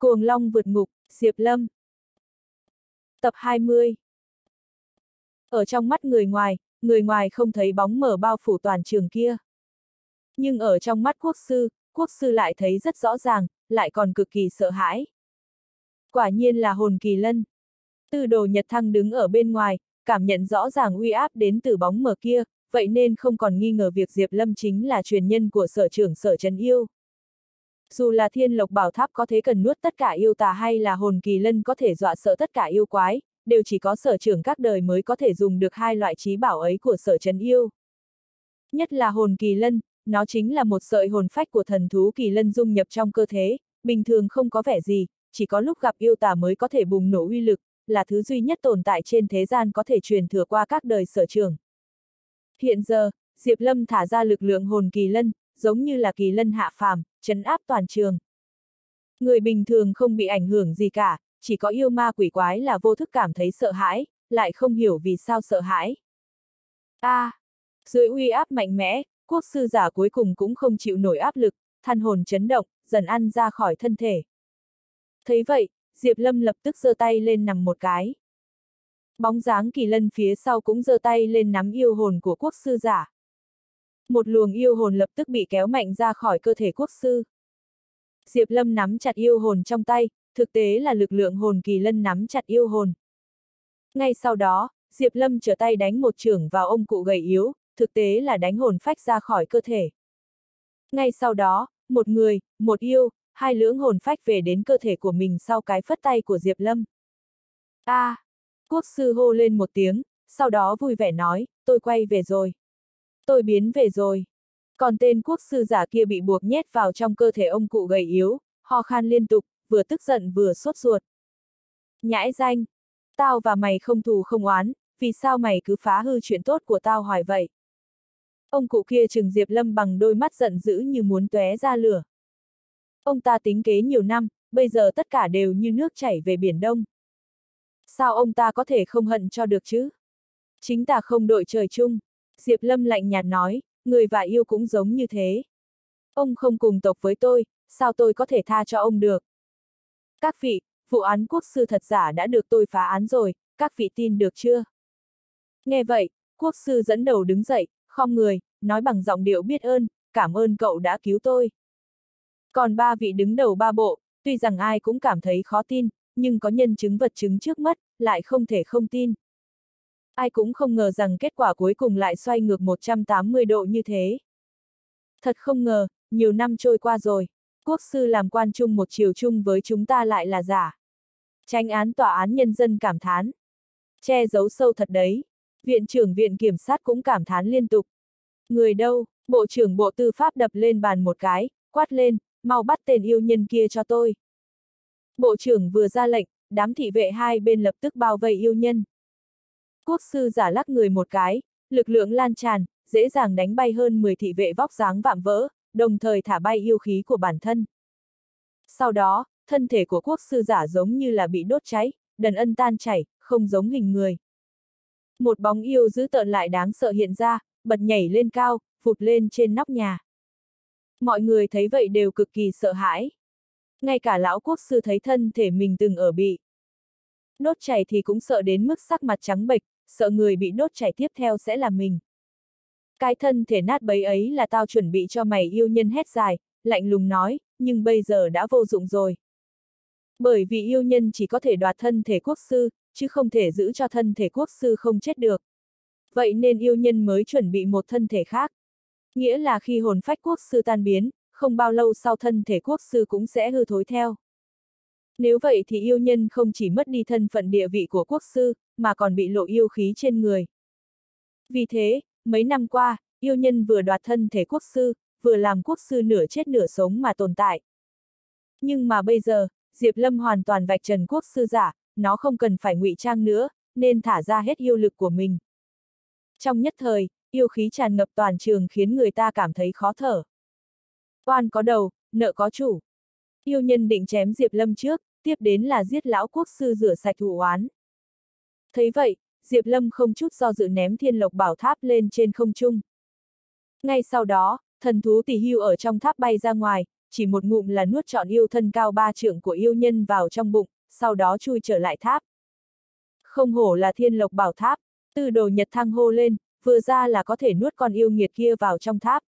Cuồng Long vượt ngục, Diệp Lâm. Tập 20 Ở trong mắt người ngoài, người ngoài không thấy bóng mở bao phủ toàn trường kia. Nhưng ở trong mắt quốc sư, quốc sư lại thấy rất rõ ràng, lại còn cực kỳ sợ hãi. Quả nhiên là hồn kỳ lân. Tư đồ Nhật Thăng đứng ở bên ngoài, cảm nhận rõ ràng uy áp đến từ bóng mở kia, vậy nên không còn nghi ngờ việc Diệp Lâm chính là truyền nhân của sở trưởng sở Trần Yêu. Dù là thiên lộc bảo tháp có thế cần nuốt tất cả yêu tà hay là hồn kỳ lân có thể dọa sợ tất cả yêu quái, đều chỉ có sở trưởng các đời mới có thể dùng được hai loại trí bảo ấy của sở trấn Yêu. Nhất là hồn kỳ lân, nó chính là một sợi hồn phách của thần thú kỳ lân dung nhập trong cơ thể, bình thường không có vẻ gì, chỉ có lúc gặp yêu tà mới có thể bùng nổ uy lực, là thứ duy nhất tồn tại trên thế gian có thể truyền thừa qua các đời sở trường. Hiện giờ, Diệp Lâm thả ra lực lượng hồn kỳ lân, giống như là kỳ lân hạ phàm, chấn áp toàn trường. Người bình thường không bị ảnh hưởng gì cả, chỉ có yêu ma quỷ quái là vô thức cảm thấy sợ hãi, lại không hiểu vì sao sợ hãi. A, à, dưới uy áp mạnh mẽ, quốc sư giả cuối cùng cũng không chịu nổi áp lực, than hồn chấn động, dần ăn ra khỏi thân thể. Thấy vậy, Diệp Lâm lập tức giơ tay lên nằm một cái. Bóng dáng kỳ lân phía sau cũng giơ tay lên nắm yêu hồn của quốc sư giả. Một luồng yêu hồn lập tức bị kéo mạnh ra khỏi cơ thể quốc sư. Diệp Lâm nắm chặt yêu hồn trong tay, thực tế là lực lượng hồn kỳ lân nắm chặt yêu hồn. Ngay sau đó, Diệp Lâm trở tay đánh một trưởng vào ông cụ gầy yếu, thực tế là đánh hồn phách ra khỏi cơ thể. Ngay sau đó, một người, một yêu, hai lưỡng hồn phách về đến cơ thể của mình sau cái phất tay của Diệp Lâm. A, à, quốc sư hô lên một tiếng, sau đó vui vẻ nói, tôi quay về rồi. Tôi biến về rồi. Còn tên quốc sư giả kia bị buộc nhét vào trong cơ thể ông cụ gầy yếu, ho khan liên tục, vừa tức giận vừa sốt ruột. Nhãi danh, tao và mày không thù không oán, vì sao mày cứ phá hư chuyện tốt của tao hỏi vậy? Ông cụ kia trừng Diệp Lâm bằng đôi mắt giận dữ như muốn tóe ra lửa. Ông ta tính kế nhiều năm, bây giờ tất cả đều như nước chảy về Biển Đông. Sao ông ta có thể không hận cho được chứ? Chính ta không đội trời chung. Diệp Lâm lạnh nhạt nói, người và yêu cũng giống như thế. Ông không cùng tộc với tôi, sao tôi có thể tha cho ông được? Các vị, vụ án quốc sư thật giả đã được tôi phá án rồi, các vị tin được chưa? Nghe vậy, quốc sư dẫn đầu đứng dậy, khom người, nói bằng giọng điệu biết ơn, cảm ơn cậu đã cứu tôi. Còn ba vị đứng đầu ba bộ, tuy rằng ai cũng cảm thấy khó tin, nhưng có nhân chứng vật chứng trước mắt, lại không thể không tin. Ai cũng không ngờ rằng kết quả cuối cùng lại xoay ngược 180 độ như thế. Thật không ngờ, nhiều năm trôi qua rồi, quốc sư làm quan chung một chiều chung với chúng ta lại là giả. Tranh án tòa án nhân dân cảm thán. Che giấu sâu thật đấy. Viện trưởng viện kiểm sát cũng cảm thán liên tục. Người đâu, bộ trưởng bộ tư pháp đập lên bàn một cái, quát lên, mau bắt tên yêu nhân kia cho tôi. Bộ trưởng vừa ra lệnh, đám thị vệ hai bên lập tức bao vây yêu nhân. Quốc sư giả lắc người một cái, lực lượng lan tràn, dễ dàng đánh bay hơn 10 thị vệ vóc dáng vạm vỡ, đồng thời thả bay yêu khí của bản thân. Sau đó, thân thể của quốc sư giả giống như là bị đốt cháy, đần ân tan chảy, không giống hình người. Một bóng yêu dữ tợn lại đáng sợ hiện ra, bật nhảy lên cao, phụt lên trên nóc nhà. Mọi người thấy vậy đều cực kỳ sợ hãi. Ngay cả lão quốc sư thấy thân thể mình từng ở bị. Đốt chảy thì cũng sợ đến mức sắc mặt trắng bệch, sợ người bị đốt chảy tiếp theo sẽ là mình. Cái thân thể nát bấy ấy là tao chuẩn bị cho mày yêu nhân hét dài, lạnh lùng nói, nhưng bây giờ đã vô dụng rồi. Bởi vì yêu nhân chỉ có thể đoạt thân thể quốc sư, chứ không thể giữ cho thân thể quốc sư không chết được. Vậy nên yêu nhân mới chuẩn bị một thân thể khác. Nghĩa là khi hồn phách quốc sư tan biến, không bao lâu sau thân thể quốc sư cũng sẽ hư thối theo. Nếu vậy thì yêu nhân không chỉ mất đi thân phận địa vị của quốc sư, mà còn bị lộ yêu khí trên người. Vì thế, mấy năm qua, yêu nhân vừa đoạt thân thể quốc sư, vừa làm quốc sư nửa chết nửa sống mà tồn tại. Nhưng mà bây giờ, Diệp Lâm hoàn toàn vạch trần quốc sư giả, nó không cần phải ngụy trang nữa, nên thả ra hết yêu lực của mình. Trong nhất thời, yêu khí tràn ngập toàn trường khiến người ta cảm thấy khó thở. Oan có đầu, nợ có chủ. Yêu nhân định chém Diệp Lâm trước, tiếp đến là giết lão quốc sư rửa sạch thủ oán. Thấy vậy, Diệp Lâm không chút do dự ném thiên lộc bảo tháp lên trên không trung. Ngay sau đó, thần thú tỷ hưu ở trong tháp bay ra ngoài, chỉ một ngụm là nuốt trọn yêu thân cao ba trượng của yêu nhân vào trong bụng, sau đó chui trở lại tháp. Không hổ là thiên lộc bảo tháp, tư đồ nhật thăng hô lên, vừa ra là có thể nuốt con yêu nghiệt kia vào trong tháp.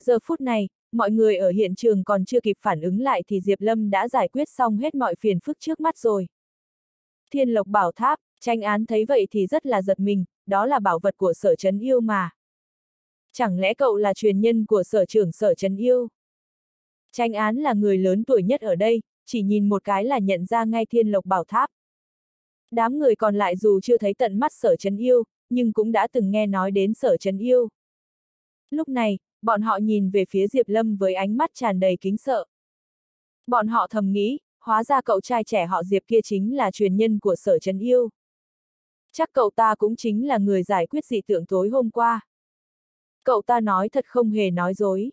Giờ phút này, mọi người ở hiện trường còn chưa kịp phản ứng lại thì Diệp Lâm đã giải quyết xong hết mọi phiền phức trước mắt rồi. Thiên lộc bảo tháp, tranh án thấy vậy thì rất là giật mình, đó là bảo vật của sở chấn yêu mà. Chẳng lẽ cậu là truyền nhân của sở trưởng sở chấn yêu? Tranh án là người lớn tuổi nhất ở đây, chỉ nhìn một cái là nhận ra ngay thiên lộc bảo tháp. Đám người còn lại dù chưa thấy tận mắt sở chấn yêu, nhưng cũng đã từng nghe nói đến sở chấn yêu. Lúc này, bọn họ nhìn về phía Diệp Lâm với ánh mắt tràn đầy kính sợ. Bọn họ thầm nghĩ, hóa ra cậu trai trẻ họ Diệp kia chính là truyền nhân của sở chấn yêu. Chắc cậu ta cũng chính là người giải quyết dị tượng tối hôm qua. Cậu ta nói thật không hề nói dối.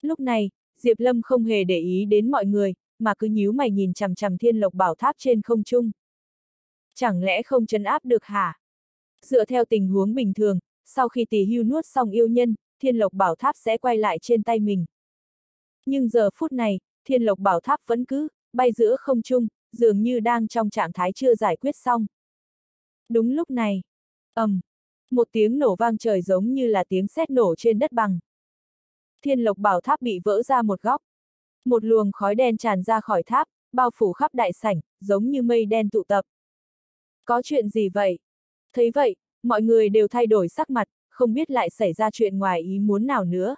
Lúc này, Diệp Lâm không hề để ý đến mọi người, mà cứ nhíu mày nhìn chằm chằm thiên lộc bảo tháp trên không trung. Chẳng lẽ không chấn áp được hả? Dựa theo tình huống bình thường, sau khi tỷ hưu nuốt xong yêu nhân, thiên lộc bảo tháp sẽ quay lại trên tay mình. Nhưng giờ phút này, thiên lộc bảo tháp vẫn cứ, bay giữa không trung, dường như đang trong trạng thái chưa giải quyết xong. Đúng lúc này, ầm, um, một tiếng nổ vang trời giống như là tiếng sét nổ trên đất bằng. Thiên lộc bảo tháp bị vỡ ra một góc. Một luồng khói đen tràn ra khỏi tháp, bao phủ khắp đại sảnh, giống như mây đen tụ tập. Có chuyện gì vậy? Thấy vậy, mọi người đều thay đổi sắc mặt, không biết lại xảy ra chuyện ngoài ý muốn nào nữa.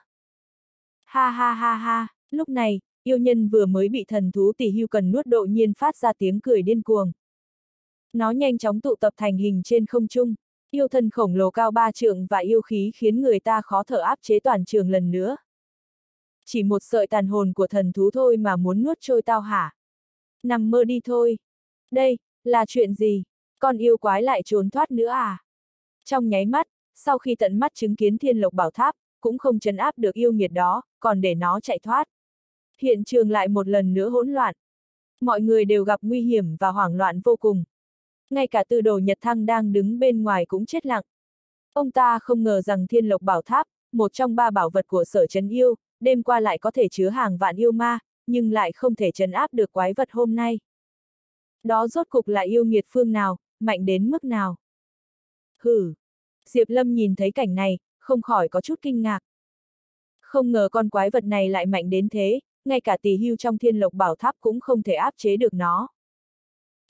Ha ha ha ha, lúc này, yêu nhân vừa mới bị thần thú tỷ hưu cần nuốt độ nhiên phát ra tiếng cười điên cuồng. Nó nhanh chóng tụ tập thành hình trên không trung, yêu thân khổng lồ cao ba trượng và yêu khí khiến người ta khó thở áp chế toàn trường lần nữa. Chỉ một sợi tàn hồn của thần thú thôi mà muốn nuốt trôi tao hả? Nằm mơ đi thôi. Đây, là chuyện gì? Con yêu quái lại trốn thoát nữa à? Trong nháy mắt, sau khi tận mắt chứng kiến thiên lộc bảo tháp, cũng không chấn áp được yêu nghiệt đó, còn để nó chạy thoát. Hiện trường lại một lần nữa hỗn loạn. Mọi người đều gặp nguy hiểm và hoảng loạn vô cùng. Ngay cả tư đồ Nhật Thăng đang đứng bên ngoài cũng chết lặng. Ông ta không ngờ rằng thiên lộc bảo tháp, một trong ba bảo vật của sở chấn yêu, đêm qua lại có thể chứa hàng vạn yêu ma, nhưng lại không thể chấn áp được quái vật hôm nay. Đó rốt cục là yêu nghiệt phương nào, mạnh đến mức nào? Hử! Diệp Lâm nhìn thấy cảnh này, không khỏi có chút kinh ngạc. Không ngờ con quái vật này lại mạnh đến thế, ngay cả tỷ hưu trong thiên lộc bảo tháp cũng không thể áp chế được nó.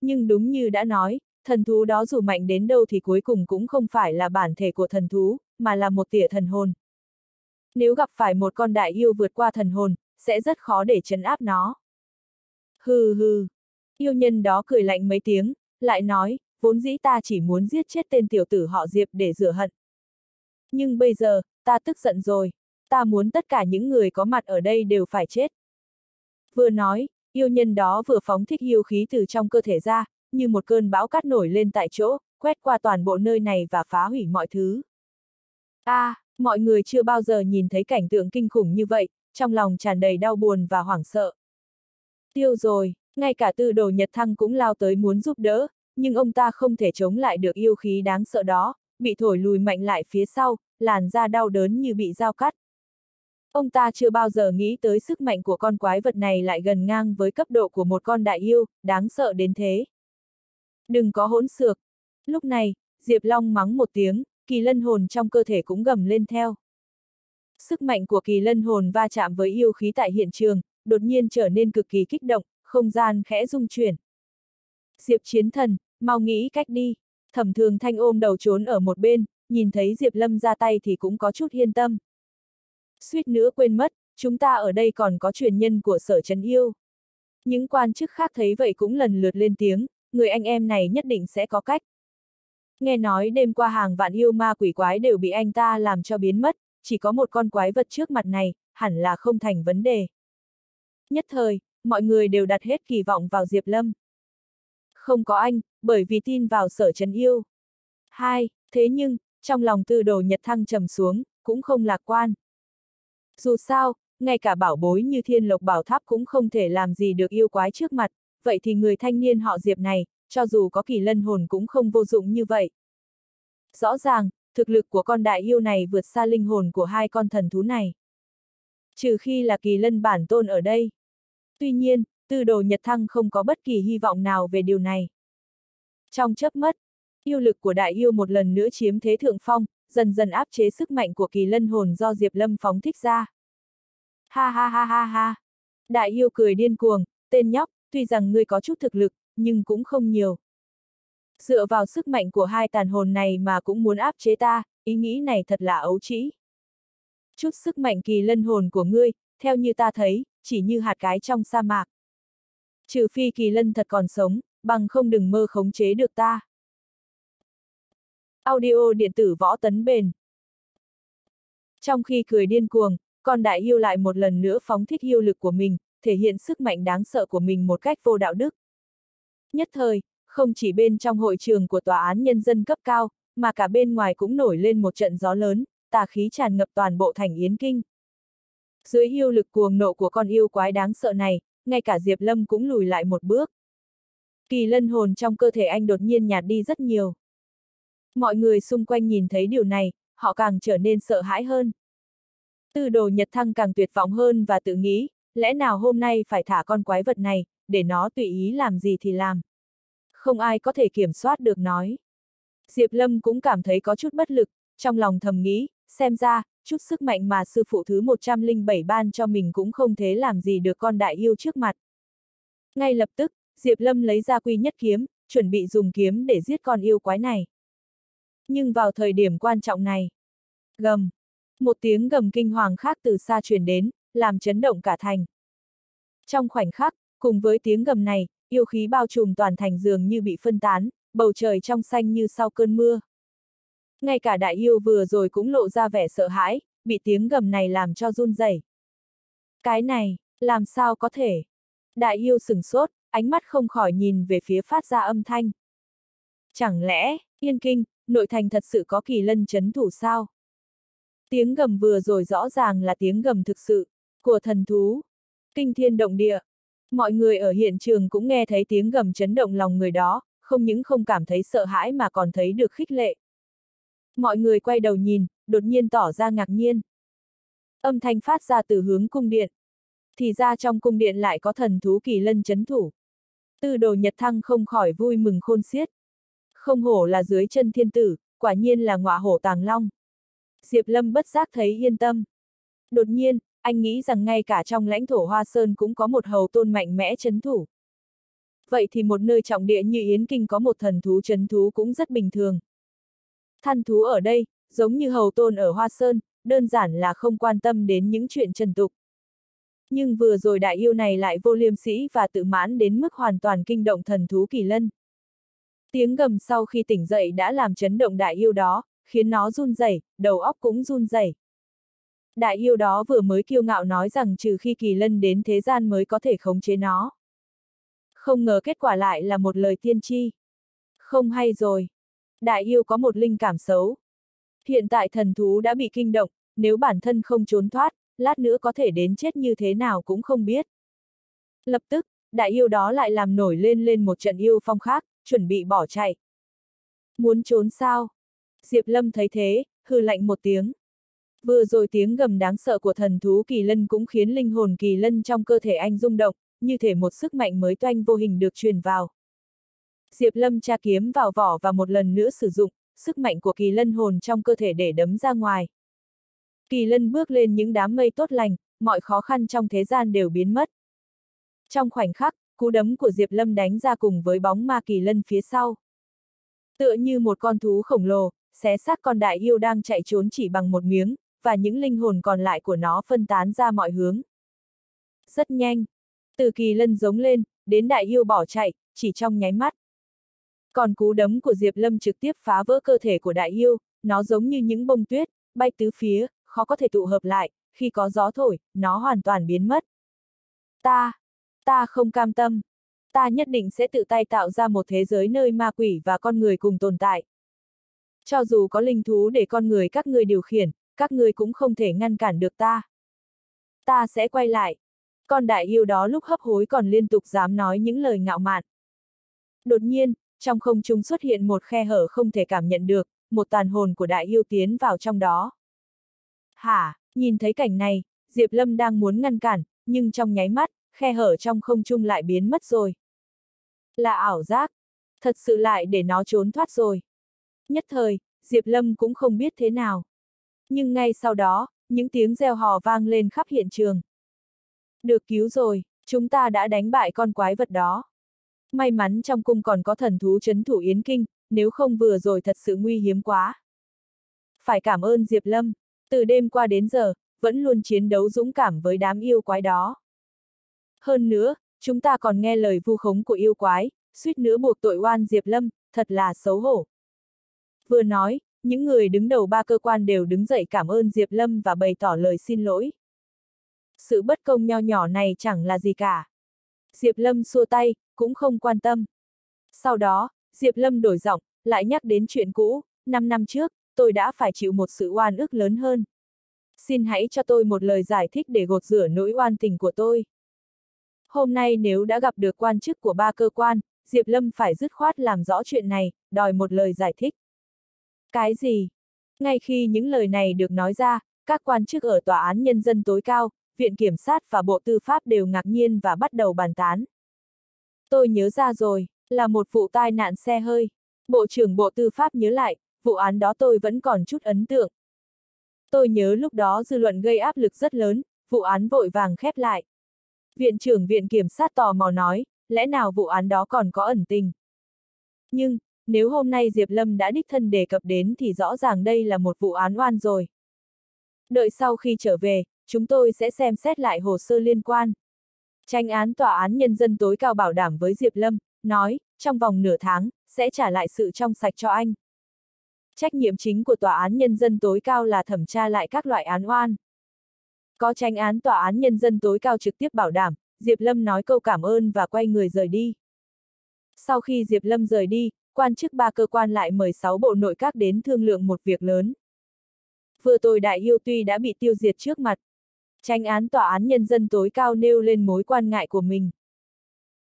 Nhưng đúng như đã nói, thần thú đó dù mạnh đến đâu thì cuối cùng cũng không phải là bản thể của thần thú, mà là một tỉa thần hồn. Nếu gặp phải một con đại yêu vượt qua thần hồn, sẽ rất khó để chấn áp nó. Hừ hừ. Yêu nhân đó cười lạnh mấy tiếng, lại nói, vốn dĩ ta chỉ muốn giết chết tên tiểu tử họ Diệp để rửa hận. Nhưng bây giờ, ta tức giận rồi, ta muốn tất cả những người có mặt ở đây đều phải chết. Vừa nói, yêu nhân đó vừa phóng thích yêu khí từ trong cơ thể ra, như một cơn bão cát nổi lên tại chỗ, quét qua toàn bộ nơi này và phá hủy mọi thứ. A, à, mọi người chưa bao giờ nhìn thấy cảnh tượng kinh khủng như vậy, trong lòng tràn đầy đau buồn và hoảng sợ. Tiêu rồi, ngay cả tư đồ Nhật Thăng cũng lao tới muốn giúp đỡ, nhưng ông ta không thể chống lại được yêu khí đáng sợ đó, bị thổi lùi mạnh lại phía sau, làn da đau đớn như bị dao cắt. Ông ta chưa bao giờ nghĩ tới sức mạnh của con quái vật này lại gần ngang với cấp độ của một con đại yêu, đáng sợ đến thế. Đừng có hỗn xược. Lúc này, Diệp Long mắng một tiếng, kỳ lân hồn trong cơ thể cũng gầm lên theo. Sức mạnh của kỳ lân hồn va chạm với yêu khí tại hiện trường, đột nhiên trở nên cực kỳ kích động, không gian khẽ rung chuyển. Diệp chiến thần, mau nghĩ cách đi. Thẩm thường thanh ôm đầu trốn ở một bên, nhìn thấy Diệp Lâm ra tay thì cũng có chút yên tâm. Suýt nữa quên mất, chúng ta ở đây còn có truyền nhân của sở trấn yêu. Những quan chức khác thấy vậy cũng lần lượt lên tiếng, người anh em này nhất định sẽ có cách. Nghe nói đêm qua hàng vạn yêu ma quỷ quái đều bị anh ta làm cho biến mất, chỉ có một con quái vật trước mặt này, hẳn là không thành vấn đề. Nhất thời, mọi người đều đặt hết kỳ vọng vào Diệp Lâm. Không có anh, bởi vì tin vào sở trấn yêu. Hai, thế nhưng, trong lòng tư đồ nhật thăng trầm xuống, cũng không lạc quan. Dù sao, ngay cả bảo bối như thiên lộc bảo tháp cũng không thể làm gì được yêu quái trước mặt, vậy thì người thanh niên họ Diệp này, cho dù có kỳ lân hồn cũng không vô dụng như vậy. Rõ ràng, thực lực của con đại yêu này vượt xa linh hồn của hai con thần thú này. Trừ khi là kỳ lân bản tôn ở đây. Tuy nhiên, tư đồ nhật thăng không có bất kỳ hy vọng nào về điều này. Trong chớp mắt, yêu lực của đại yêu một lần nữa chiếm thế thượng phong, dần dần áp chế sức mạnh của kỳ lân hồn do Diệp Lâm phóng thích ra. Ha ha ha ha ha. Đại yêu cười điên cuồng, tên nhóc, tuy rằng ngươi có chút thực lực, nhưng cũng không nhiều. Dựa vào sức mạnh của hai tàn hồn này mà cũng muốn áp chế ta, ý nghĩ này thật là ấu trĩ. Chút sức mạnh kỳ lân hồn của ngươi, theo như ta thấy, chỉ như hạt cái trong sa mạc. Trừ phi kỳ lân thật còn sống, bằng không đừng mơ khống chế được ta. Audio điện tử võ tấn bền. Trong khi cười điên cuồng, con đại yêu lại một lần nữa phóng thích yêu lực của mình, thể hiện sức mạnh đáng sợ của mình một cách vô đạo đức. Nhất thời, không chỉ bên trong hội trường của tòa án nhân dân cấp cao, mà cả bên ngoài cũng nổi lên một trận gió lớn, tà khí tràn ngập toàn bộ thành Yến Kinh. Dưới yêu lực cuồng nộ của con yêu quái đáng sợ này, ngay cả Diệp Lâm cũng lùi lại một bước. Kỳ lân hồn trong cơ thể anh đột nhiên nhạt đi rất nhiều. Mọi người xung quanh nhìn thấy điều này, họ càng trở nên sợ hãi hơn. Tư đồ Nhật Thăng càng tuyệt vọng hơn và tự nghĩ, lẽ nào hôm nay phải thả con quái vật này, để nó tùy ý làm gì thì làm. Không ai có thể kiểm soát được nói. Diệp Lâm cũng cảm thấy có chút bất lực, trong lòng thầm nghĩ, xem ra, chút sức mạnh mà sư phụ thứ 107 ban cho mình cũng không thế làm gì được con đại yêu trước mặt. Ngay lập tức, Diệp Lâm lấy ra quy nhất kiếm, chuẩn bị dùng kiếm để giết con yêu quái này. Nhưng vào thời điểm quan trọng này, gầm, một tiếng gầm kinh hoàng khác từ xa truyền đến, làm chấn động cả thành. Trong khoảnh khắc, cùng với tiếng gầm này, yêu khí bao trùm toàn thành dường như bị phân tán, bầu trời trong xanh như sau cơn mưa. Ngay cả đại yêu vừa rồi cũng lộ ra vẻ sợ hãi, bị tiếng gầm này làm cho run rẩy. Cái này, làm sao có thể? Đại yêu sừng sốt, ánh mắt không khỏi nhìn về phía phát ra âm thanh. Chẳng lẽ, yên kinh, nội thành thật sự có kỳ lân chấn thủ sao? Tiếng gầm vừa rồi rõ ràng là tiếng gầm thực sự, của thần thú. Kinh thiên động địa. Mọi người ở hiện trường cũng nghe thấy tiếng gầm chấn động lòng người đó, không những không cảm thấy sợ hãi mà còn thấy được khích lệ. Mọi người quay đầu nhìn, đột nhiên tỏ ra ngạc nhiên. Âm thanh phát ra từ hướng cung điện. Thì ra trong cung điện lại có thần thú kỳ lân chấn thủ. Tư đồ nhật thăng không khỏi vui mừng khôn xiết. Không hổ là dưới chân thiên tử, quả nhiên là ngọa hổ tàng long. Diệp Lâm bất giác thấy yên tâm. Đột nhiên, anh nghĩ rằng ngay cả trong lãnh thổ Hoa Sơn cũng có một hầu tôn mạnh mẽ chấn thủ. Vậy thì một nơi trọng địa như Yến Kinh có một thần thú chấn thú cũng rất bình thường. Thần thú ở đây, giống như hầu tôn ở Hoa Sơn, đơn giản là không quan tâm đến những chuyện trần tục. Nhưng vừa rồi đại yêu này lại vô liêm sĩ và tự mãn đến mức hoàn toàn kinh động thần thú kỳ lân. Tiếng gầm sau khi tỉnh dậy đã làm chấn động đại yêu đó, khiến nó run rẩy, đầu óc cũng run rẩy. Đại yêu đó vừa mới kiêu ngạo nói rằng trừ khi kỳ lân đến thế gian mới có thể khống chế nó. Không ngờ kết quả lại là một lời tiên tri. Không hay rồi. Đại yêu có một linh cảm xấu. Hiện tại thần thú đã bị kinh động, nếu bản thân không trốn thoát, lát nữa có thể đến chết như thế nào cũng không biết. Lập tức, đại yêu đó lại làm nổi lên lên một trận yêu phong khác, chuẩn bị bỏ chạy. Muốn trốn sao? Diệp Lâm thấy thế, hư lạnh một tiếng. Vừa rồi tiếng gầm đáng sợ của thần thú kỳ lân cũng khiến linh hồn kỳ lân trong cơ thể anh rung động, như thể một sức mạnh mới toanh vô hình được truyền vào. Diệp Lâm tra kiếm vào vỏ và một lần nữa sử dụng, sức mạnh của kỳ lân hồn trong cơ thể để đấm ra ngoài. Kỳ lân bước lên những đám mây tốt lành, mọi khó khăn trong thế gian đều biến mất. Trong khoảnh khắc, cú đấm của Diệp Lâm đánh ra cùng với bóng ma kỳ lân phía sau. Tựa như một con thú khổng lồ, xé xác con đại yêu đang chạy trốn chỉ bằng một miếng, và những linh hồn còn lại của nó phân tán ra mọi hướng. Rất nhanh. Từ kỳ lân giống lên, đến đại yêu bỏ chạy, chỉ trong nháy mắt. Còn cú đấm của Diệp Lâm trực tiếp phá vỡ cơ thể của đại yêu, nó giống như những bông tuyết, bay tứ phía, khó có thể tụ hợp lại, khi có gió thổi, nó hoàn toàn biến mất. Ta, ta không cam tâm. Ta nhất định sẽ tự tay tạo ra một thế giới nơi ma quỷ và con người cùng tồn tại. Cho dù có linh thú để con người các ngươi điều khiển, các ngươi cũng không thể ngăn cản được ta. Ta sẽ quay lại. Con đại yêu đó lúc hấp hối còn liên tục dám nói những lời ngạo mạn. Đột nhiên, trong không trung xuất hiện một khe hở không thể cảm nhận được, một tàn hồn của đại yêu tiến vào trong đó. Hả, nhìn thấy cảnh này, Diệp Lâm đang muốn ngăn cản, nhưng trong nháy mắt, khe hở trong không trung lại biến mất rồi. Là ảo giác. Thật sự lại để nó trốn thoát rồi. Nhất thời, Diệp Lâm cũng không biết thế nào. Nhưng ngay sau đó, những tiếng reo hò vang lên khắp hiện trường. Được cứu rồi, chúng ta đã đánh bại con quái vật đó. May mắn trong cung còn có thần thú chấn thủ Yến Kinh, nếu không vừa rồi thật sự nguy hiếm quá. Phải cảm ơn Diệp Lâm, từ đêm qua đến giờ, vẫn luôn chiến đấu dũng cảm với đám yêu quái đó. Hơn nữa, chúng ta còn nghe lời vu khống của yêu quái, suýt nữa buộc tội oan Diệp Lâm, thật là xấu hổ. Vừa nói, những người đứng đầu ba cơ quan đều đứng dậy cảm ơn Diệp Lâm và bày tỏ lời xin lỗi. Sự bất công nho nhỏ này chẳng là gì cả. Diệp Lâm xua tay, cũng không quan tâm. Sau đó, Diệp Lâm đổi giọng, lại nhắc đến chuyện cũ, 5 năm trước, tôi đã phải chịu một sự oan ức lớn hơn. Xin hãy cho tôi một lời giải thích để gột rửa nỗi oan tình của tôi. Hôm nay nếu đã gặp được quan chức của ba cơ quan, Diệp Lâm phải dứt khoát làm rõ chuyện này, đòi một lời giải thích. Cái gì? Ngay khi những lời này được nói ra, các quan chức ở Tòa án Nhân dân tối cao, Viện Kiểm sát và Bộ Tư pháp đều ngạc nhiên và bắt đầu bàn tán. Tôi nhớ ra rồi, là một vụ tai nạn xe hơi. Bộ trưởng Bộ Tư pháp nhớ lại, vụ án đó tôi vẫn còn chút ấn tượng. Tôi nhớ lúc đó dư luận gây áp lực rất lớn, vụ án vội vàng khép lại. Viện trưởng Viện Kiểm sát tò mò nói, lẽ nào vụ án đó còn có ẩn tình? Nhưng, nếu hôm nay Diệp Lâm đã đích thân đề cập đến thì rõ ràng đây là một vụ án oan rồi. Đợi sau khi trở về, chúng tôi sẽ xem xét lại hồ sơ liên quan. Tranh án Tòa án Nhân dân tối cao bảo đảm với Diệp Lâm, nói, trong vòng nửa tháng, sẽ trả lại sự trong sạch cho anh. Trách nhiệm chính của Tòa án Nhân dân tối cao là thẩm tra lại các loại án oan. Có tranh án Tòa án Nhân dân tối cao trực tiếp bảo đảm, Diệp Lâm nói câu cảm ơn và quay người rời đi. Sau khi Diệp Lâm rời đi, quan chức ba cơ quan lại mời sáu bộ nội các đến thương lượng một việc lớn. Vừa tôi đại yêu tuy đã bị tiêu diệt trước mặt. Tranh án tòa án nhân dân tối cao nêu lên mối quan ngại của mình.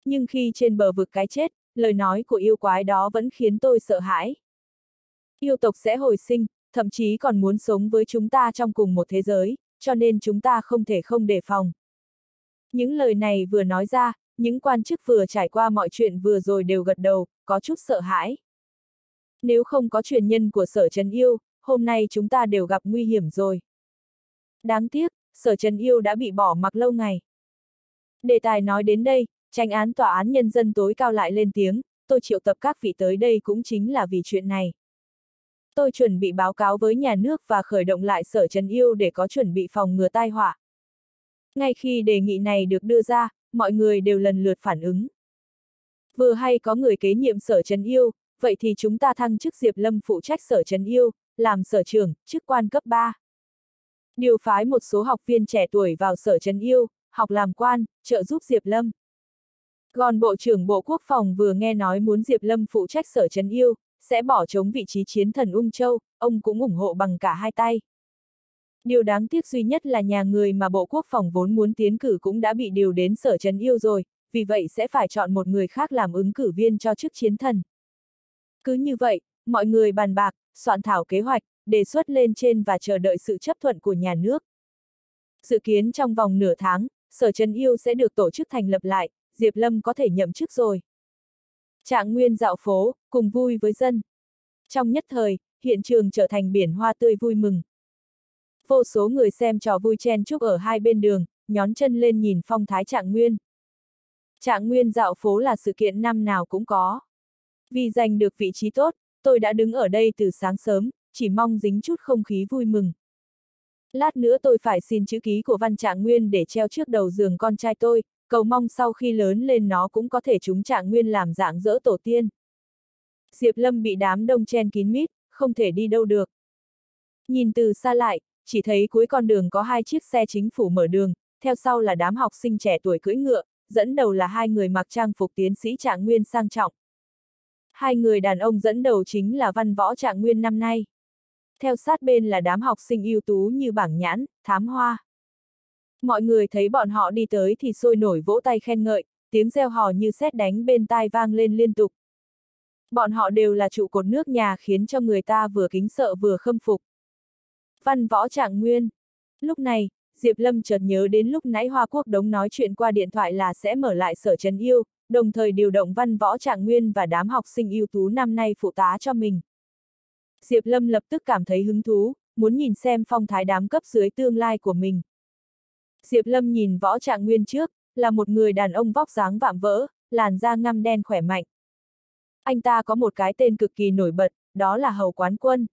Nhưng khi trên bờ vực cái chết, lời nói của yêu quái đó vẫn khiến tôi sợ hãi. Yêu tộc sẽ hồi sinh, thậm chí còn muốn sống với chúng ta trong cùng một thế giới, cho nên chúng ta không thể không đề phòng. Những lời này vừa nói ra, những quan chức vừa trải qua mọi chuyện vừa rồi đều gật đầu, có chút sợ hãi. Nếu không có truyền nhân của sở Trần Yêu, hôm nay chúng ta đều gặp nguy hiểm rồi. Đáng tiếc, sở Trần Yêu đã bị bỏ mặc lâu ngày. Đề tài nói đến đây, tranh án tòa án nhân dân tối cao lại lên tiếng, tôi triệu tập các vị tới đây cũng chính là vì chuyện này. Tôi chuẩn bị báo cáo với nhà nước và khởi động lại sở Trần Yêu để có chuẩn bị phòng ngừa tai họa. Ngay khi đề nghị này được đưa ra, mọi người đều lần lượt phản ứng. Vừa hay có người kế nhiệm sở Trần Yêu, vậy thì chúng ta thăng chức Diệp Lâm phụ trách sở Trần Yêu, làm sở trưởng, chức quan cấp 3. Điều phái một số học viên trẻ tuổi vào sở Trần Yêu, học làm quan, trợ giúp Diệp Lâm. Còn Bộ trưởng Bộ Quốc phòng vừa nghe nói muốn Diệp Lâm phụ trách sở Trần Yêu, sẽ bỏ chống vị trí chiến thần Ung Châu, ông cũng ủng hộ bằng cả hai tay. Điều đáng tiếc duy nhất là nhà người mà Bộ Quốc phòng vốn muốn tiến cử cũng đã bị điều đến sở Trần Yêu rồi, vì vậy sẽ phải chọn một người khác làm ứng cử viên cho chức chiến thần. Cứ như vậy, mọi người bàn bạc, soạn thảo kế hoạch, đề xuất lên trên và chờ đợi sự chấp thuận của nhà nước. Dự kiến trong vòng nửa tháng, Sở Trần Yêu sẽ được tổ chức thành lập lại, Diệp Lâm có thể nhậm chức rồi. Trạng Nguyên dạo phố, cùng vui với dân. Trong nhất thời, hiện trường trở thành biển hoa tươi vui mừng. Vô số người xem trò vui chen chúc ở hai bên đường, nhón chân lên nhìn phong thái Trạng Nguyên. Trạng Nguyên dạo phố là sự kiện năm nào cũng có. Vì giành được vị trí tốt, tôi đã đứng ở đây từ sáng sớm, chỉ mong dính chút không khí vui mừng. Lát nữa tôi phải xin chữ ký của Văn Trạng Nguyên để treo trước đầu giường con trai tôi, cầu mong sau khi lớn lên nó cũng có thể chúng Trạng Nguyên làm dạng dỡ tổ tiên. Diệp Lâm bị đám đông chen kín mít, không thể đi đâu được. Nhìn từ xa lại, chỉ thấy cuối con đường có hai chiếc xe chính phủ mở đường, theo sau là đám học sinh trẻ tuổi cưỡi ngựa, dẫn đầu là hai người mặc trang phục tiến sĩ Trạng Nguyên sang trọng. Hai người đàn ông dẫn đầu chính là văn võ Trạng Nguyên năm nay. Theo sát bên là đám học sinh ưu tú như bảng nhãn, thám hoa. Mọi người thấy bọn họ đi tới thì sôi nổi vỗ tay khen ngợi, tiếng reo hò như sét đánh bên tai vang lên liên tục. Bọn họ đều là trụ cột nước nhà khiến cho người ta vừa kính sợ vừa khâm phục. Văn võ trạng nguyên. Lúc này, Diệp Lâm chợt nhớ đến lúc nãy Hoa Quốc Đống nói chuyện qua điện thoại là sẽ mở lại sở trấn yêu, đồng thời điều động văn võ trạng nguyên và đám học sinh ưu tú năm nay phụ tá cho mình. Diệp Lâm lập tức cảm thấy hứng thú, muốn nhìn xem phong thái đám cấp dưới tương lai của mình. Diệp Lâm nhìn võ trạng nguyên trước, là một người đàn ông vóc dáng vạm vỡ, làn da ngăm đen khỏe mạnh. Anh ta có một cái tên cực kỳ nổi bật, đó là Hầu Quán Quân.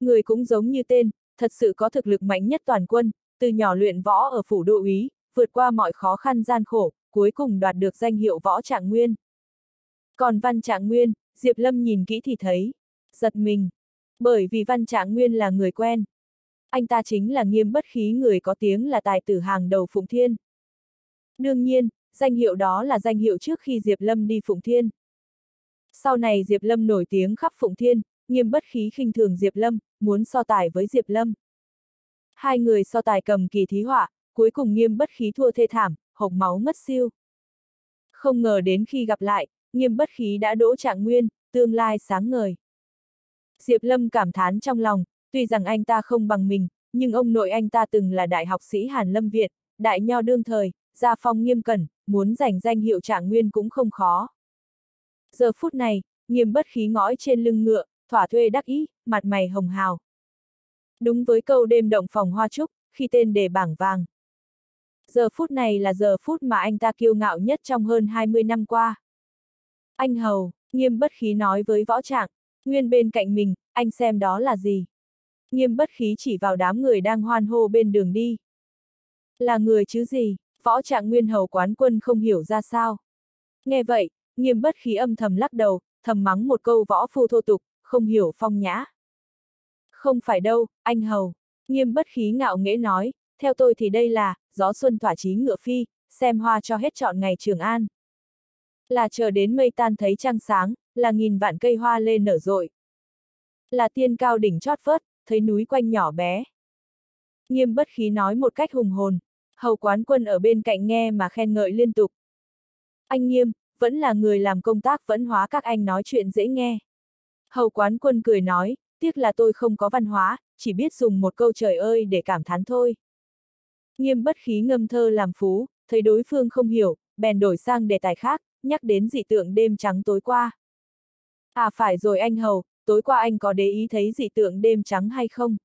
Người cũng giống như tên, thật sự có thực lực mạnh nhất toàn quân, từ nhỏ luyện võ ở phủ đô úy, vượt qua mọi khó khăn gian khổ, cuối cùng đoạt được danh hiệu võ trạng nguyên. Còn văn trạng nguyên, Diệp Lâm nhìn kỹ thì thấy, giật mình. Bởi vì văn trạng nguyên là người quen. Anh ta chính là nghiêm bất khí người có tiếng là tài tử hàng đầu Phụng Thiên. Đương nhiên, danh hiệu đó là danh hiệu trước khi Diệp Lâm đi Phụng Thiên. Sau này Diệp Lâm nổi tiếng khắp Phụng Thiên, nghiêm bất khí khinh thường Diệp Lâm, muốn so tài với Diệp Lâm. Hai người so tài cầm kỳ thí họa, cuối cùng nghiêm bất khí thua thê thảm, hộc máu mất siêu. Không ngờ đến khi gặp lại, nghiêm bất khí đã đỗ trạng nguyên, tương lai sáng ngời. Diệp Lâm cảm thán trong lòng, tuy rằng anh ta không bằng mình, nhưng ông nội anh ta từng là đại học sĩ Hàn Lâm Việt, đại nho đương thời, gia phong nghiêm cẩn, muốn giành danh hiệu trạng nguyên cũng không khó. Giờ phút này, nghiêm bất khí ngõi trên lưng ngựa, thỏa thuê đắc ý, mặt mày hồng hào. Đúng với câu đêm động phòng hoa trúc, khi tên đề bảng vàng. Giờ phút này là giờ phút mà anh ta kiêu ngạo nhất trong hơn 20 năm qua. Anh Hầu, nghiêm bất khí nói với võ trạng, nguyên bên cạnh mình, anh xem đó là gì. Nghiêm bất khí chỉ vào đám người đang hoan hô bên đường đi. Là người chứ gì, võ trạng nguyên hầu quán quân không hiểu ra sao. Nghe vậy, nghiêm bất khí âm thầm lắc đầu, thầm mắng một câu võ phu thô tục, không hiểu phong nhã. Không phải đâu, anh hầu. Nghiêm bất khí ngạo nghễ nói, theo tôi thì đây là, gió xuân thỏa chí ngựa phi, xem hoa cho hết trọn ngày Trường An. Là chờ đến mây tan thấy trăng sáng, là nghìn vạn cây hoa lên nở rội. Là tiên cao đỉnh chót vớt, thấy núi quanh nhỏ bé. Nghiêm bất khí nói một cách hùng hồn, hầu quán quân ở bên cạnh nghe mà khen ngợi liên tục. Anh nghiêm, vẫn là người làm công tác vẫn hóa các anh nói chuyện dễ nghe. Hầu quán quân cười nói, tiếc là tôi không có văn hóa, chỉ biết dùng một câu trời ơi để cảm thán thôi. Nghiêm bất khí ngâm thơ làm phú, thấy đối phương không hiểu, bèn đổi sang đề tài khác, nhắc đến dị tượng đêm trắng tối qua. À phải rồi anh Hầu, tối qua anh có để ý thấy dị tượng đêm trắng hay không?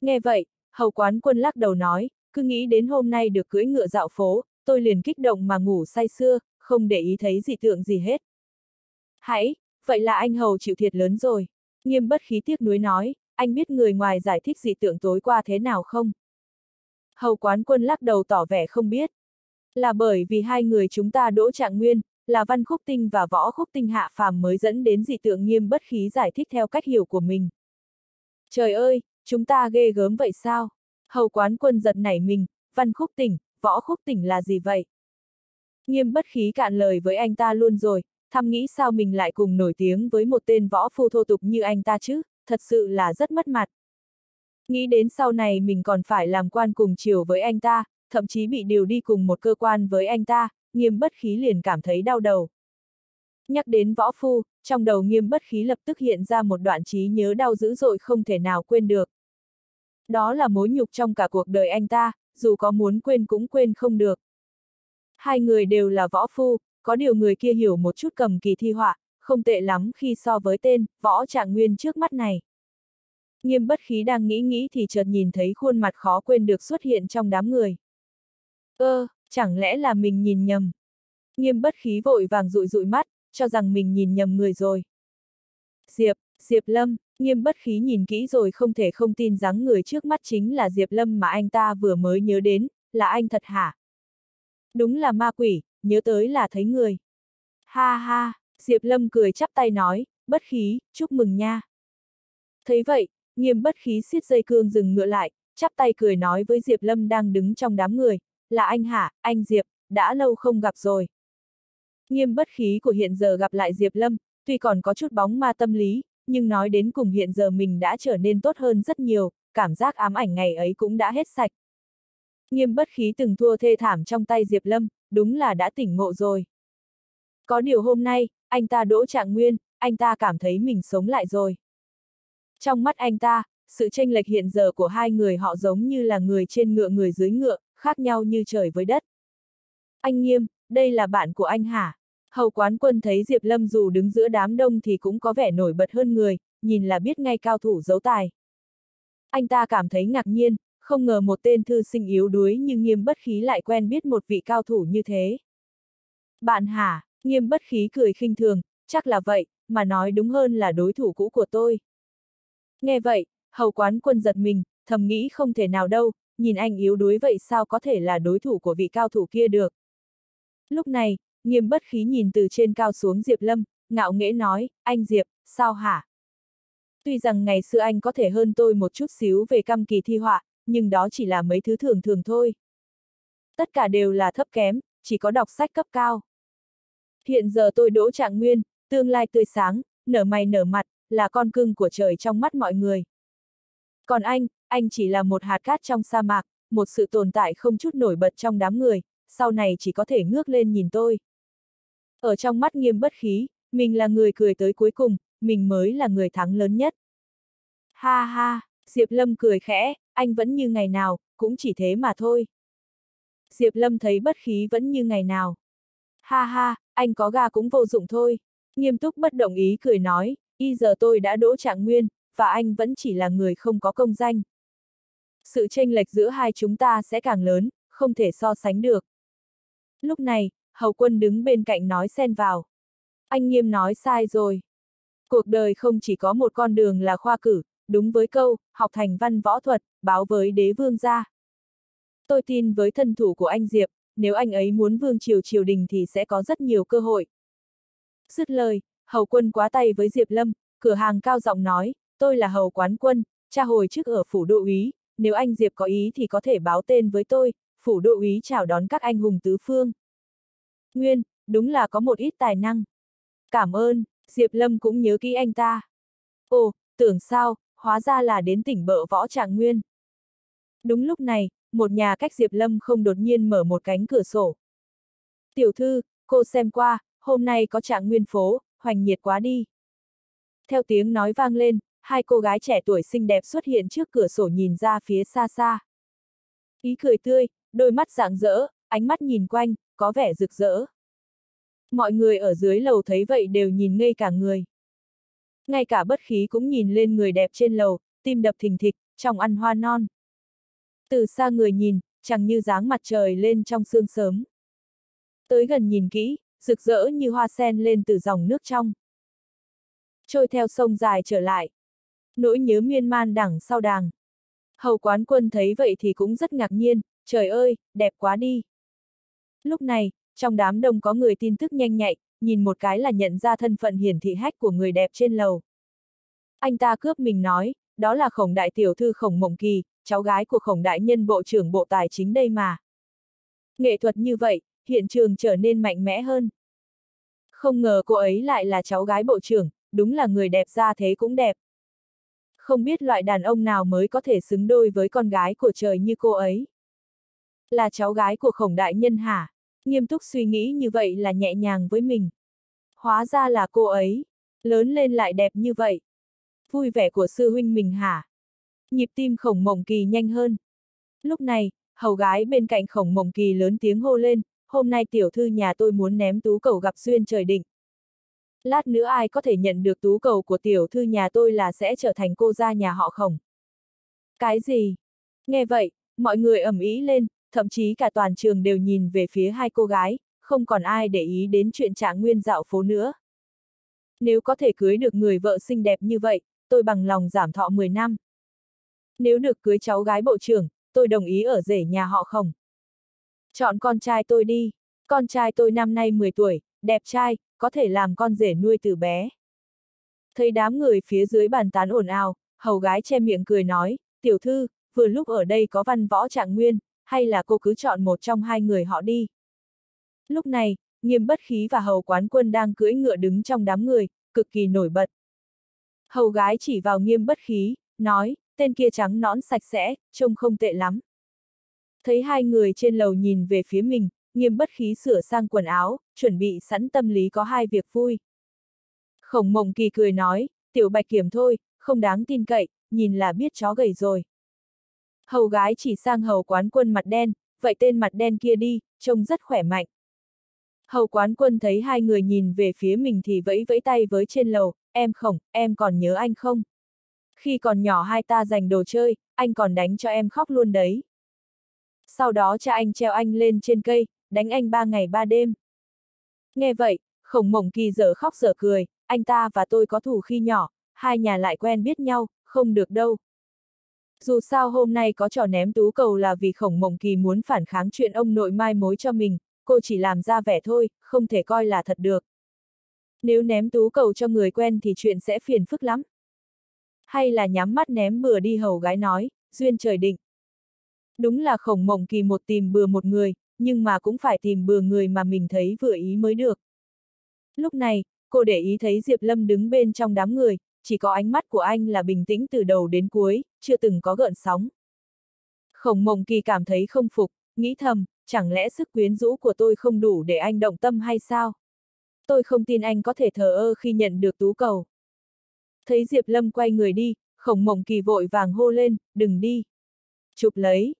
Nghe vậy, Hầu quán quân lắc đầu nói, cứ nghĩ đến hôm nay được cưỡi ngựa dạo phố, tôi liền kích động mà ngủ say sưa, không để ý thấy dị tượng gì hết. Hãy, vậy là anh Hầu chịu thiệt lớn rồi. Nghiêm bất khí tiếc nuối nói, anh biết người ngoài giải thích dị tượng tối qua thế nào không? Hầu quán quân lắc đầu tỏ vẻ không biết. Là bởi vì hai người chúng ta đỗ trạng nguyên, là văn khúc tinh và võ khúc tinh hạ phàm mới dẫn đến dị tượng nghiêm bất khí giải thích theo cách hiểu của mình. Trời ơi, chúng ta ghê gớm vậy sao? Hầu quán quân giật nảy mình, văn khúc tỉnh, võ khúc tỉnh là gì vậy? Nghiêm bất khí cạn lời với anh ta luôn rồi, thăm nghĩ sao mình lại cùng nổi tiếng với một tên võ phu thô tục như anh ta chứ, thật sự là rất mất mặt. Nghĩ đến sau này mình còn phải làm quan cùng chiều với anh ta, thậm chí bị điều đi cùng một cơ quan với anh ta, nghiêm bất khí liền cảm thấy đau đầu. Nhắc đến võ phu, trong đầu nghiêm bất khí lập tức hiện ra một đoạn trí nhớ đau dữ dội không thể nào quên được. Đó là mối nhục trong cả cuộc đời anh ta, dù có muốn quên cũng quên không được. Hai người đều là võ phu, có điều người kia hiểu một chút cầm kỳ thi họa, không tệ lắm khi so với tên, võ trạng nguyên trước mắt này. Nghiêm bất khí đang nghĩ nghĩ thì chợt nhìn thấy khuôn mặt khó quên được xuất hiện trong đám người. Ơ, chẳng lẽ là mình nhìn nhầm? Nghiêm bất khí vội vàng rụi rụi mắt, cho rằng mình nhìn nhầm người rồi. Diệp, Diệp Lâm, nghiêm bất khí nhìn kỹ rồi không thể không tin rằng người trước mắt chính là Diệp Lâm mà anh ta vừa mới nhớ đến, là anh thật hả? Đúng là ma quỷ, nhớ tới là thấy người. Ha ha, Diệp Lâm cười chắp tay nói, bất khí, chúc mừng nha. Thấy vậy, nghiêm bất khí siết dây cương dừng ngựa lại, chắp tay cười nói với Diệp Lâm đang đứng trong đám người, là anh hả, anh Diệp, đã lâu không gặp rồi. Nghiêm bất khí của hiện giờ gặp lại Diệp Lâm, tuy còn có chút bóng ma tâm lý, nhưng nói đến cùng hiện giờ mình đã trở nên tốt hơn rất nhiều, cảm giác ám ảnh ngày ấy cũng đã hết sạch. Nghiêm bất khí từng thua thê thảm trong tay Diệp Lâm, đúng là đã tỉnh ngộ rồi. Có điều hôm nay, anh ta đỗ trạng nguyên, anh ta cảm thấy mình sống lại rồi. Trong mắt anh ta, sự tranh lệch hiện giờ của hai người họ giống như là người trên ngựa người dưới ngựa, khác nhau như trời với đất. Anh nghiêm, đây là bạn của anh hả? Hầu quán quân thấy Diệp Lâm dù đứng giữa đám đông thì cũng có vẻ nổi bật hơn người, nhìn là biết ngay cao thủ giấu tài. Anh ta cảm thấy ngạc nhiên, không ngờ một tên thư sinh yếu đuối như nghiêm bất khí lại quen biết một vị cao thủ như thế. Bạn hả, nghiêm bất khí cười khinh thường, chắc là vậy, mà nói đúng hơn là đối thủ cũ của tôi. Nghe vậy, hầu quán quân giật mình, thầm nghĩ không thể nào đâu, nhìn anh yếu đuối vậy sao có thể là đối thủ của vị cao thủ kia được. Lúc này, nghiêm bất khí nhìn từ trên cao xuống Diệp Lâm, ngạo nghễ nói, anh Diệp, sao hả? Tuy rằng ngày xưa anh có thể hơn tôi một chút xíu về căm kỳ thi họa, nhưng đó chỉ là mấy thứ thường thường thôi. Tất cả đều là thấp kém, chỉ có đọc sách cấp cao. Hiện giờ tôi đỗ trạng nguyên, tương lai tươi sáng, nở mày nở mặt, là con cưng của trời trong mắt mọi người. Còn anh, anh chỉ là một hạt cát trong sa mạc, một sự tồn tại không chút nổi bật trong đám người, sau này chỉ có thể ngước lên nhìn tôi. Ở trong mắt nghiêm bất khí, mình là người cười tới cuối cùng, mình mới là người thắng lớn nhất. Ha ha, Diệp Lâm cười khẽ, anh vẫn như ngày nào, cũng chỉ thế mà thôi. Diệp Lâm thấy bất khí vẫn như ngày nào. Ha ha, anh có ga cũng vô dụng thôi. Nghiêm túc bất đồng ý cười nói, y giờ tôi đã đỗ trạng nguyên, và anh vẫn chỉ là người không có công danh. Sự tranh lệch giữa hai chúng ta sẽ càng lớn, không thể so sánh được. Lúc này, hầu quân đứng bên cạnh nói xen vào. Anh nghiêm nói sai rồi. Cuộc đời không chỉ có một con đường là khoa cử, đúng với câu, học thành văn võ thuật, báo với đế vương gia. Tôi tin với thân thủ của anh Diệp, nếu anh ấy muốn vương triều triều đình thì sẽ có rất nhiều cơ hội. Dứt lời, hầu quân quá tay với Diệp Lâm, cửa hàng cao giọng nói, tôi là hầu quán quân, cha hồi trước ở phủ đô úy, nếu anh Diệp có ý thì có thể báo tên với tôi, phủ đô úy chào đón các anh hùng tứ phương. Nguyên, đúng là có một ít tài năng. Cảm ơn, Diệp Lâm cũng nhớ kỹ anh ta. Ồ, tưởng sao, hóa ra là đến tỉnh bợ võ trạng nguyên. Đúng lúc này, một nhà cách Diệp Lâm không đột nhiên mở một cánh cửa sổ. Tiểu thư, cô xem qua, hôm nay có trạng nguyên phố, hoành nhiệt quá đi. Theo tiếng nói vang lên, hai cô gái trẻ tuổi xinh đẹp xuất hiện trước cửa sổ nhìn ra phía xa xa. Ý cười tươi, đôi mắt rạng rỡ, ánh mắt nhìn quanh, có vẻ rực rỡ. Mọi người ở dưới lầu thấy vậy đều nhìn ngây cả người. Ngay cả bất khí cũng nhìn lên người đẹp trên lầu, tim đập thình thịch, trong ăn hoa non. Từ xa người nhìn, chẳng như dáng mặt trời lên trong sương sớm. Tới gần nhìn kỹ, rực rỡ như hoa sen lên từ dòng nước trong. Trôi theo sông dài trở lại. Nỗi nhớ miên man đằng sau đàng. Hầu quán quân thấy vậy thì cũng rất ngạc nhiên, trời ơi, đẹp quá đi. Lúc này, trong đám đông có người tin tức nhanh nhạy, nhìn một cái là nhận ra thân phận hiển thị hách của người đẹp trên lầu. Anh ta cướp mình nói, đó là khổng đại tiểu thư khổng mộng kỳ, cháu gái của khổng đại nhân bộ trưởng bộ tài chính đây mà. Nghệ thuật như vậy, hiện trường trở nên mạnh mẽ hơn. Không ngờ cô ấy lại là cháu gái bộ trưởng, đúng là người đẹp ra thế cũng đẹp. Không biết loại đàn ông nào mới có thể xứng đôi với con gái của trời như cô ấy. Là cháu gái của khổng đại nhân hả? Nghiêm túc suy nghĩ như vậy là nhẹ nhàng với mình. Hóa ra là cô ấy. Lớn lên lại đẹp như vậy. Vui vẻ của sư huynh mình hả? Nhịp tim khổng mộng kỳ nhanh hơn. Lúc này, hầu gái bên cạnh khổng mộng kỳ lớn tiếng hô lên, hôm nay tiểu thư nhà tôi muốn ném tú cầu gặp xuyên trời định. Lát nữa ai có thể nhận được tú cầu của tiểu thư nhà tôi là sẽ trở thành cô gia nhà họ khổng. Cái gì? Nghe vậy, mọi người ầm ý lên, thậm chí cả toàn trường đều nhìn về phía hai cô gái, không còn ai để ý đến chuyện trạng nguyên dạo phố nữa. Nếu có thể cưới được người vợ xinh đẹp như vậy, tôi bằng lòng giảm thọ 10 năm. Nếu được cưới cháu gái bộ trưởng, tôi đồng ý ở rể nhà họ không. Chọn con trai tôi đi, con trai tôi năm nay 10 tuổi, đẹp trai, có thể làm con rể nuôi từ bé. Thấy đám người phía dưới bàn tán ồn ào, hầu gái che miệng cười nói, tiểu thư, vừa lúc ở đây có văn võ trạng nguyên, hay là cô cứ chọn một trong hai người họ đi. Lúc này, nghiêm bất khí và hầu quán quân đang cưỡi ngựa đứng trong đám người, cực kỳ nổi bật. Hầu gái chỉ vào nghiêm bất khí, nói, tên kia trắng nõn sạch sẽ, trông không tệ lắm. Thấy hai người trên lầu nhìn về phía mình, nghiêm bất khí sửa sang quần áo, chuẩn bị sẵn tâm lý có hai việc vui. Khổng mộng kỳ cười nói, tiểu bạch kiểm thôi, không đáng tin cậy, nhìn là biết chó gầy rồi. Hầu gái chỉ sang hầu quán quân mặt đen, vậy tên mặt đen kia đi, trông rất khỏe mạnh. Hầu quán quân thấy hai người nhìn về phía mình thì vẫy vẫy tay với trên lầu, em khổng, em còn nhớ anh không? Khi còn nhỏ hai ta giành đồ chơi, anh còn đánh cho em khóc luôn đấy. Sau đó cha anh treo anh lên trên cây, đánh anh ba ngày ba đêm. Nghe vậy, khổng mộng kỳ dở khóc dở cười, anh ta và tôi có thù khi nhỏ, hai nhà lại quen biết nhau, không được đâu. Dù sao hôm nay có trò ném tú cầu là vì khổng mộng kỳ muốn phản kháng chuyện ông nội mai mối cho mình, cô chỉ làm ra vẻ thôi, không thể coi là thật được. Nếu ném tú cầu cho người quen thì chuyện sẽ phiền phức lắm. Hay là nhắm mắt ném bừa đi hầu gái nói, duyên trời định. Đúng là khổng mộng kỳ một tìm bừa một người, nhưng mà cũng phải tìm bừa người mà mình thấy vừa ý mới được. Lúc này, cô để ý thấy Diệp Lâm đứng bên trong đám người, chỉ có ánh mắt của anh là bình tĩnh từ đầu đến cuối, chưa từng có gợn sóng. Khổng mộng kỳ cảm thấy không phục, nghĩ thầm, chẳng lẽ sức quyến rũ của tôi không đủ để anh động tâm hay sao? Tôi không tin anh có thể thờ ơ khi nhận được tú cầu. Thấy Diệp Lâm quay người đi, khổng mộng kỳ vội vàng hô lên, đừng đi. Chụp lấy.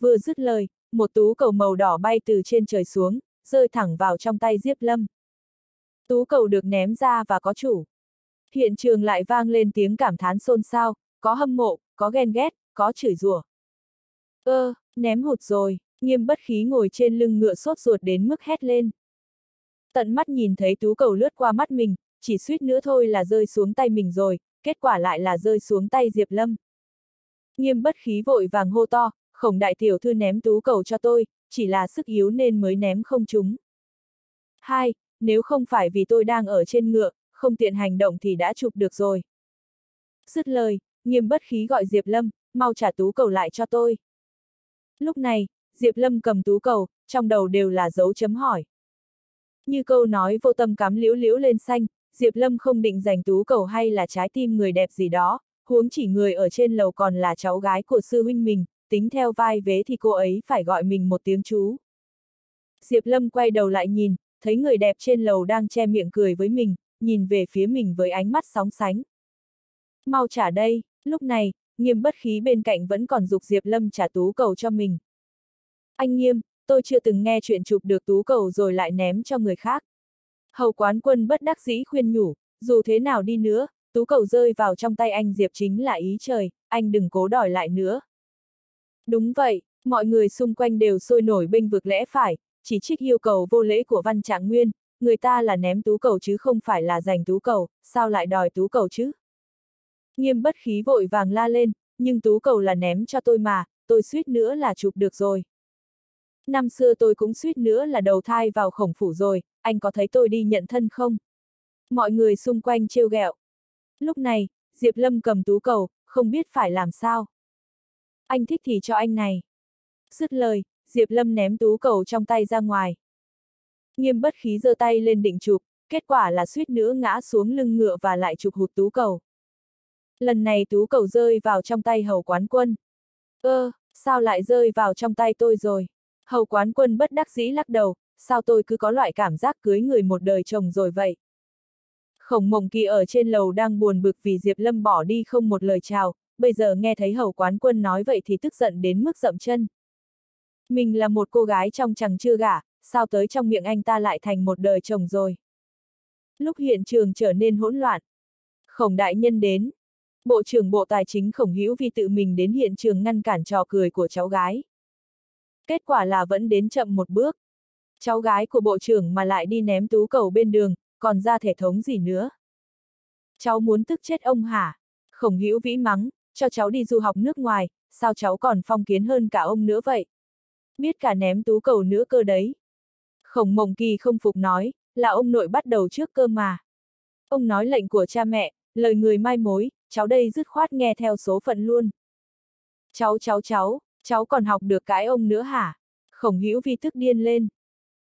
Vừa dứt lời, một tú cầu màu đỏ bay từ trên trời xuống, rơi thẳng vào trong tay Diệp Lâm. Tú cầu được ném ra và có chủ. Hiện trường lại vang lên tiếng cảm thán xôn xao, có hâm mộ, có ghen ghét, có chửi rủa. Ơ, ném hụt rồi, nghiêm bất khí ngồi trên lưng ngựa sốt ruột đến mức hét lên. Tận mắt nhìn thấy tú cầu lướt qua mắt mình, chỉ suýt nữa thôi là rơi xuống tay mình rồi, kết quả lại là rơi xuống tay Diệp Lâm. Nghiêm bất khí vội vàng hô to, khổng đại tiểu thư ném tú cầu cho tôi, chỉ là sức yếu nên mới ném không trúng. Hai, nếu không phải vì tôi đang ở trên ngựa, không tiện hành động thì đã chụp được rồi. Dứt lời, nghiêm bất khí gọi Diệp Lâm, mau trả tú cầu lại cho tôi. Lúc này, Diệp Lâm cầm tú cầu, trong đầu đều là dấu chấm hỏi. Như câu nói vô tâm cắm liễu liễu lên xanh, Diệp Lâm không định giành tú cầu hay là trái tim người đẹp gì đó, huống chỉ người ở trên lầu còn là cháu gái của sư huynh mình, tính theo vai vế thì cô ấy phải gọi mình một tiếng chú. Diệp Lâm quay đầu lại nhìn, thấy người đẹp trên lầu đang che miệng cười với mình, nhìn về phía mình với ánh mắt sóng sánh. Mau trả đây, lúc này, nghiêm bất khí bên cạnh vẫn còn dục Diệp Lâm trả tú cầu cho mình. Anh nghiêm, tôi chưa từng nghe chuyện chụp được tú cầu rồi lại ném cho người khác. Hầu quán quân bất đắc dĩ khuyên nhủ, dù thế nào đi nữa, tú cầu rơi vào trong tay anh Diệp chính là ý trời, anh đừng cố đòi lại nữa. Đúng vậy, mọi người xung quanh đều sôi nổi bênh vực lẽ phải, chỉ trích yêu cầu vô lễ của Văn Trạng Nguyên, người ta là ném tú cầu chứ không phải là giành tú cầu, sao lại đòi tú cầu chứ? Nghiêm bất khí vội vàng la lên, nhưng tú cầu là ném cho tôi mà, tôi suýt nữa là chụp được rồi. Năm xưa tôi cũng suýt nữa là đầu thai vào khổng phủ rồi, anh có thấy tôi đi nhận thân không? Mọi người xung quanh trêu ghẹo. Lúc này, Diệp Lâm cầm tú cầu, không biết phải làm sao. Anh thích thì cho anh này. Dứt lời, Diệp Lâm ném tú cầu trong tay ra ngoài. Nghiêm bất khí giơ tay lên định chụp, kết quả là suýt nữa ngã xuống lưng ngựa và lại chụp hụt tú cầu. Lần này tú cầu rơi vào trong tay hầu quán quân. Ơ, sao lại rơi vào trong tay tôi rồi? Hầu quán quân bất đắc dĩ lắc đầu, sao tôi cứ có loại cảm giác cưới người một đời chồng rồi vậy? Khổng mộng kỳ ở trên lầu đang buồn bực vì Diệp Lâm bỏ đi không một lời chào, bây giờ nghe thấy hầu quán quân nói vậy thì tức giận đến mức dậm chân. Mình là một cô gái trong chẳng chưa gả, sao tới trong miệng anh ta lại thành một đời chồng rồi. Lúc hiện trường trở nên hỗn loạn. Khổng đại nhân đến. Bộ trưởng Bộ Tài chính Khổng Hữu vì tự mình đến hiện trường ngăn cản trò cười của cháu gái. Kết quả là vẫn đến chậm một bước. Cháu gái của bộ trưởng mà lại đi ném tú cầu bên đường, còn ra thể thống gì nữa. Cháu muốn tức chết ông hả? Khổng Hữu Vĩ mắng, cho cháu đi du học nước ngoài, sao cháu còn phong kiến hơn cả ông nữa vậy? Biết cả ném tú cầu nữa cơ đấy. Khổng Mộng Kỳ không phục nói, là ông nội bắt đầu trước cơ mà. Ông nói lệnh của cha mẹ, lời người mai mối, cháu đây dứt khoát nghe theo số phận luôn. Cháu cháu cháu, cháu còn học được cái ông nữa hả? Khổng Hữu Vi tức điên lên.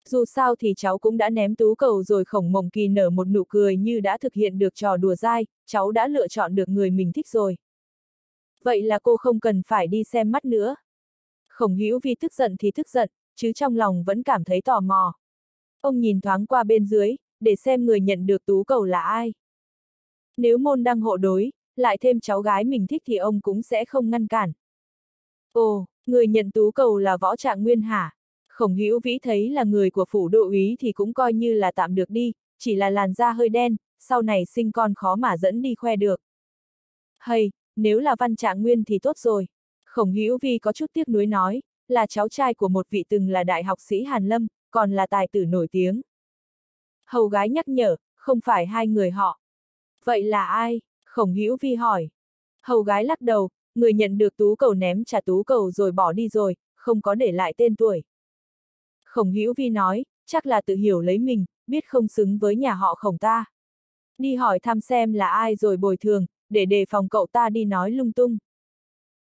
Dù sao thì cháu cũng đã ném tú cầu rồi khổng mộng kỳ nở một nụ cười như đã thực hiện được trò đùa dai, cháu đã lựa chọn được người mình thích rồi. Vậy là cô không cần phải đi xem mắt nữa. Khổng Hữu Vi tức giận thì tức giận, chứ trong lòng vẫn cảm thấy tò mò. Ông nhìn thoáng qua bên dưới, để xem người nhận được tú cầu là ai. Nếu môn đăng hộ đối, lại thêm cháu gái mình thích thì ông cũng sẽ không ngăn cản. Ồ, người nhận tú cầu là võ trạng nguyên hả? Khổng hữu vĩ thấy là người của phủ độ úy thì cũng coi như là tạm được đi, chỉ là làn da hơi đen, sau này sinh con khó mà dẫn đi khoe được. Hay, nếu là văn trạng nguyên thì tốt rồi. Khổng hữu vi có chút tiếc nuối nói, là cháu trai của một vị từng là đại học sĩ Hàn Lâm, còn là tài tử nổi tiếng. Hầu gái nhắc nhở, không phải hai người họ. Vậy là ai? Khổng Hữu Vi hỏi. Hầu gái lắc đầu, người nhận được tú cầu ném trả tú cầu rồi bỏ đi rồi, không có để lại tên tuổi. Khổng Hữu Vi nói, chắc là tự hiểu lấy mình, biết không xứng với nhà họ khổng ta. Đi hỏi thăm xem là ai rồi bồi thường, để đề phòng cậu ta đi nói lung tung.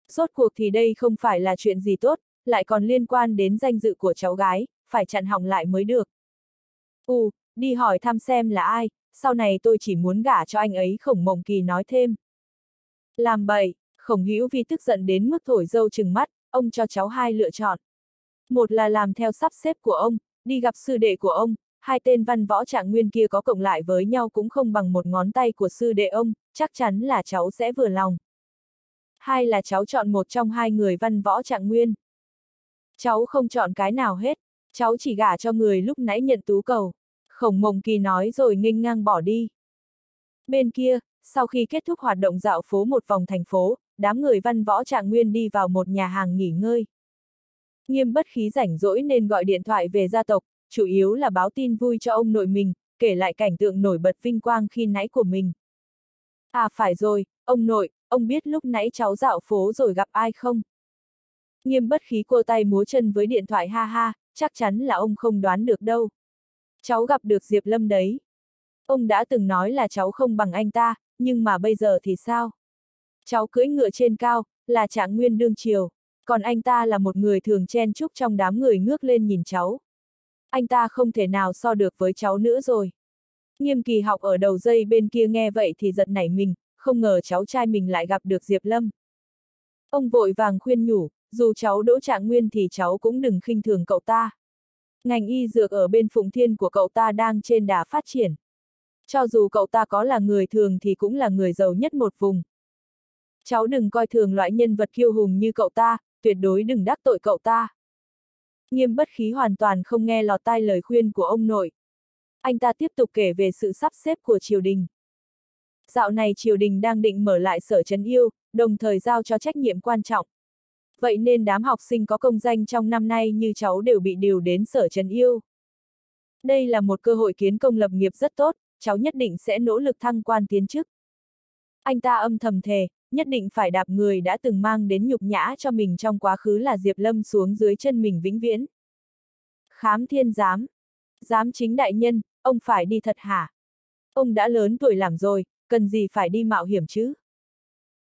Rốt cuộc thì đây không phải là chuyện gì tốt, lại còn liên quan đến danh dự của cháu gái, phải chặn hỏng lại mới được. U, đi hỏi thăm xem là ai, sau này tôi chỉ muốn gả cho anh ấy khổng mộng kỳ nói thêm. Làm bậy, khổng hữu vi tức giận đến mức thổi dâu chừng mắt, ông cho cháu hai lựa chọn. Một là làm theo sắp xếp của ông, đi gặp sư đệ của ông, hai tên văn võ trạng nguyên kia có cộng lại với nhau cũng không bằng một ngón tay của sư đệ ông, chắc chắn là cháu sẽ vừa lòng. Hai là cháu chọn một trong hai người văn võ trạng nguyên. Cháu không chọn cái nào hết, cháu chỉ gả cho người lúc nãy nhận tú cầu. Khổng Mộng Kỳ nói rồi nghênh ngang bỏ đi. Bên kia, sau khi kết thúc hoạt động dạo phố một vòng thành phố, đám người văn võ trạng nguyên đi vào một nhà hàng nghỉ ngơi. Nghiêm bất khí rảnh rỗi nên gọi điện thoại về gia tộc, chủ yếu là báo tin vui cho ông nội mình, kể lại cảnh tượng nổi bật vinh quang khi nãy của mình. À phải rồi, ông nội, ông biết lúc nãy cháu dạo phố rồi gặp ai không? Nghiêm bất khí cô tay múa chân với điện thoại ha ha, chắc chắn là ông không đoán được đâu. Cháu gặp được Diệp Lâm đấy. Ông đã từng nói là cháu không bằng anh ta, nhưng mà bây giờ thì sao? Cháu cưỡi ngựa trên cao, là trạng nguyên đương triều, còn anh ta là một người thường chen chúc trong đám người ngước lên nhìn cháu. Anh ta không thể nào so được với cháu nữa rồi. Nghiêm kỳ học ở đầu dây bên kia nghe vậy thì giật nảy mình, không ngờ cháu trai mình lại gặp được Diệp Lâm. Ông vội vàng khuyên nhủ, dù cháu đỗ trạng nguyên thì cháu cũng đừng khinh thường cậu ta. Ngành y dược ở bên Phụng Thiên của cậu ta đang trên đà phát triển. Cho dù cậu ta có là người thường thì cũng là người giàu nhất một vùng. Cháu đừng coi thường loại nhân vật kiêu hùng như cậu ta, tuyệt đối đừng đắc tội cậu ta. Nghiêm bất khí hoàn toàn không nghe lọt tai lời khuyên của ông nội. Anh ta tiếp tục kể về sự sắp xếp của triều đình. Dạo này triều đình đang định mở lại sở trấn yêu, đồng thời giao cho trách nhiệm quan trọng. Vậy nên đám học sinh có công danh trong năm nay như cháu đều bị điều đến sở trần yêu. Đây là một cơ hội kiến công lập nghiệp rất tốt, cháu nhất định sẽ nỗ lực thăng quan tiến chức. Anh ta âm thầm thề, nhất định phải đạp người đã từng mang đến nhục nhã cho mình trong quá khứ là Diệp Lâm xuống dưới chân mình vĩnh viễn. Khám thiên giám. Giám chính đại nhân, ông phải đi thật hả? Ông đã lớn tuổi làm rồi, cần gì phải đi mạo hiểm chứ?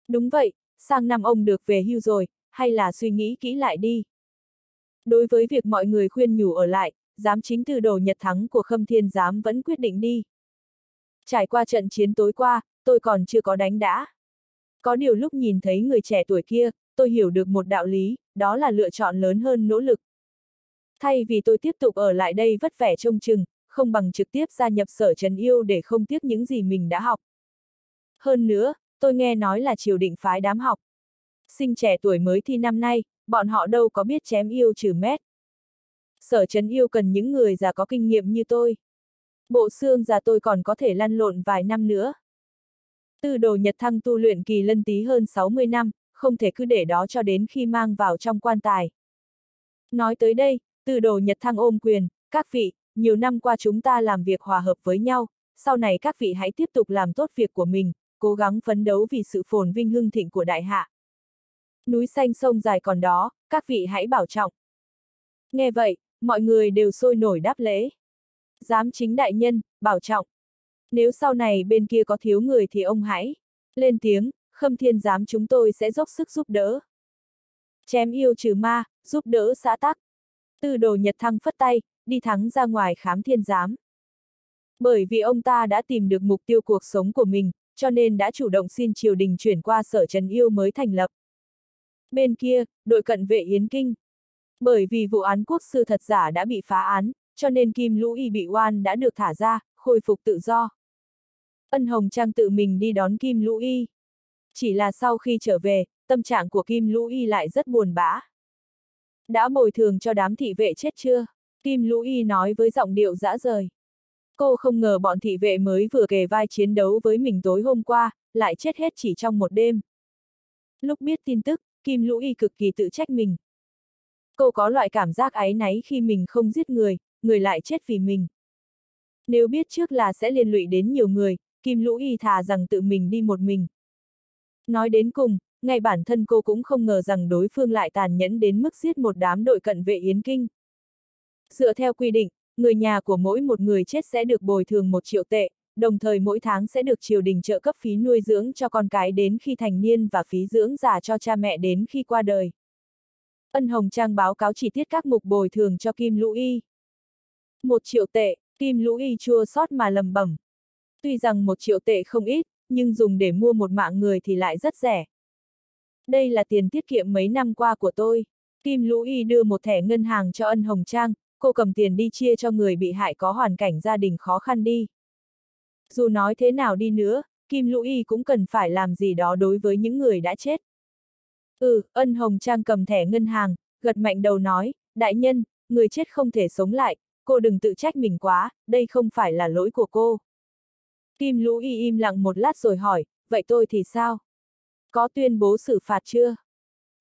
Đúng vậy, sang năm ông được về hưu rồi, hay là suy nghĩ kỹ lại đi. Đối với việc mọi người khuyên nhủ ở lại, giám chính từ đầu nhật thắng của Khâm Thiên Giám vẫn quyết định đi. Trải qua trận chiến tối qua, tôi còn chưa có đánh đã. Có điều lúc nhìn thấy người trẻ tuổi kia, tôi hiểu được một đạo lý, đó là lựa chọn lớn hơn nỗ lực. Thay vì tôi tiếp tục ở lại đây vất vẻ trông chừng, không bằng trực tiếp gia nhập sở trần yêu để không tiếc những gì mình đã học. Hơn nữa, tôi nghe nói là triều định phái đám học. Sinh trẻ tuổi mới thi năm nay, bọn họ đâu có biết chém yêu trừ mét. Sở trấn yêu cần những người già có kinh nghiệm như tôi. Bộ xương già tôi còn có thể lăn lộn vài năm nữa. Từ đồ nhật thăng tu luyện kỳ lân tí hơn 60 năm, không thể cứ để đó cho đến khi mang vào trong quan tài. Nói tới đây, từ đồ nhật thăng ôm quyền, các vị, nhiều năm qua chúng ta làm việc hòa hợp với nhau, sau này các vị hãy tiếp tục làm tốt việc của mình, cố gắng phấn đấu vì sự phồn vinh hưng thịnh của đại hạ. Núi xanh sông dài còn đó, các vị hãy bảo trọng. Nghe vậy, mọi người đều sôi nổi đáp lễ. Giám chính đại nhân, bảo trọng. Nếu sau này bên kia có thiếu người thì ông hãy lên tiếng, khâm thiên giám chúng tôi sẽ dốc sức giúp đỡ. Chém yêu trừ ma, giúp đỡ xã tắc. Từ đồ nhật thăng phất tay, đi thắng ra ngoài khám thiên giám. Bởi vì ông ta đã tìm được mục tiêu cuộc sống của mình, cho nên đã chủ động xin triều đình chuyển qua sở trần yêu mới thành lập. Bên kia, đội cận vệ Yến Kinh. Bởi vì vụ án quốc sư thật giả đã bị phá án, cho nên Kim Lũ Y bị oan đã được thả ra, khôi phục tự do. Ân Hồng Trang tự mình đi đón Kim Lũ Y. Chỉ là sau khi trở về, tâm trạng của Kim Lũ Y lại rất buồn bã. Đã bồi thường cho đám thị vệ chết chưa? Kim Lũ Y nói với giọng điệu dã rời. Cô không ngờ bọn thị vệ mới vừa kề vai chiến đấu với mình tối hôm qua, lại chết hết chỉ trong một đêm. Lúc biết tin tức, Kim Lũ Y cực kỳ tự trách mình. Cô có loại cảm giác áy náy khi mình không giết người, người lại chết vì mình. Nếu biết trước là sẽ liên lụy đến nhiều người, Kim Lũ Y thà rằng tự mình đi một mình. Nói đến cùng, ngay bản thân cô cũng không ngờ rằng đối phương lại tàn nhẫn đến mức giết một đám đội cận vệ Yến Kinh. Dựa theo quy định, người nhà của mỗi một người chết sẽ được bồi thường một triệu tệ, đồng thời mỗi tháng sẽ được triều đình trợ cấp phí nuôi dưỡng cho con cái đến khi thành niên và phí dưỡng già cho cha mẹ đến khi qua đời. Ân Hồng Trang báo cáo chi tiết các mục bồi thường cho Kim Lũ Y. Một triệu tệ, Kim Lũ Y chua sót mà lầm bẩm. Tuy rằng một triệu tệ không ít, nhưng dùng để mua một mạng người thì lại rất rẻ. Đây là tiền tiết kiệm mấy năm qua của tôi. Kim Lũ Y đưa một thẻ ngân hàng cho ân Hồng Trang, cô cầm tiền đi chia cho người bị hại có hoàn cảnh gia đình khó khăn đi. Dù nói thế nào đi nữa, Kim Lũ Y cũng cần phải làm gì đó đối với những người đã chết. Ừ, ân Hồng Trang cầm thẻ ngân hàng, gật mạnh đầu nói, đại nhân, người chết không thể sống lại, cô đừng tự trách mình quá, đây không phải là lỗi của cô. Kim Lũ Y im lặng một lát rồi hỏi, vậy tôi thì sao? Có tuyên bố xử phạt chưa?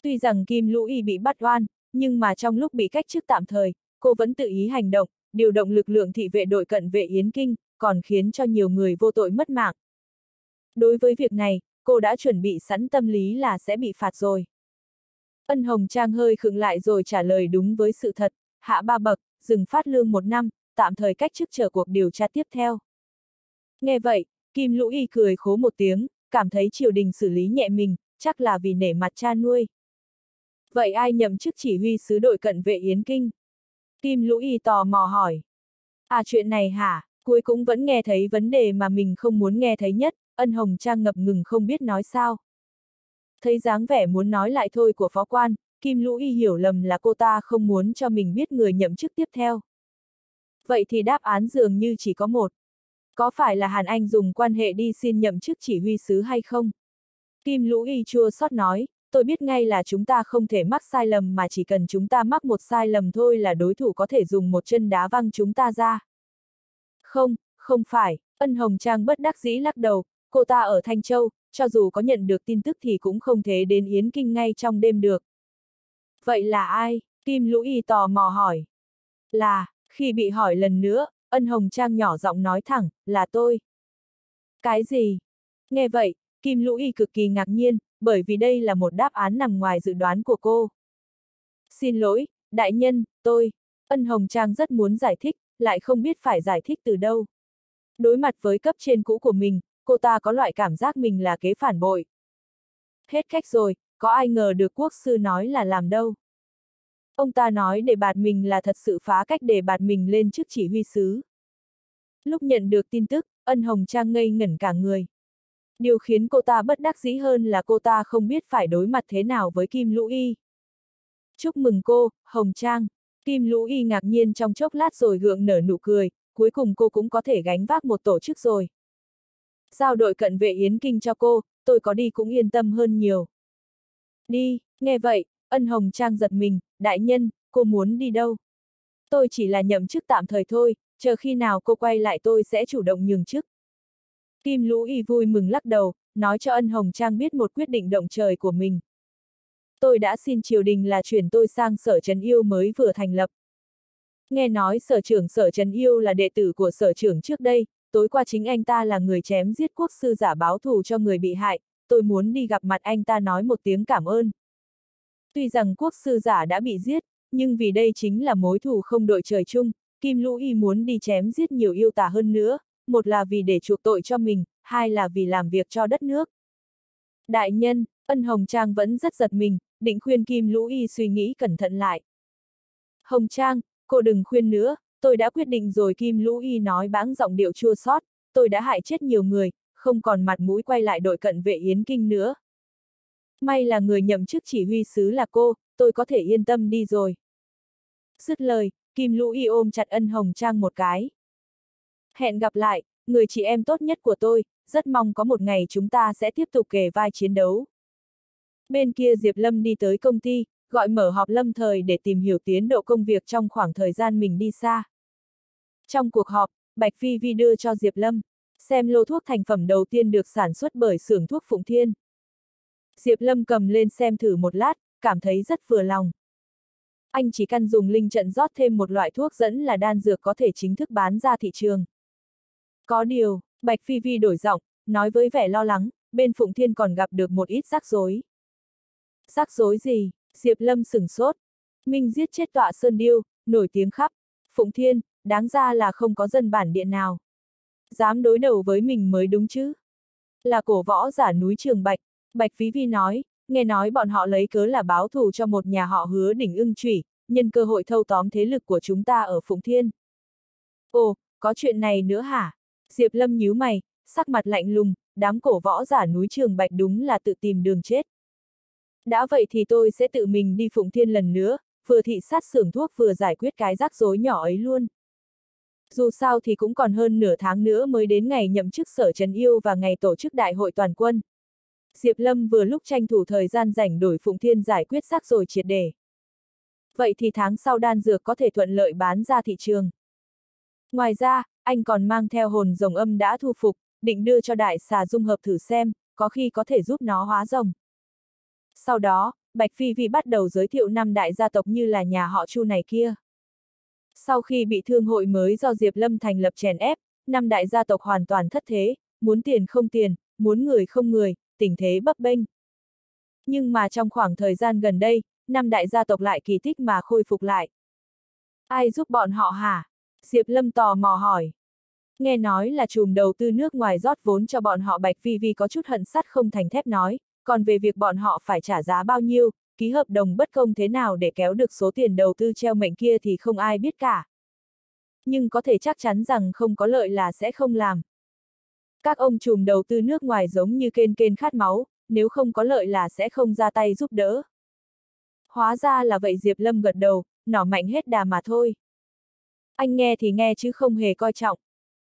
Tuy rằng Kim Lũ Y bị bắt oan, nhưng mà trong lúc bị cách chức tạm thời, cô vẫn tự ý hành động, điều động lực lượng thị vệ đội cận vệ Yến Kinh, còn khiến cho nhiều người vô tội mất mạng. Đối với việc này, cô đã chuẩn bị sẵn tâm lý là sẽ bị phạt rồi. Ân Hồng Trang hơi khựng lại rồi trả lời đúng với sự thật, hạ ba bậc, dừng phát lương một năm, tạm thời cách chức chờ cuộc điều tra tiếp theo. Nghe vậy, Kim Lũ Y cười khố một tiếng, cảm thấy triều đình xử lý nhẹ mình, chắc là vì nể mặt cha nuôi. Vậy ai nhậm chức chỉ huy sứ đội cận vệ Yến Kinh? Kim Lũ Y tò mò hỏi. À chuyện này hả, cuối cũng vẫn nghe thấy vấn đề mà mình không muốn nghe thấy nhất, ân hồng trang ngập ngừng không biết nói sao. Thấy dáng vẻ muốn nói lại thôi của phó quan, Kim Lũ Y hiểu lầm là cô ta không muốn cho mình biết người nhậm chức tiếp theo. Vậy thì đáp án dường như chỉ có một. Có phải là Hàn Anh dùng quan hệ đi xin nhậm chức chỉ huy sứ hay không? Kim Lũ Y chua xót nói, tôi biết ngay là chúng ta không thể mắc sai lầm mà chỉ cần chúng ta mắc một sai lầm thôi là đối thủ có thể dùng một chân đá văng chúng ta ra. Không, không phải, ân hồng trang bất đắc dĩ lắc đầu, cô ta ở Thanh Châu, cho dù có nhận được tin tức thì cũng không thể đến Yến Kinh ngay trong đêm được. Vậy là ai? Kim Lũ Y tò mò hỏi. Là, khi bị hỏi lần nữa, ân hồng trang nhỏ giọng nói thẳng, là tôi. Cái gì? Nghe vậy, Kim Lũ Y cực kỳ ngạc nhiên, bởi vì đây là một đáp án nằm ngoài dự đoán của cô. Xin lỗi, đại nhân, tôi. Ân Hồng Trang rất muốn giải thích, lại không biết phải giải thích từ đâu. Đối mặt với cấp trên cũ của mình, cô ta có loại cảm giác mình là kế phản bội. Hết cách rồi, có ai ngờ được quốc sư nói là làm đâu. Ông ta nói để bạt mình là thật sự phá cách để bạt mình lên chức chỉ huy sứ. Lúc nhận được tin tức, ân hồng trang ngây ngẩn cả người. Điều khiến cô ta bất đắc dĩ hơn là cô ta không biết phải đối mặt thế nào với Kim Lũ Y. Chúc mừng cô, Hồng Trang. Kim Lũ Y ngạc nhiên trong chốc lát rồi gượng nở nụ cười, cuối cùng cô cũng có thể gánh vác một tổ chức rồi. Giao đội cận vệ Yến Kinh cho cô, tôi có đi cũng yên tâm hơn nhiều. Đi, nghe vậy, ân hồng trang giật mình, đại nhân, cô muốn đi đâu? Tôi chỉ là nhậm chức tạm thời thôi, chờ khi nào cô quay lại tôi sẽ chủ động nhường chức. Kim Lũ Y vui mừng lắc đầu, nói cho ân hồng trang biết một quyết định động trời của mình. Tôi đã xin triều đình là chuyển tôi sang sở trấn yêu mới vừa thành lập. Nghe nói sở trưởng sở trấn yêu là đệ tử của sở trưởng trước đây, tối qua chính anh ta là người chém giết quốc sư giả báo thù cho người bị hại, tôi muốn đi gặp mặt anh ta nói một tiếng cảm ơn. Tuy rằng quốc sư giả đã bị giết, nhưng vì đây chính là mối thù không đội trời chung, Kim Lũ Y muốn đi chém giết nhiều yêu tà hơn nữa, một là vì để chuộc tội cho mình, hai là vì làm việc cho đất nước. Đại nhân, ân Hồng Trang vẫn rất giật mình, định khuyên Kim Lũ Y suy nghĩ cẩn thận lại. Hồng Trang, cô đừng khuyên nữa, tôi đã quyết định rồi Kim Lũ Y nói bãng giọng điệu chua xót, tôi đã hại chết nhiều người, không còn mặt mũi quay lại đội cận vệ Yến Kinh nữa. May là người nhậm chức chỉ huy sứ là cô, tôi có thể yên tâm đi rồi. Dứt lời, Kim Lũ Y ôm chặt ân hồng trang một cái. Hẹn gặp lại, người chị em tốt nhất của tôi, rất mong có một ngày chúng ta sẽ tiếp tục kề vai chiến đấu. Bên kia Diệp Lâm đi tới công ty, gọi mở họp lâm thời để tìm hiểu tiến độ công việc trong khoảng thời gian mình đi xa. Trong cuộc họp, Bạch Phi Vi đưa cho Diệp Lâm, xem lô thuốc thành phẩm đầu tiên được sản xuất bởi xưởng thuốc Phụng Thiên. Diệp Lâm cầm lên xem thử một lát, cảm thấy rất vừa lòng. Anh chỉ cần dùng linh trận rót thêm một loại thuốc dẫn là đan dược có thể chính thức bán ra thị trường. Có điều, Bạch Phi Vi đổi giọng, nói với vẻ lo lắng, bên Phụng Thiên còn gặp được một ít rắc rối. Rắc rối gì? Diệp Lâm sửng sốt. Minh giết chết tọa Sơn Điêu, nổi tiếng khắp. Phụng Thiên, đáng ra là không có dân bản địa nào. Dám đối đầu với mình mới đúng chứ. Là cổ võ giả núi Trường Bạch, Bạch Phí Vi nói, nghe nói bọn họ lấy cớ là báo thù cho một nhà họ hứa đỉnh ưng trủy, nhân cơ hội thâu tóm thế lực của chúng ta ở Phụng Thiên. Ồ, có chuyện này nữa hả? Diệp Lâm nhíu mày, sắc mặt lạnh lùng, đám cổ võ giả núi Trường Bạch đúng là tự tìm đường chết. Đã vậy thì tôi sẽ tự mình đi Phụng Thiên lần nữa, vừa thị sát xưởng thuốc vừa giải quyết cái rắc rối nhỏ ấy luôn. Dù sao thì cũng còn hơn nửa tháng nữa mới đến ngày nhậm chức sở Trần Yêu và ngày tổ chức đại hội toàn quân. Diệp Lâm vừa lúc tranh thủ thời gian rảnh đổi Phụng Thiên giải quyết rắc rồi triệt đề. Vậy thì tháng sau đan dược có thể thuận lợi bán ra thị trường. Ngoài ra, anh còn mang theo hồn rồng âm đã thu phục, định đưa cho đại xà dung hợp thử xem, có khi có thể giúp nó hóa rồng. Sau đó, Bạch Phi Vi bắt đầu giới thiệu năm đại gia tộc như là nhà họ Chu này kia. Sau khi bị thương hội mới do Diệp Lâm thành lập chèn ép, năm đại gia tộc hoàn toàn thất thế, muốn tiền không tiền, muốn người không người, tình thế bấp bênh. Nhưng mà trong khoảng thời gian gần đây, năm đại gia tộc lại kỳ tích mà khôi phục lại. Ai giúp bọn họ hả? Diệp Lâm tò mò hỏi. Nghe nói là chùm đầu tư nước ngoài rót vốn cho bọn họ Bạch Vi Vi có chút hận sắt không thành thép nói, còn về việc bọn họ phải trả giá bao nhiêu, ký hợp đồng bất công thế nào để kéo được số tiền đầu tư treo mệnh kia thì không ai biết cả. Nhưng có thể chắc chắn rằng không có lợi là sẽ không làm. Các ông trùm đầu tư nước ngoài giống như kên kên khát máu, nếu không có lợi là sẽ không ra tay giúp đỡ. Hóa ra là vậy Diệp Lâm gật đầu, nỏ mạnh hết đà mà thôi. Anh nghe thì nghe chứ không hề coi trọng.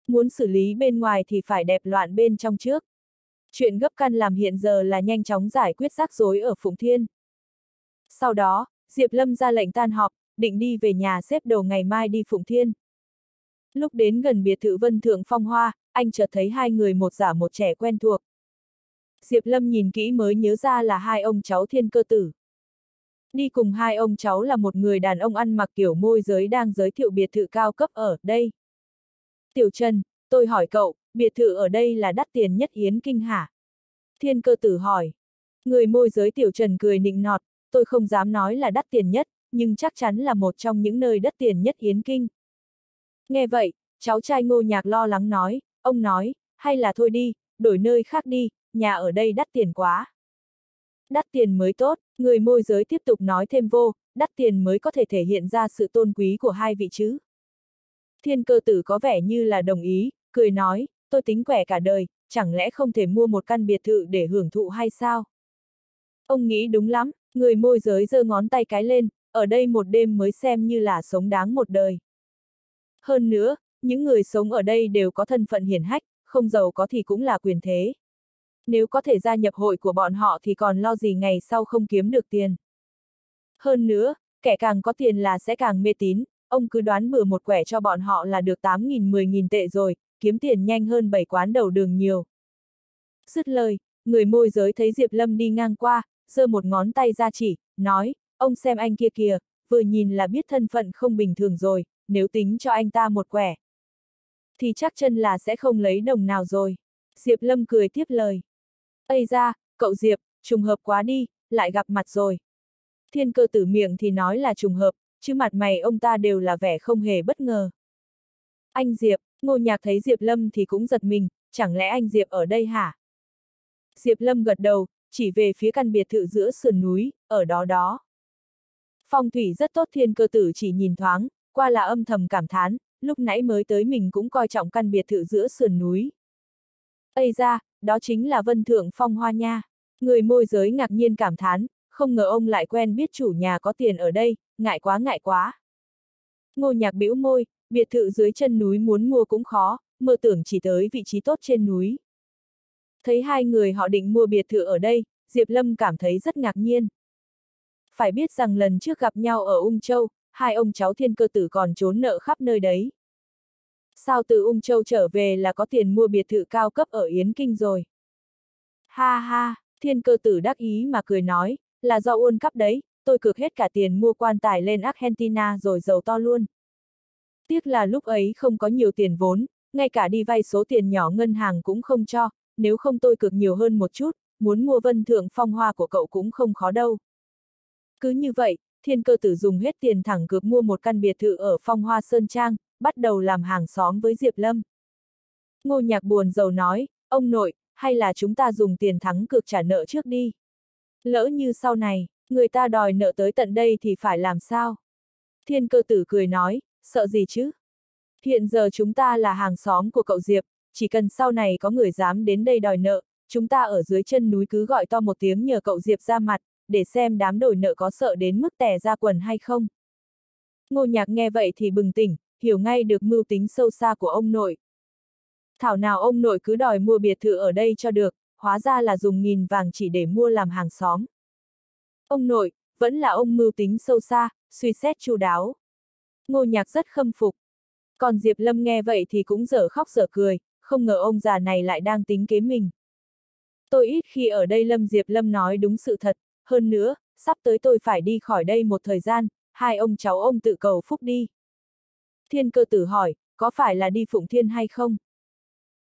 Muốn xử lý bên ngoài thì phải đẹp loạn bên trong trước. Chuyện gấp căn làm hiện giờ là nhanh chóng giải quyết rắc rối ở Phụng Thiên. Sau đó, Diệp Lâm ra lệnh tan họp, định đi về nhà xếp đồ ngày mai đi Phụng Thiên. Lúc đến gần biệt thự Vân Thượng Phong Hoa, anh chợt thấy hai người một giả một trẻ quen thuộc. Diệp Lâm nhìn kỹ mới nhớ ra là hai ông cháu thiên cơ tử. Đi cùng hai ông cháu là một người đàn ông ăn mặc kiểu môi giới đang giới thiệu biệt thự cao cấp ở đây. Tiểu Trần, tôi hỏi cậu, biệt thự ở đây là đắt tiền nhất Yến Kinh hả? Thiên cơ tử hỏi. Người môi giới Tiểu Trần cười nịnh nọt, tôi không dám nói là đắt tiền nhất, nhưng chắc chắn là một trong những nơi đắt tiền nhất Yến Kinh. Nghe vậy, cháu trai ngô nhạc lo lắng nói, ông nói, hay là thôi đi, đổi nơi khác đi, nhà ở đây đắt tiền quá. Đắt tiền mới tốt, người môi giới tiếp tục nói thêm vô, đắt tiền mới có thể thể hiện ra sự tôn quý của hai vị chứ. Thiên cơ tử có vẻ như là đồng ý, cười nói, tôi tính quẻ cả đời, chẳng lẽ không thể mua một căn biệt thự để hưởng thụ hay sao? Ông nghĩ đúng lắm, người môi giới giơ ngón tay cái lên, ở đây một đêm mới xem như là sống đáng một đời. Hơn nữa, những người sống ở đây đều có thân phận hiển hách, không giàu có thì cũng là quyền thế. Nếu có thể gia nhập hội của bọn họ thì còn lo gì ngày sau không kiếm được tiền. Hơn nữa, kẻ càng có tiền là sẽ càng mê tín, ông cứ đoán bừa một quẻ cho bọn họ là được 8.000 10.000 tệ rồi, kiếm tiền nhanh hơn bảy quán đầu đường nhiều. Dứt lời, người môi giới thấy Diệp Lâm đi ngang qua, giơ một ngón tay ra chỉ, nói, ông xem anh kia kìa, vừa nhìn là biết thân phận không bình thường rồi, nếu tính cho anh ta một quẻ. Thì chắc chân là sẽ không lấy đồng nào rồi. Diệp Lâm cười tiếp lời. Ây ra, cậu Diệp, trùng hợp quá đi, lại gặp mặt rồi. Thiên cơ tử miệng thì nói là trùng hợp, chứ mặt mày ông ta đều là vẻ không hề bất ngờ. Anh Diệp, ngô nhạc thấy Diệp Lâm thì cũng giật mình, chẳng lẽ anh Diệp ở đây hả? Diệp Lâm gật đầu, chỉ về phía căn biệt thự giữa sườn núi, ở đó đó. Phong thủy rất tốt thiên cơ tử chỉ nhìn thoáng, qua là âm thầm cảm thán, lúc nãy mới tới mình cũng coi trọng căn biệt thự giữa sườn núi. Ây ra, đó chính là Vân Thượng Phong Hoa nha. Người môi giới ngạc nhiên cảm thán, không ngờ ông lại quen biết chủ nhà có tiền ở đây, ngại quá ngại quá. Ngô nhạc bĩu môi, biệt thự dưới chân núi muốn mua cũng khó, mơ tưởng chỉ tới vị trí tốt trên núi. Thấy hai người họ định mua biệt thự ở đây, Diệp Lâm cảm thấy rất ngạc nhiên. Phải biết rằng lần trước gặp nhau ở Ung Châu, hai ông cháu thiên cơ tử còn trốn nợ khắp nơi đấy. Sao từ Ung Châu trở về là có tiền mua biệt thự cao cấp ở Yến Kinh rồi? Ha ha, thiên cơ tử đắc ý mà cười nói, là do uôn cắp đấy, tôi cược hết cả tiền mua quan tài lên Argentina rồi giàu to luôn. Tiếc là lúc ấy không có nhiều tiền vốn, ngay cả đi vay số tiền nhỏ ngân hàng cũng không cho, nếu không tôi cược nhiều hơn một chút, muốn mua vân thượng phong hoa của cậu cũng không khó đâu. Cứ như vậy, thiên cơ tử dùng hết tiền thẳng cược mua một căn biệt thự ở phong hoa Sơn Trang, bắt đầu làm hàng xóm với Diệp Lâm. Ngô nhạc buồn giàu nói, ông nội, hay là chúng ta dùng tiền thắng cược trả nợ trước đi. Lỡ như sau này, người ta đòi nợ tới tận đây thì phải làm sao? Thiên cơ tử cười nói, sợ gì chứ? Hiện giờ chúng ta là hàng xóm của cậu Diệp, chỉ cần sau này có người dám đến đây đòi nợ, chúng ta ở dưới chân núi cứ gọi to một tiếng nhờ cậu Diệp ra mặt, để xem đám đổi nợ có sợ đến mức tè ra quần hay không. Ngô nhạc nghe vậy thì bừng tỉnh, hiểu ngay được mưu tính sâu xa của ông nội. Thảo nào ông nội cứ đòi mua biệt thự ở đây cho được, hóa ra là dùng nghìn vàng chỉ để mua làm hàng xóm. Ông nội, vẫn là ông mưu tính sâu xa, suy xét chu đáo. Ngô nhạc rất khâm phục. Còn Diệp Lâm nghe vậy thì cũng dở khóc dở cười, không ngờ ông già này lại đang tính kế mình. Tôi ít khi ở đây Lâm Diệp Lâm nói đúng sự thật, hơn nữa, sắp tới tôi phải đi khỏi đây một thời gian, hai ông cháu ông tự cầu phúc đi. Thiên cơ tử hỏi, có phải là đi Phụng Thiên hay không?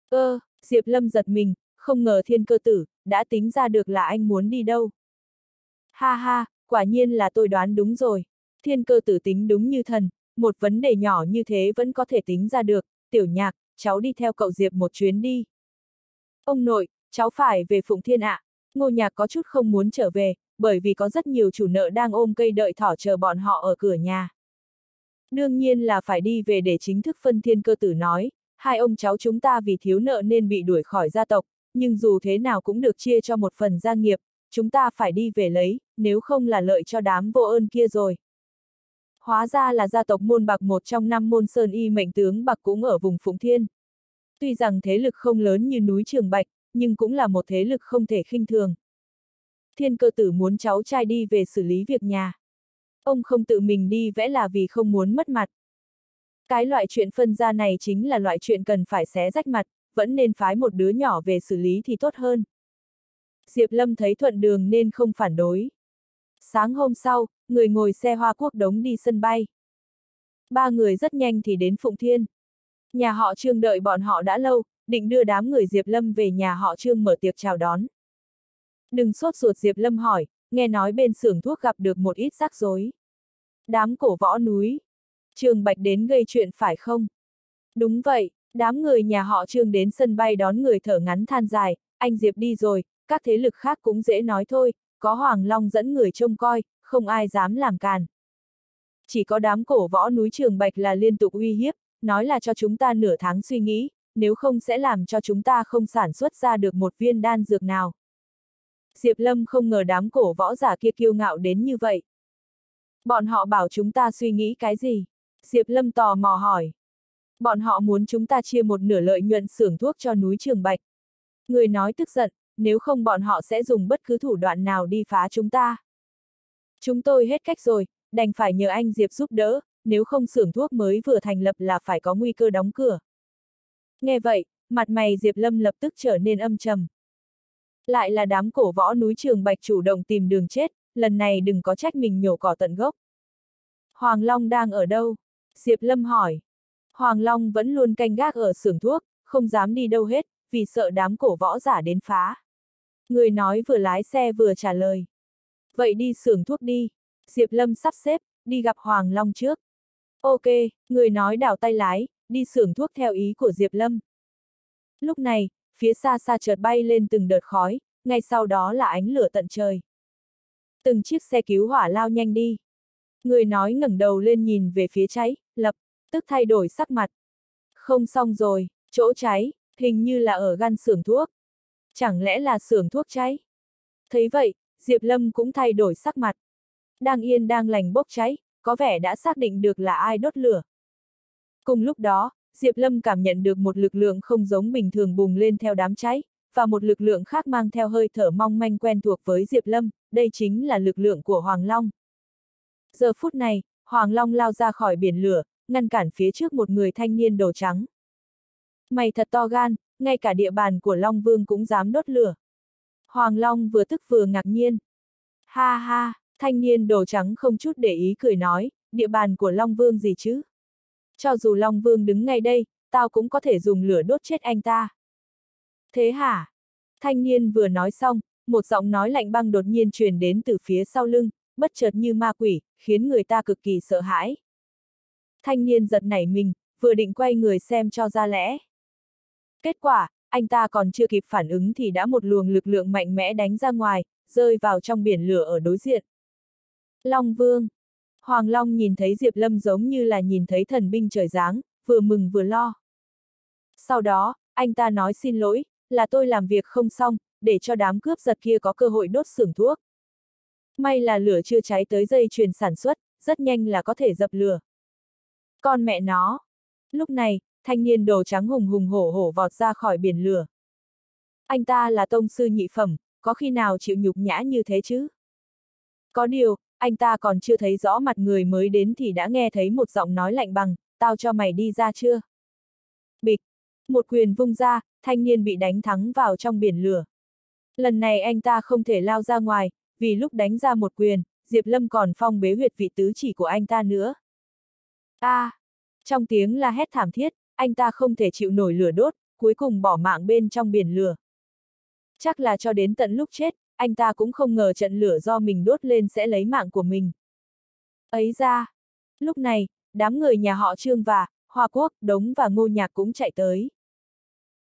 Ơ, Diệp Lâm giật mình, không ngờ thiên cơ tử, đã tính ra được là anh muốn đi đâu. Ha ha, quả nhiên là tôi đoán đúng rồi. Thiên cơ tử tính đúng như thần, một vấn đề nhỏ như thế vẫn có thể tính ra được, tiểu nhạc, cháu đi theo cậu Diệp một chuyến đi. Ông nội, cháu phải về Phụng Thiên ạ. À. Ngô nhạc có chút không muốn trở về, bởi vì có rất nhiều chủ nợ đang ôm cây đợi thỏ chờ bọn họ ở cửa nhà. Đương nhiên là phải đi về để chính thức phân thiên cơ tử nói, hai ông cháu chúng ta vì thiếu nợ nên bị đuổi khỏi gia tộc, nhưng dù thế nào cũng được chia cho một phần gia nghiệp, chúng ta phải đi về lấy, nếu không là lợi cho đám vô ơn kia rồi. Hóa ra là gia tộc môn bạc một trong năm môn sơn y mệnh tướng bạc cũng ở vùng Phụng Thiên. Tuy rằng thế lực không lớn như núi Trường Bạch, nhưng cũng là một thế lực không thể khinh thường. Thiên cơ tử muốn cháu trai đi về xử lý việc nhà. Ông không tự mình đi vẽ là vì không muốn mất mặt. Cái loại chuyện phân ra này chính là loại chuyện cần phải xé rách mặt, vẫn nên phái một đứa nhỏ về xử lý thì tốt hơn. Diệp Lâm thấy thuận đường nên không phản đối. Sáng hôm sau, người ngồi xe hoa quốc đống đi sân bay. Ba người rất nhanh thì đến Phụng Thiên. Nhà họ Trương đợi bọn họ đã lâu, định đưa đám người Diệp Lâm về nhà họ Trương mở tiệc chào đón. Đừng sốt ruột Diệp Lâm hỏi, nghe nói bên xưởng thuốc gặp được một ít rắc rối. Đám cổ võ núi. Trương Bạch đến gây chuyện phải không? Đúng vậy, đám người nhà họ Trương đến sân bay đón người thở ngắn than dài, anh Diệp đi rồi, các thế lực khác cũng dễ nói thôi, có Hoàng Long dẫn người trông coi, không ai dám làm càn. Chỉ có đám cổ võ núi Trường Bạch là liên tục uy hiếp, nói là cho chúng ta nửa tháng suy nghĩ, nếu không sẽ làm cho chúng ta không sản xuất ra được một viên đan dược nào. Diệp Lâm không ngờ đám cổ võ giả kia kiêu ngạo đến như vậy. Bọn họ bảo chúng ta suy nghĩ cái gì? Diệp Lâm tò mò hỏi. Bọn họ muốn chúng ta chia một nửa lợi nhuận xưởng thuốc cho núi Trường Bạch. Người nói tức giận, nếu không bọn họ sẽ dùng bất cứ thủ đoạn nào đi phá chúng ta. Chúng tôi hết cách rồi, đành phải nhờ anh Diệp giúp đỡ, nếu không xưởng thuốc mới vừa thành lập là phải có nguy cơ đóng cửa. Nghe vậy, mặt mày Diệp Lâm lập tức trở nên âm trầm. Lại là đám cổ võ núi Trường Bạch chủ động tìm đường chết, lần này đừng có trách mình nhổ cỏ tận gốc. Hoàng Long đang ở đâu? Diệp Lâm hỏi. Hoàng Long vẫn luôn canh gác ở xưởng thuốc, không dám đi đâu hết, vì sợ đám cổ võ giả đến phá. Người nói vừa lái xe vừa trả lời. Vậy đi xưởng thuốc đi. Diệp Lâm sắp xếp, đi gặp Hoàng Long trước. Ok, người nói đảo tay lái, đi xưởng thuốc theo ý của Diệp Lâm. Lúc này, phía xa xa chợt bay lên từng đợt khói, ngay sau đó là ánh lửa tận trời. Từng chiếc xe cứu hỏa lao nhanh đi. Người nói ngẩng đầu lên nhìn về phía cháy, lập, tức thay đổi sắc mặt. Không xong rồi, chỗ cháy, hình như là ở gan xưởng thuốc. Chẳng lẽ là xưởng thuốc cháy? Thấy vậy, Diệp Lâm cũng thay đổi sắc mặt. Đang yên đang lành bốc cháy, có vẻ đã xác định được là ai đốt lửa. Cùng lúc đó, Diệp Lâm cảm nhận được một lực lượng không giống bình thường bùng lên theo đám cháy, và một lực lượng khác mang theo hơi thở mong manh quen thuộc với Diệp Lâm, đây chính là lực lượng của Hoàng Long. Giờ phút này, Hoàng Long lao ra khỏi biển lửa, ngăn cản phía trước một người thanh niên đồ trắng. Mày thật to gan, ngay cả địa bàn của Long Vương cũng dám đốt lửa. Hoàng Long vừa tức vừa ngạc nhiên. Ha ha, thanh niên đồ trắng không chút để ý cười nói, địa bàn của Long Vương gì chứ? Cho dù Long Vương đứng ngay đây, tao cũng có thể dùng lửa đốt chết anh ta. Thế hả? Thanh niên vừa nói xong, một giọng nói lạnh băng đột nhiên truyền đến từ phía sau lưng, bất chợt như ma quỷ, khiến người ta cực kỳ sợ hãi. Thanh niên giật nảy mình, vừa định quay người xem cho ra lẽ. Kết quả, anh ta còn chưa kịp phản ứng thì đã một luồng lực lượng mạnh mẽ đánh ra ngoài, rơi vào trong biển lửa ở đối diện. Long Vương Hoàng Long nhìn thấy Diệp Lâm giống như là nhìn thấy thần binh trời giáng, vừa mừng vừa lo. Sau đó, anh ta nói xin lỗi, là tôi làm việc không xong, để cho đám cướp giật kia có cơ hội đốt xưởng thuốc. May là lửa chưa cháy tới dây chuyền sản xuất, rất nhanh là có thể dập lửa. Con mẹ nó! Lúc này, thanh niên đồ trắng hùng hùng hổ hổ vọt ra khỏi biển lửa. Anh ta là tông sư nhị phẩm, có khi nào chịu nhục nhã như thế chứ? Có điều, anh ta còn chưa thấy rõ mặt người mới đến thì đã nghe thấy một giọng nói lạnh bằng, tao cho mày đi ra chưa? Bịch! Một quyền vung ra, thanh niên bị đánh thắng vào trong biển lửa. Lần này anh ta không thể lao ra ngoài, vì lúc đánh ra một quyền, Diệp Lâm còn phong bế huyệt vị tứ chỉ của anh ta nữa. A! À, trong tiếng la hét thảm thiết, anh ta không thể chịu nổi lửa đốt, cuối cùng bỏ mạng bên trong biển lửa. Chắc là cho đến tận lúc chết, anh ta cũng không ngờ trận lửa do mình đốt lên sẽ lấy mạng của mình. Ấy ra! Lúc này, đám người nhà họ Trương và, Hoa Quốc, Đống và Ngô Nhạc cũng chạy tới.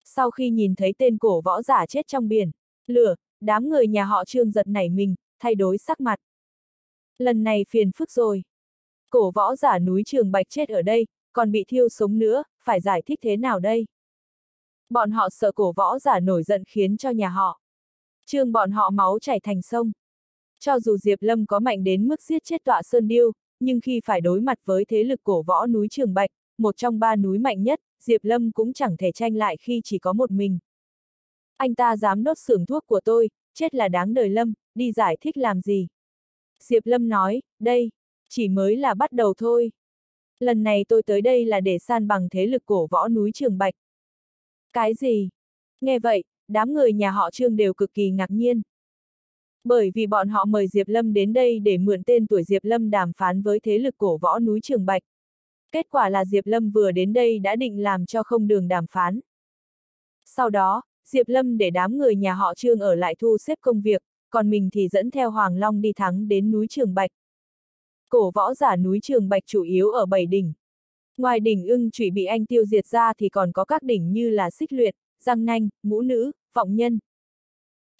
Sau khi nhìn thấy tên cổ võ giả chết trong biển, lửa, đám người nhà họ Trương giật nảy mình, thay đổi sắc mặt. Lần này phiền phức rồi. Cổ võ giả núi Trường Bạch chết ở đây, còn bị thiêu sống nữa, phải giải thích thế nào đây? Bọn họ sợ cổ võ giả nổi giận khiến cho nhà họ. Trương bọn họ máu chảy thành sông. Cho dù Diệp Lâm có mạnh đến mức giết chết tọa Sơn Điêu, nhưng khi phải đối mặt với thế lực cổ võ núi Trường Bạch, một trong ba núi mạnh nhất, Diệp Lâm cũng chẳng thể tranh lại khi chỉ có một mình. Anh ta dám đốt xưởng thuốc của tôi, chết là đáng đời Lâm, đi giải thích làm gì. Diệp Lâm nói, đây, chỉ mới là bắt đầu thôi. Lần này tôi tới đây là để san bằng thế lực cổ võ núi Trường Bạch. Cái gì? Nghe vậy, đám người nhà họ Trương đều cực kỳ ngạc nhiên. Bởi vì bọn họ mời Diệp Lâm đến đây để mượn tên tuổi Diệp Lâm đàm phán với thế lực cổ võ núi Trường Bạch. Kết quả là Diệp Lâm vừa đến đây đã định làm cho không đường đàm phán. Sau đó, Diệp Lâm để đám người nhà họ Trương ở lại thu xếp công việc, còn mình thì dẫn theo Hoàng Long đi thắng đến núi Trường Bạch. Cổ võ giả núi Trường Bạch chủ yếu ở bảy đỉnh. Ngoài đỉnh ưng trụy bị anh tiêu diệt ra thì còn có các đỉnh như là xích luyện, răng nanh, ngũ nữ, vọng nhân.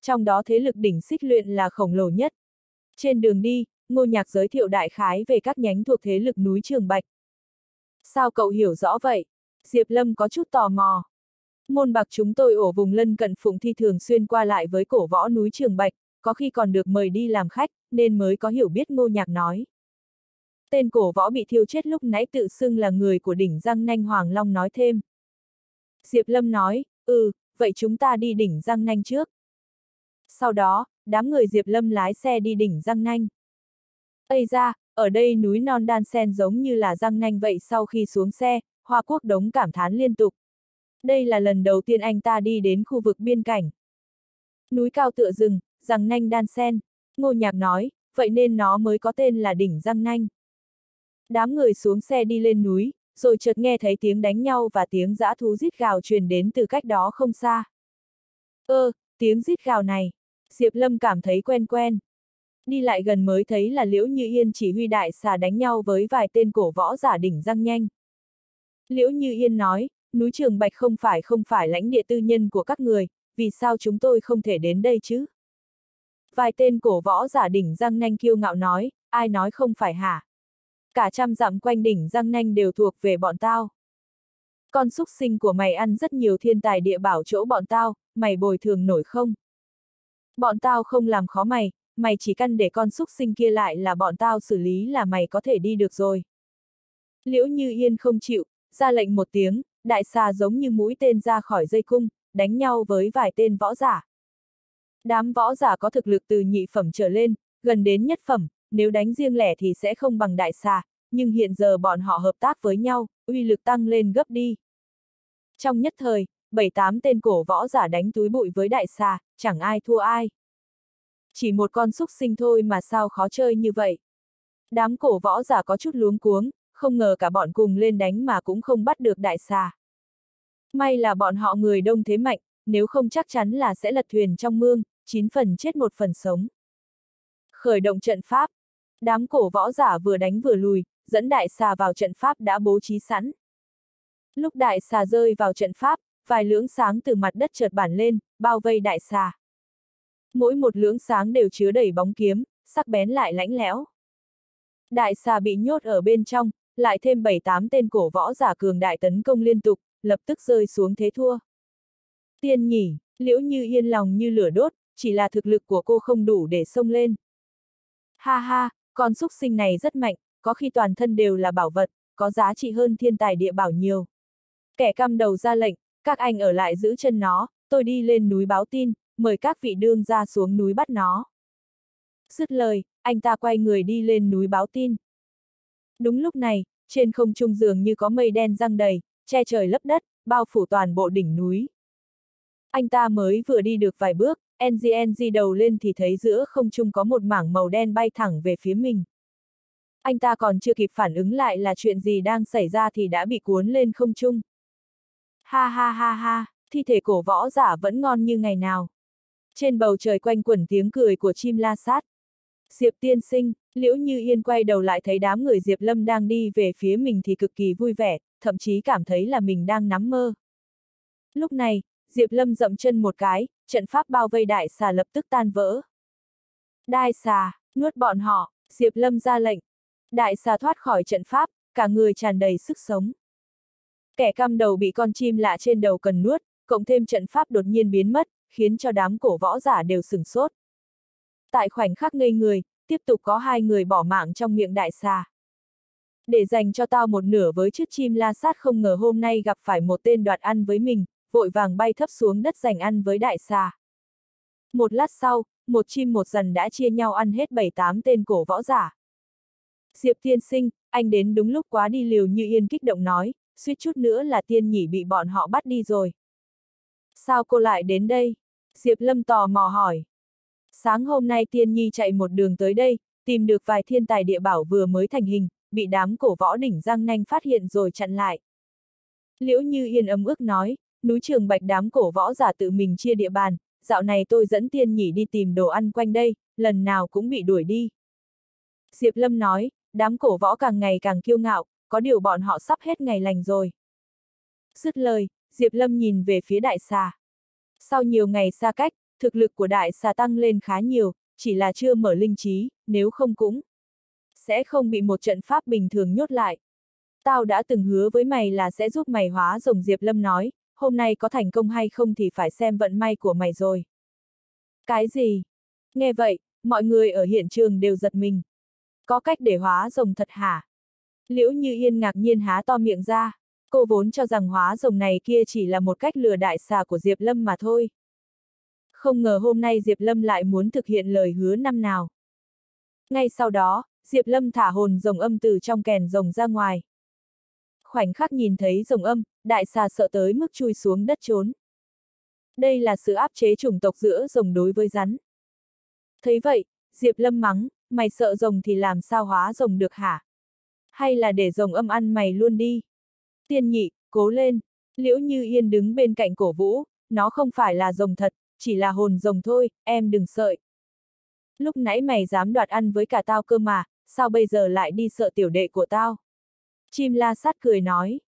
Trong đó thế lực đỉnh xích luyện là khổng lồ nhất. Trên đường đi, Ngô Nhạc giới thiệu đại khái về các nhánh thuộc thế lực núi Trường Bạch. Sao cậu hiểu rõ vậy? Diệp Lâm có chút tò mò. Môn bạc chúng tôi ở vùng lân cận phụng thi thường xuyên qua lại với cổ võ núi Trường Bạch, có khi còn được mời đi làm khách, nên mới có hiểu biết ngô nhạc nói. Tên cổ võ bị thiêu chết lúc nãy tự xưng là người của đỉnh răng Nanh Hoàng Long nói thêm. Diệp Lâm nói, ừ, vậy chúng ta đi đỉnh răng Nanh trước. Sau đó, đám người Diệp Lâm lái xe đi đỉnh răng Nanh. Ây ra, ở đây núi non đan sen giống như là răng Nanh vậy sau khi xuống xe, Hoa Quốc đống cảm thán liên tục. Đây là lần đầu tiên anh ta đi đến khu vực biên cảnh. Núi cao tựa rừng, răng nanh đan sen, ngô nhạc nói, vậy nên nó mới có tên là đỉnh răng nanh. Đám người xuống xe đi lên núi, rồi chợt nghe thấy tiếng đánh nhau và tiếng dã thú rít gào truyền đến từ cách đó không xa. Ơ, tiếng rít gào này, Diệp Lâm cảm thấy quen quen. Đi lại gần mới thấy là Liễu Như Yên chỉ huy đại xà đánh nhau với vài tên cổ võ giả đỉnh răng nhanh. Liễu Như Yên nói, núi Trường Bạch không phải không phải lãnh địa tư nhân của các người, vì sao chúng tôi không thể đến đây chứ? Vài tên cổ võ giả đỉnh răng nanh kiêu ngạo nói, ai nói không phải hả? Cả trăm dặm quanh đỉnh răng nanh đều thuộc về bọn tao. Con súc sinh của mày ăn rất nhiều thiên tài địa bảo chỗ bọn tao, mày bồi thường nổi không? Bọn tao không làm khó mày, mày chỉ căn để con súc sinh kia lại là bọn tao xử lý là mày có thể đi được rồi. Liễu Như Yên không chịu, ra lệnh một tiếng, đại xà giống như mũi tên ra khỏi dây cung, đánh nhau với vài tên võ giả. Đám võ giả có thực lực từ nhị phẩm trở lên, gần đến nhất phẩm, nếu đánh riêng lẻ thì sẽ không bằng đại xà, nhưng hiện giờ bọn họ hợp tác với nhau, uy lực tăng lên gấp đi. Trong nhất thời, bảy tám tên cổ võ giả đánh túi bụi với đại xà, chẳng ai thua ai. Chỉ một con xúc sinh thôi mà sao khó chơi như vậy. Đám cổ võ giả có chút luống cuống, không ngờ cả bọn cùng lên đánh mà cũng không bắt được đại xà. May là bọn họ người đông thế mạnh, nếu không chắc chắn là sẽ lật thuyền trong mương, chín phần chết một phần sống. Khởi động trận pháp. Đám cổ võ giả vừa đánh vừa lùi, dẫn đại xà vào trận pháp đã bố trí sẵn. Lúc đại xà rơi vào trận pháp, vài lưỡng sáng từ mặt đất chợt bản lên, bao vây đại xà. Mỗi một lưỡng sáng đều chứa đầy bóng kiếm, sắc bén lại lãnh lẽo. Đại xà bị nhốt ở bên trong, lại thêm 7-8 tên cổ võ giả cường đại tấn công liên tục, lập tức rơi xuống thế thua. Tiên nhỉ, liễu như yên lòng như lửa đốt, chỉ là thực lực của cô không đủ để xông lên. Ha ha, con súc sinh này rất mạnh, có khi toàn thân đều là bảo vật, có giá trị hơn thiên tài địa bảo nhiều. Kẻ căm đầu ra lệnh, các anh ở lại giữ chân nó, tôi đi lên núi báo tin, mời các vị đương ra xuống núi bắt nó. Dứt lời, anh ta quay người đi lên núi báo tin. Đúng lúc này, trên không trung dường như có mây đen răng đầy, che trời lấp đất, bao phủ toàn bộ đỉnh núi. Anh ta mới vừa đi được vài bước, NGNG đầu lên thì thấy giữa không trung có một mảng màu đen bay thẳng về phía mình. Anh ta còn chưa kịp phản ứng lại là chuyện gì đang xảy ra thì đã bị cuốn lên không trung. Ha ha ha ha, thi thể cổ võ giả vẫn ngon như ngày nào. Trên bầu trời quanh quẩn tiếng cười của chim la sát. Diệp tiên sinh, liễu như yên quay đầu lại thấy đám người Diệp Lâm đang đi về phía mình thì cực kỳ vui vẻ, thậm chí cảm thấy là mình đang nắm mơ. Lúc này, Diệp Lâm dậm chân một cái, trận pháp bao vây đại xà lập tức tan vỡ. Đại xà, nuốt bọn họ, Diệp Lâm ra lệnh. Đại xà thoát khỏi trận pháp, cả người tràn đầy sức sống. Kẻ căm đầu bị con chim lạ trên đầu cần nuốt, cộng thêm trận pháp đột nhiên biến mất, khiến cho đám cổ võ giả đều sừng sốt. Tại khoảnh khắc ngây người, tiếp tục có hai người bỏ mạng trong miệng đại xà. Để dành cho tao một nửa với chiếc chim la sát không ngờ hôm nay gặp phải một tên đoạt ăn với mình, vội vàng bay thấp xuống đất giành ăn với đại xà. Một lát sau, một chim một dần đã chia nhau ăn hết bảy tám tên cổ võ giả. Diệp tiên sinh, anh đến đúng lúc quá đi liều như yên kích động nói, suýt chút nữa là tiên nhỉ bị bọn họ bắt đi rồi. Sao cô lại đến đây? Diệp Lâm tò mò hỏi. Sáng hôm nay tiên nhi chạy một đường tới đây, tìm được vài thiên tài địa bảo vừa mới thành hình, bị đám cổ võ đỉnh răng nanh phát hiện rồi chặn lại. Liễu Như Yên ấm ức nói, núi trường bạch đám cổ võ giả tự mình chia địa bàn, dạo này tôi dẫn tiên nhỉ đi tìm đồ ăn quanh đây, lần nào cũng bị đuổi đi. Diệp Lâm nói, đám cổ võ càng ngày càng kiêu ngạo, có điều bọn họ sắp hết ngày lành rồi. Dứt lời, Diệp Lâm nhìn về phía đại xà. Sau nhiều ngày xa cách, thực lực của đại xà tăng lên khá nhiều, chỉ là chưa mở linh trí, nếu không cũng sẽ không bị một trận pháp bình thường nhốt lại. Tao đã từng hứa với mày là sẽ giúp mày hóa rồng Diệp Lâm nói, hôm nay có thành công hay không thì phải xem vận may của mày rồi. Cái gì? Nghe vậy, mọi người ở hiện trường đều giật mình. Có cách để hóa rồng thật hả? Liễu Như Yên ngạc nhiên há to miệng ra. Cô vốn cho rằng hóa rồng này kia chỉ là một cách lừa đại xà của Diệp Lâm mà thôi. Không ngờ hôm nay Diệp Lâm lại muốn thực hiện lời hứa năm nào. Ngay sau đó, Diệp Lâm thả hồn rồng âm từ trong kèn rồng ra ngoài. Khoảnh khắc nhìn thấy rồng âm, đại xà sợ tới mức chui xuống đất trốn. Đây là sự áp chế chủng tộc giữa rồng đối với rắn. Thấy vậy, Diệp Lâm mắng, mày sợ rồng thì làm sao hóa rồng được hả? Hay là để rồng âm ăn mày luôn đi? Tiên nhị, cố lên. Liễu Như Yên đứng bên cạnh cổ vũ, nó không phải là rồng thật, chỉ là hồn rồng thôi, em đừng sợi. Lúc nãy mày dám đoạt ăn với cả tao cơ mà, sao bây giờ lại đi sợ tiểu đệ của tao? Chim la sát cười nói.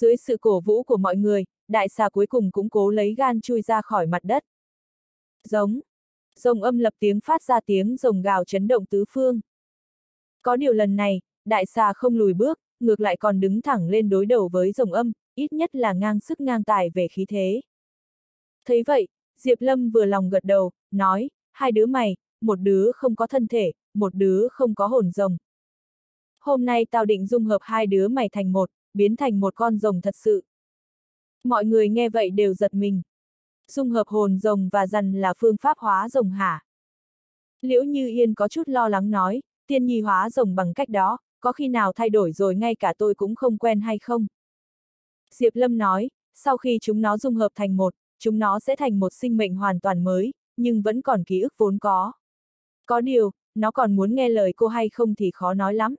Dưới sự cổ vũ của mọi người, đại xà cuối cùng cũng cố lấy gan chui ra khỏi mặt đất. Giống. Rồng âm lập tiếng phát ra tiếng rồng gào chấn động tứ phương. Có điều lần này, đại xà không lùi bước, ngược lại còn đứng thẳng lên đối đầu với rồng âm, ít nhất là ngang sức ngang tài về khí thế. Thấy vậy, Diệp Lâm vừa lòng gật đầu, nói, hai đứa mày, một đứa không có thân thể, một đứa không có hồn rồng. Hôm nay tao định dung hợp hai đứa mày thành một, biến thành một con rồng thật sự. Mọi người nghe vậy đều giật mình. Dung hợp hồn rồng và dần là phương pháp hóa rồng hả? Liễu Như Yên có chút lo lắng nói, tiên nhi hóa rồng bằng cách đó, có khi nào thay đổi rồi ngay cả tôi cũng không quen hay không? Diệp Lâm nói, sau khi chúng nó dung hợp thành một, chúng nó sẽ thành một sinh mệnh hoàn toàn mới, nhưng vẫn còn ký ức vốn có. Có điều, nó còn muốn nghe lời cô hay không thì khó nói lắm.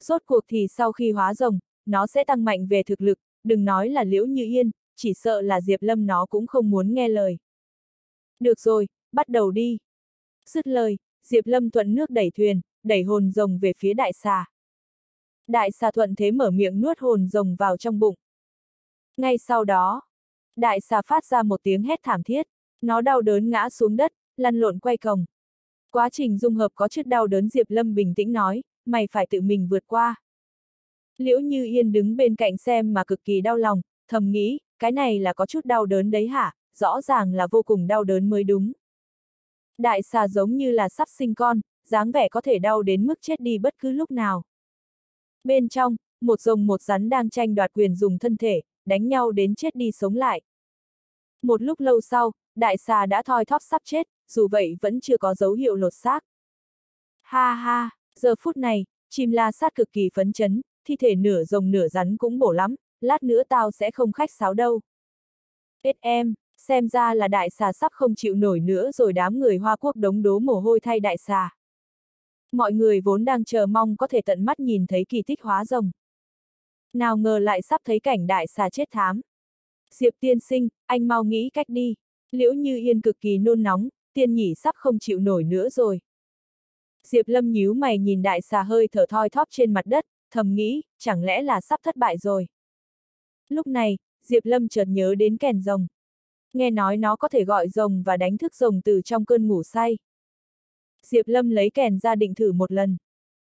Rốt cuộc thì sau khi hóa rồng, nó sẽ tăng mạnh về thực lực, đừng nói là liễu như yên, chỉ sợ là Diệp Lâm nó cũng không muốn nghe lời. Được rồi, bắt đầu đi. Dứt lời, Diệp Lâm thuận nước đẩy thuyền, đẩy hồn rồng về phía đại xà. Đại xà thuận thế mở miệng nuốt hồn rồng vào trong bụng. Ngay sau đó, đại xà phát ra một tiếng hét thảm thiết, nó đau đớn ngã xuống đất, lăn lộn quay còng. Quá trình dung hợp có chút đau đớn Diệp Lâm bình tĩnh nói, mày phải tự mình vượt qua. Liễu Như Yên đứng bên cạnh xem mà cực kỳ đau lòng, thầm nghĩ, cái này là có chút đau đớn đấy hả, rõ ràng là vô cùng đau đớn mới đúng. Đại xà giống như là sắp sinh con, dáng vẻ có thể đau đến mức chết đi bất cứ lúc nào. Bên trong, một rồng một rắn đang tranh đoạt quyền dùng thân thể, đánh nhau đến chết đi sống lại. Một lúc lâu sau, đại xà đã thoi thóp sắp chết, dù vậy vẫn chưa có dấu hiệu lột xác. Ha ha, giờ phút này, chim la sát cực kỳ phấn chấn, thi thể nửa rồng nửa rắn cũng bổ lắm, lát nữa tao sẽ không khách sáo đâu. Ít em, xem ra là đại xà sắp không chịu nổi nữa rồi đám người Hoa Quốc đống đố mồ hôi thay đại xà. Mọi người vốn đang chờ mong có thể tận mắt nhìn thấy kỳ tích hóa rồng. Nào ngờ lại sắp thấy cảnh đại xà chết thám. Diệp tiên sinh, anh mau nghĩ cách đi. Liễu Như Yên cực kỳ nôn nóng, tiên nhỉ sắp không chịu nổi nữa rồi. Diệp Lâm nhíu mày nhìn đại xà hơi thở thoi thóp trên mặt đất, thầm nghĩ, chẳng lẽ là sắp thất bại rồi. Lúc này, Diệp Lâm chợt nhớ đến kèn rồng. Nghe nói nó có thể gọi rồng và đánh thức rồng từ trong cơn ngủ say. Diệp Lâm lấy kèn ra định thử một lần.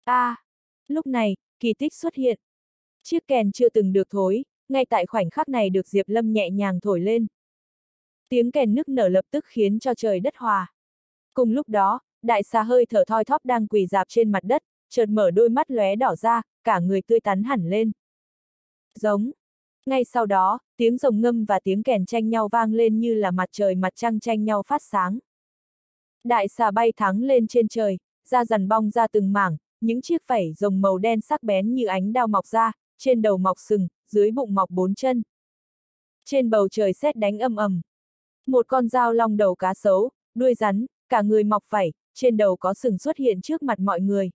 a à, lúc này, kỳ tích xuất hiện. Chiếc kèn chưa từng được thối, ngay tại khoảnh khắc này được Diệp Lâm nhẹ nhàng thổi lên. Tiếng kèn nức nở lập tức khiến cho trời đất hòa. Cùng lúc đó, đại xà hơi thở thoi thóp đang quỳ dạp trên mặt đất, chợt mở đôi mắt lóe đỏ ra, cả người tươi tắn hẳn lên. Giống. Ngay sau đó, tiếng rồng ngâm và tiếng kèn tranh nhau vang lên như là mặt trời mặt trăng tranh nhau phát sáng. Đại xà bay thắng lên trên trời, da dần bong ra từng mảng, những chiếc vảy rồng màu đen sắc bén như ánh đao mọc ra, trên đầu mọc sừng, dưới bụng mọc bốn chân. Trên bầu trời sét đánh âm ầm. Một con dao long đầu cá sấu, đuôi rắn, cả người mọc vảy, trên đầu có sừng xuất hiện trước mặt mọi người.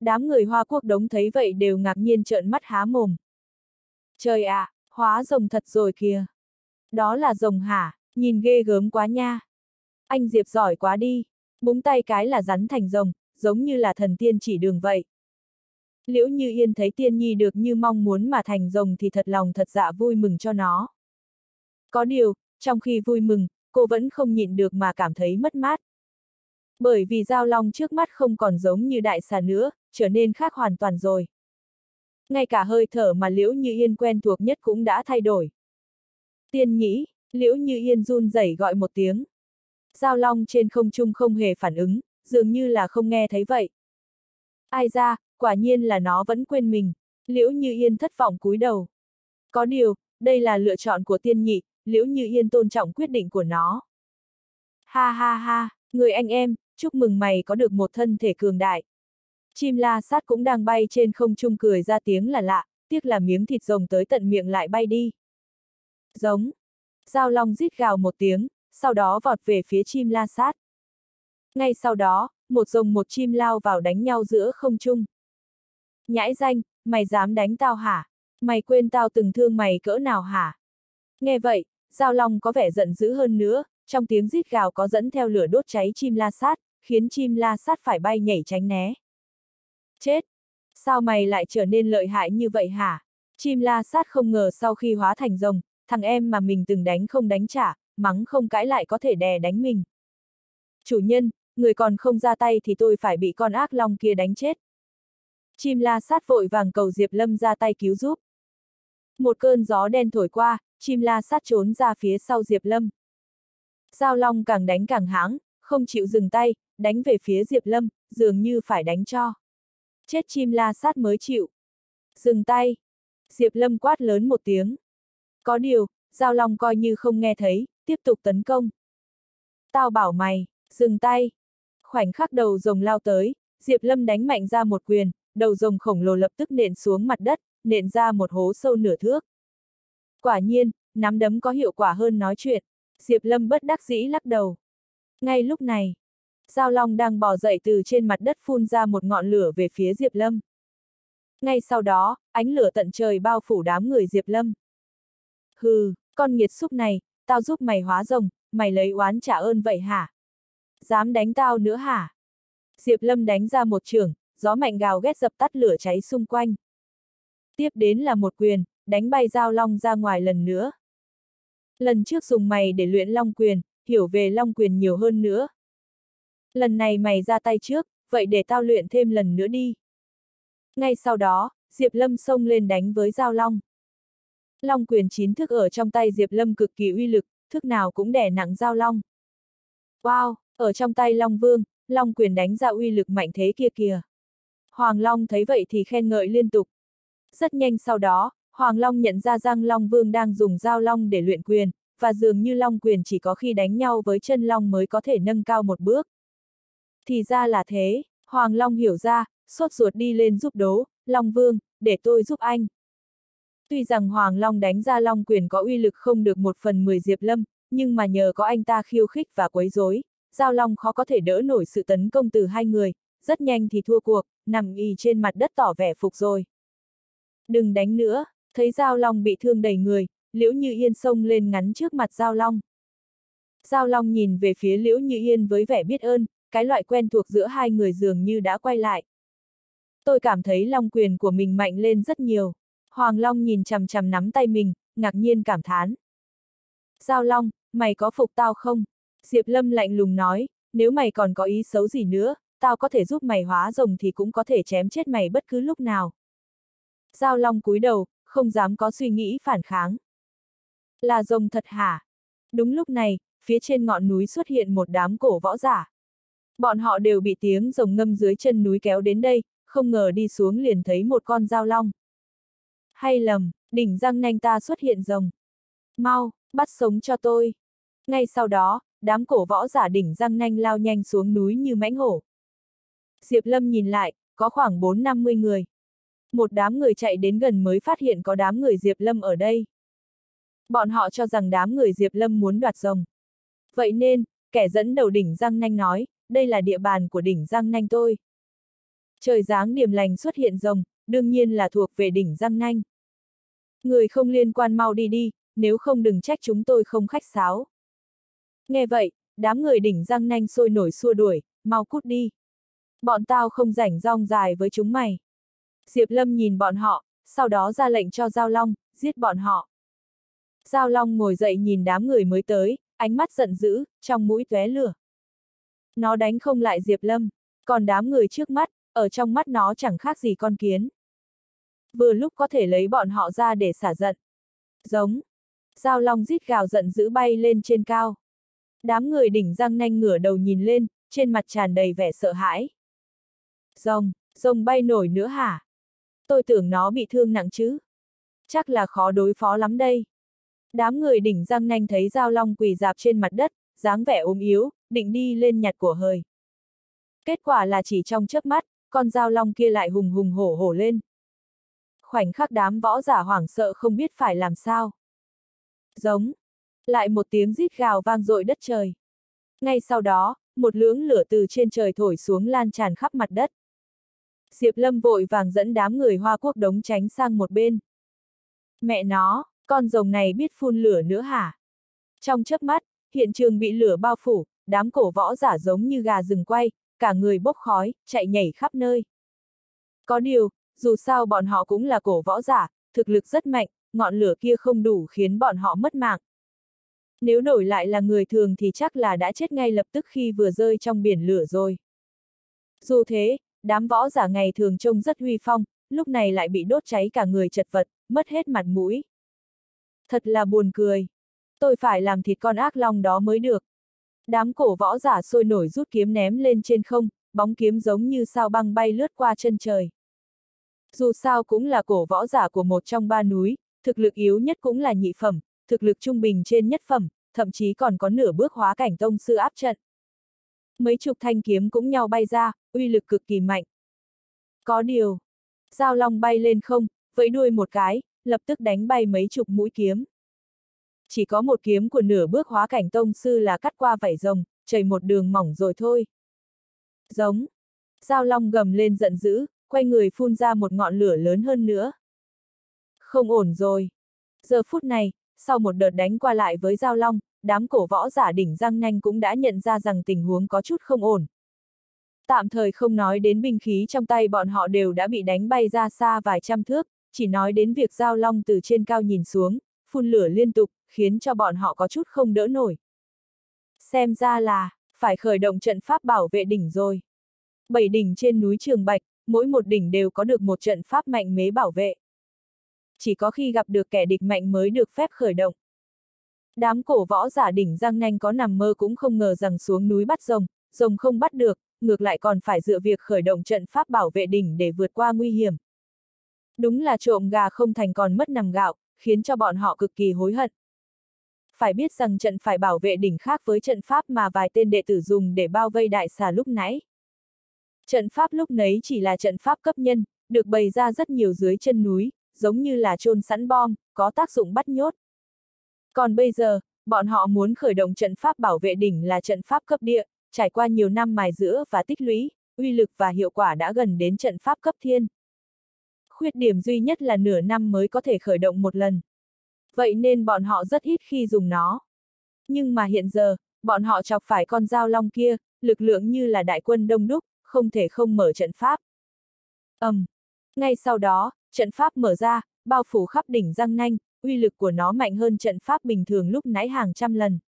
Đám người Hoa Quốc đống thấy vậy đều ngạc nhiên trợn mắt há mồm. Trời ạ, à, hóa rồng thật rồi kìa. Đó là rồng hả, nhìn ghê gớm quá nha. Anh Diệp giỏi quá đi, búng tay cái là rắn thành rồng, giống như là thần tiên chỉ đường vậy. Liễu Như Yên thấy tiên nhi được như mong muốn mà thành rồng thì thật lòng thật dạ vui mừng cho nó. Có điều, trong khi vui mừng, cô vẫn không nhịn được mà cảm thấy mất mát. Bởi vì giao long trước mắt không còn giống như đại xà nữa, trở nên khác hoàn toàn rồi. Ngay cả hơi thở mà Liễu Như Yên quen thuộc nhất cũng đã thay đổi. Tiên nhĩ, Liễu Như Yên run rẩy gọi một tiếng. Giao long trên không trung không hề phản ứng, dường như là không nghe thấy vậy. Ai ra, quả nhiên là nó vẫn quên mình. Liễu Như Yên thất vọng cúi đầu. Có điều, đây là lựa chọn của tiên nhị, Liễu Như Yên tôn trọng quyết định của nó. Ha ha ha, người anh em, chúc mừng mày có được một thân thể cường đại. Chim la sát cũng đang bay trên không trung cười ra tiếng là lạ, tiếc là miếng thịt rồng tới tận miệng lại bay đi. Giống. Giao long rít gào một tiếng, sau đó vọt về phía chim la sát. Ngay sau đó, một rồng một chim lao vào đánh nhau giữa không trung. Nhãi danh, mày dám đánh tao hả? Mày quên tao từng thương mày cỡ nào hả? Nghe vậy, Giao Long có vẻ giận dữ hơn nữa, trong tiếng rít gào có dẫn theo lửa đốt cháy chim la sát, khiến chim la sát phải bay nhảy tránh né. Chết! Sao mày lại trở nên lợi hại như vậy hả? Chim la sát không ngờ sau khi hóa thành rồng, thằng em mà mình từng đánh không đánh trả, mắng không cãi lại có thể đè đánh mình. Chủ nhân, người còn không ra tay thì tôi phải bị con ác long kia đánh chết. Chim la sát vội vàng cầu Diệp Lâm ra tay cứu giúp. Một cơn gió đen thổi qua, chim la sát trốn ra phía sau Diệp Lâm. Giao Long càng đánh càng hãng, không chịu dừng tay, đánh về phía Diệp Lâm, dường như phải đánh cho. Chết chim la sát mới chịu. Dừng tay. Diệp Lâm quát lớn một tiếng. Có điều, Giao Long coi như không nghe thấy, tiếp tục tấn công. Tao bảo mày, dừng tay. Khoảnh khắc đầu rồng lao tới, Diệp Lâm đánh mạnh ra một quyền, đầu rồng khổng lồ lập tức nện xuống mặt đất, nện ra một hố sâu nửa thước. Quả nhiên, nắm đấm có hiệu quả hơn nói chuyện. Diệp Lâm bất đắc dĩ lắc đầu. Ngay lúc này, Giao Long đang bò dậy từ trên mặt đất phun ra một ngọn lửa về phía Diệp Lâm. Ngay sau đó, ánh lửa tận trời bao phủ đám người Diệp Lâm. Hừ, con nghiệt xúc này, tao giúp mày hóa rồng, mày lấy oán trả ơn vậy hả? Dám đánh tao nữa hả? Diệp Lâm đánh ra một trường, gió mạnh gào ghét dập tắt lửa cháy xung quanh. Tiếp đến là một quyền, đánh bay Giao Long ra ngoài lần nữa. Lần trước dùng mày để luyện Long quyền, hiểu về Long quyền nhiều hơn nữa. Lần này mày ra tay trước, vậy để tao luyện thêm lần nữa đi. Ngay sau đó, Diệp Lâm xông lên đánh với Giao Long. Long quyền chín thức ở trong tay Diệp Lâm cực kỳ uy lực, thức nào cũng đè nặng Giao Long. Wow, ở trong tay Long Vương, Long quyền đánh ra uy lực mạnh thế kia kìa. Hoàng Long thấy vậy thì khen ngợi liên tục. Rất nhanh sau đó, Hoàng Long nhận ra rằng Long Vương đang dùng Giao Long để luyện quyền, và dường như Long quyền chỉ có khi đánh nhau với chân Long mới có thể nâng cao một bước. Thì ra là thế, Hoàng Long hiểu ra, sốt ruột đi lên giúp đố, Long Vương, để tôi giúp anh. Tuy rằng Hoàng Long đánh ra Long quyền có uy lực không được một phần mười Diệp Lâm, nhưng mà nhờ có anh ta khiêu khích và quấy rối, Giao Long khó có thể đỡ nổi sự tấn công từ hai người, rất nhanh thì thua cuộc, nằm y trên mặt đất tỏ vẻ phục rồi. Đừng đánh nữa, thấy Giao Long bị thương đầy người, Liễu Như Yên xông lên ngắn trước mặt Giao Long. Giao Long nhìn về phía Liễu Như Yên với vẻ biết ơn, cái loại quen thuộc giữa hai người dường như đã quay lại. Tôi cảm thấy long quyền của mình mạnh lên rất nhiều. Hoàng Long nhìn chằm chằm nắm tay mình, ngạc nhiên cảm thán. Giao Long, mày có phục tao không? Diệp Lâm lạnh lùng nói, nếu mày còn có ý xấu gì nữa, tao có thể giúp mày hóa rồng thì cũng có thể chém chết mày bất cứ lúc nào. Giao Long cúi đầu, không dám có suy nghĩ phản kháng. Là rồng thật hả? Đúng lúc này, phía trên ngọn núi xuất hiện một đám cổ võ giả. Bọn họ đều bị tiếng rồng ngâm dưới chân núi kéo đến đây, không ngờ đi xuống liền thấy một con dao long. Hay lầm, đỉnh răng nanh ta xuất hiện rồng. Mau, bắt sống cho tôi. Ngay sau đó, đám cổ võ giả đỉnh răng nanh lao nhanh xuống núi như mãnh hổ. Diệp Lâm nhìn lại, có khoảng 4-50 người. Một đám người chạy đến gần mới phát hiện có đám người Diệp Lâm ở đây. Bọn họ cho rằng đám người Diệp Lâm muốn đoạt rồng. Vậy nên, kẻ dẫn đầu đỉnh răng nanh nói, đây là địa bàn của đỉnh răng nanh tôi. Trời dáng điềm lành xuất hiện rồng, đương nhiên là thuộc về đỉnh răng nanh. Người không liên quan mau đi đi, nếu không đừng trách chúng tôi không khách sáo. Nghe vậy, đám người đỉnh răng nanh sôi nổi xua đuổi, mau cút đi. Bọn tao không rảnh rong dài với chúng mày. Diệp Lâm nhìn bọn họ, sau đó ra lệnh cho Giao Long, giết bọn họ. Giao Long ngồi dậy nhìn đám người mới tới, ánh mắt giận dữ, trong mũi tóe lửa. Nó đánh không lại Diệp Lâm, còn đám người trước mắt, ở trong mắt nó chẳng khác gì con kiến. Vừa lúc có thể lấy bọn họ ra để xả giận. Giống. Giao long rít gào giận dữ bay lên trên cao. Đám người đỉnh răng nanh ngửa đầu nhìn lên, trên mặt tràn đầy vẻ sợ hãi. Rồng, rồng bay nổi nữa hả? Tôi tưởng nó bị thương nặng chứ. Chắc là khó đối phó lắm đây. Đám người đỉnh răng nanh thấy giao long quỳ dạp trên mặt đất, dáng vẻ ốm yếu, định đi lên nhặt của hời. Kết quả là chỉ trong chớp mắt, con dao long kia lại hùng hùng hổ hổ lên. Khoảnh khắc đám võ giả hoảng sợ không biết phải làm sao. Giống. Lại một tiếng rít gào vang dội đất trời. Ngay sau đó, một lưỡng lửa từ trên trời thổi xuống lan tràn khắp mặt đất. Diệp Lâm vội vàng dẫn đám người Hoa Quốc đống tránh sang một bên. Mẹ nó, con rồng này biết phun lửa nữa hả? Trong chớp mắt, hiện trường bị lửa bao phủ, đám cổ võ giả giống như gà rừng quay, cả người bốc khói, chạy nhảy khắp nơi. Có điều, dù sao bọn họ cũng là cổ võ giả, thực lực rất mạnh, ngọn lửa kia không đủ khiến bọn họ mất mạng. Nếu đổi lại là người thường thì chắc là đã chết ngay lập tức khi vừa rơi trong biển lửa rồi. Dù thế, đám võ giả ngày thường trông rất huy phong, lúc này lại bị đốt cháy cả người chật vật, mất hết mặt mũi. Thật là buồn cười. Tôi phải làm thịt con ác long đó mới được. Đám cổ võ giả sôi nổi rút kiếm ném lên trên không, bóng kiếm giống như sao băng bay lướt qua chân trời. Dù sao cũng là cổ võ giả của một trong ba núi, thực lực yếu nhất cũng là nhị phẩm, thực lực trung bình trên nhất phẩm, thậm chí còn có nửa bước hóa cảnh tông sư áp trận. Mấy chục thanh kiếm cũng nhau bay ra, uy lực cực kỳ mạnh. Có điều, Giao Long bay lên không, vẫy đuôi một cái, lập tức đánh bay mấy chục mũi kiếm. Chỉ có một kiếm của nửa bước hóa cảnh tông sư là cắt qua vảy rồng, chảy một đường mỏng rồi thôi. Giống. Giao Long gầm lên giận dữ, quay người phun ra một ngọn lửa lớn hơn nữa. Không ổn rồi. Giờ phút này, sau một đợt đánh qua lại với Giao Long, đám cổ võ giả đỉnh răng nanh cũng đã nhận ra rằng tình huống có chút không ổn. Tạm thời không nói đến binh khí trong tay bọn họ đều đã bị đánh bay ra xa vài trăm thước, chỉ nói đến việc Giao Long từ trên cao nhìn xuống, phun lửa liên tục, khiến cho bọn họ có chút không đỡ nổi. Xem ra là, phải khởi động trận pháp bảo vệ đỉnh rồi. Bảy đỉnh trên núi Trường Bạch, mỗi một đỉnh đều có được một trận pháp mạnh mế bảo vệ. Chỉ có khi gặp được kẻ địch mạnh mới được phép khởi động. Đám cổ võ giả đỉnh răng nanh có nằm mơ cũng không ngờ rằng xuống núi bắt rồng, rồng không bắt được, ngược lại còn phải dựa việc khởi động trận pháp bảo vệ đỉnh để vượt qua nguy hiểm. Đúng là trộm gà không thành còn mất nằm gạo, khiến cho bọn họ cực kỳ hối hận. Phải biết rằng trận phải bảo vệ đỉnh khác với trận pháp mà vài tên đệ tử dùng để bao vây đại xà lúc nãy. Trận pháp lúc nấy chỉ là trận pháp cấp nhân, được bày ra rất nhiều dưới chân núi, giống như là trôn sẵn bom, có tác dụng bắt nhốt. Còn bây giờ, bọn họ muốn khởi động trận pháp bảo vệ đỉnh là trận pháp cấp địa, trải qua nhiều năm mài giữa và tích lũy, uy lực và hiệu quả đã gần đến trận pháp cấp thiên. Khuyết điểm duy nhất là nửa năm mới có thể khởi động một lần. Vậy nên bọn họ rất ít khi dùng nó. Nhưng mà hiện giờ, bọn họ chọc phải con dao long kia, lực lượng như là đại quân đông đúc, không thể không mở trận pháp. ầm, um. Ngay sau đó, trận pháp mở ra, bao phủ khắp đỉnh răng nanh, uy lực của nó mạnh hơn trận pháp bình thường lúc nãy hàng trăm lần.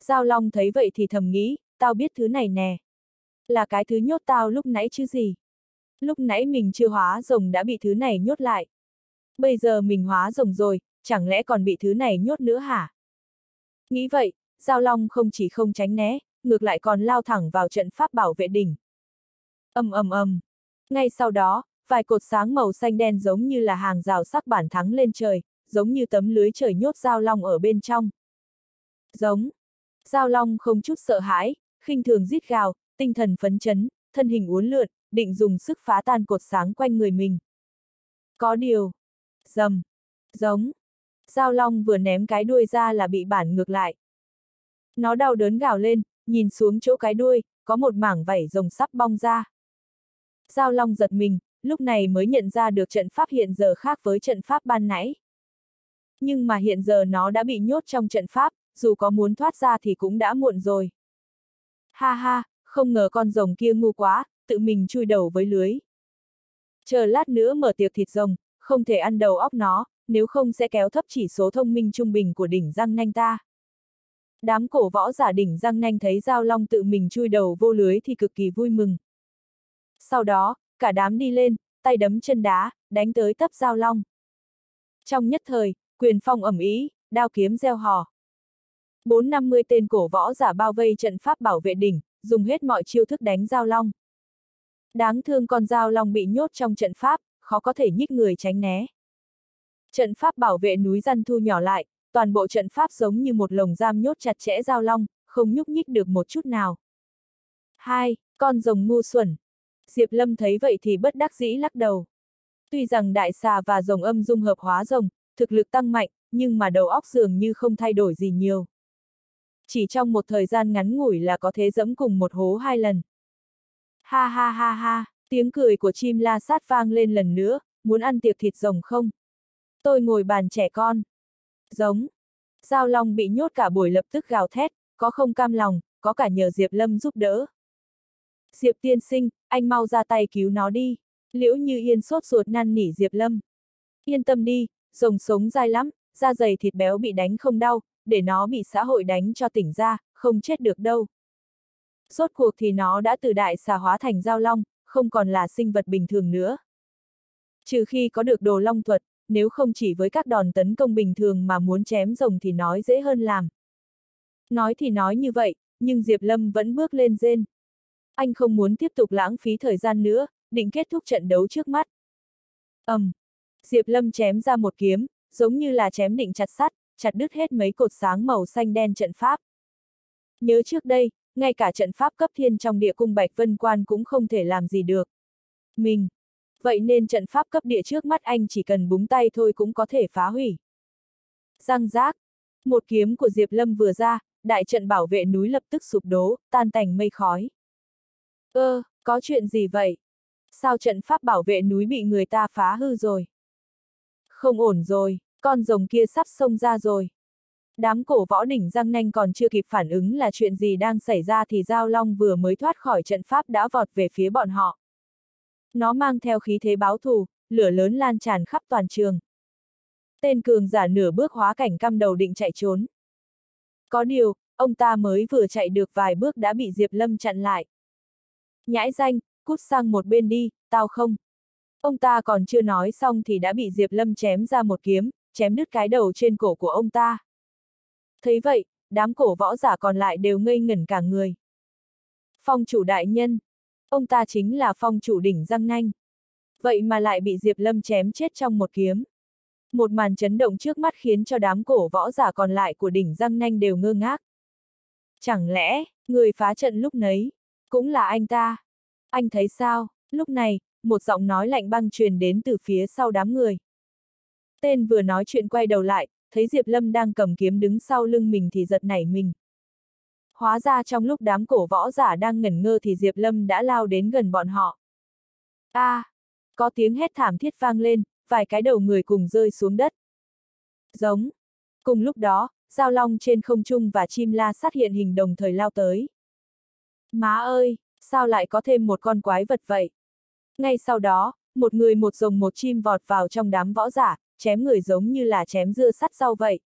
Giao Long thấy vậy thì thầm nghĩ, tao biết thứ này nè. Là cái thứ nhốt tao lúc nãy chứ gì. Lúc nãy mình chưa hóa rồng đã bị thứ này nhốt lại. Bây giờ mình hóa rồng rồi, chẳng lẽ còn bị thứ này nhốt nữa hả? Nghĩ vậy, Giao Long không chỉ không tránh né, ngược lại còn lao thẳng vào trận pháp bảo vệ đỉnh. ầm ầm ầm. Ngay sau đó, vài cột sáng màu xanh đen giống như là hàng rào sắc bản thắng lên trời, giống như tấm lưới trời nhốt Giao Long ở bên trong. Giống. Giao Long không chút sợ hãi, khinh thường rít gào, tinh thần phấn chấn, thân hình uốn lượn, định dùng sức phá tan cột sáng quanh người mình. Có điều. Dầm. Giống. Giao Long vừa ném cái đuôi ra là bị bản ngược lại. Nó đau đớn gào lên, nhìn xuống chỗ cái đuôi, có một mảng vảy rồng sắp bong ra. Giao Long giật mình, lúc này mới nhận ra được trận pháp hiện giờ khác với trận pháp ban nãy. Nhưng mà hiện giờ nó đã bị nhốt trong trận pháp, dù có muốn thoát ra thì cũng đã muộn rồi. Ha ha, không ngờ con rồng kia ngu quá, tự mình chui đầu với lưới. Chờ lát nữa mở tiệc thịt rồng, không thể ăn đầu óc nó, nếu không sẽ kéo thấp chỉ số thông minh trung bình của đỉnh răng nanh ta. Đám cổ võ giả đỉnh răng nanh thấy Giao Long tự mình chui đầu vô lưới thì cực kỳ vui mừng. Sau đó, cả đám đi lên, tay đấm chân đá, đánh tới tấp Giao Long. Trong nhất thời, quyền phong ẩm ý, đao kiếm gieo hò. Bốn năm mươi tên cổ võ giả bao vây trận pháp bảo vệ đỉnh, dùng hết mọi chiêu thức đánh Giao Long. Đáng thương con Giao Long bị nhốt trong trận pháp, khó có thể nhích người tránh né. Trận pháp bảo vệ núi dân Thu nhỏ lại, toàn bộ trận pháp giống như một lồng giam nhốt chặt chẽ Giao Long, không nhúc nhích được một chút nào. Hai, con rồng ngu xuẩn. Diệp Lâm thấy vậy thì bất đắc dĩ lắc đầu. Tuy rằng đại xà và rồng âm dung hợp hóa rồng, thực lực tăng mạnh, nhưng mà đầu óc dường như không thay đổi gì nhiều. Chỉ trong một thời gian ngắn ngủi là có thể dẫm cùng một hố hai lần. Ha ha ha ha, tiếng cười của chim la sát vang lên lần nữa, muốn ăn tiệc thịt rồng không? Tôi ngồi bàn trẻ con. Giống. Giao Long bị nhốt cả buổi lập tức gào thét, có không cam lòng, có cả nhờ Diệp Lâm giúp đỡ. Diệp tiên sinh, anh mau ra tay cứu nó đi. Liễu như yên sốt ruột năn nỉ Diệp Lâm. Yên tâm đi, rồng sống dai lắm, da dày thịt béo bị đánh không đau, để nó bị xã hội đánh cho tỉnh ra, không chết được đâu. Rốt cuộc thì nó đã từ đại xà hóa thành giao long, không còn là sinh vật bình thường nữa. Trừ khi có được đồ long thuật, nếu không chỉ với các đòn tấn công bình thường mà muốn chém rồng thì nói dễ hơn làm. Nói thì nói như vậy, nhưng Diệp Lâm vẫn bước lên rên. Anh không muốn tiếp tục lãng phí thời gian nữa, định kết thúc trận đấu trước mắt. ầm, um, Diệp Lâm chém ra một kiếm, giống như là chém định chặt sắt, chặt đứt hết mấy cột sáng màu xanh đen trận pháp. Nhớ trước đây, ngay cả trận pháp cấp thiên trong địa cung Bạch Vân Quan cũng không thể làm gì được. Mình. Vậy nên trận pháp cấp địa trước mắt anh chỉ cần búng tay thôi cũng có thể phá hủy. Răng rác. Một kiếm của Diệp Lâm vừa ra, đại trận bảo vệ núi lập tức sụp đổ, tan tành mây khói. Ơ, có chuyện gì vậy? Sao trận pháp bảo vệ núi bị người ta phá hư rồi? Không ổn rồi, con rồng kia sắp xông ra rồi. Đám cổ võ đỉnh răng nanh còn chưa kịp phản ứng là chuyện gì đang xảy ra thì Giao Long vừa mới thoát khỏi trận pháp đã vọt về phía bọn họ. Nó mang theo khí thế báo thù, lửa lớn lan tràn khắp toàn trường. Tên cường giả nửa bước hóa cảnh căm đầu định chạy trốn. Có điều, ông ta mới vừa chạy được vài bước đã bị Diệp Lâm chặn lại. Nhãi danh, cút sang một bên đi, tao không. Ông ta còn chưa nói xong thì đã bị Diệp Lâm chém ra một kiếm, chém đứt cái đầu trên cổ của ông ta. Thấy vậy, đám cổ võ giả còn lại đều ngây ngẩn cả người. Phong chủ đại nhân. Ông ta chính là phong chủ đỉnh răng nanh. Vậy mà lại bị Diệp Lâm chém chết trong một kiếm. Một màn chấn động trước mắt khiến cho đám cổ võ giả còn lại của đỉnh răng nanh đều ngơ ngác. Chẳng lẽ, người phá trận lúc nấy, cũng là anh ta? Anh thấy sao? Lúc này, một giọng nói lạnh băng truyền đến từ phía sau đám người. Tên vừa nói chuyện quay đầu lại, thấy Diệp Lâm đang cầm kiếm đứng sau lưng mình thì giật nảy mình. Hóa ra trong lúc đám cổ võ giả đang ngẩn ngơ thì Diệp Lâm đã lao đến gần bọn họ. A, à, có tiếng hét thảm thiết vang lên, vài cái đầu người cùng rơi xuống đất. Giống. Cùng lúc đó, giao long trên không trung và chim la sát hiện hình đồng thời lao tới. Má ơi, sao lại có thêm một con quái vật vậy? Ngay sau đó, một người một rồng một chim vọt vào trong đám võ giả, chém người giống như là chém dưa sắt rau vậy.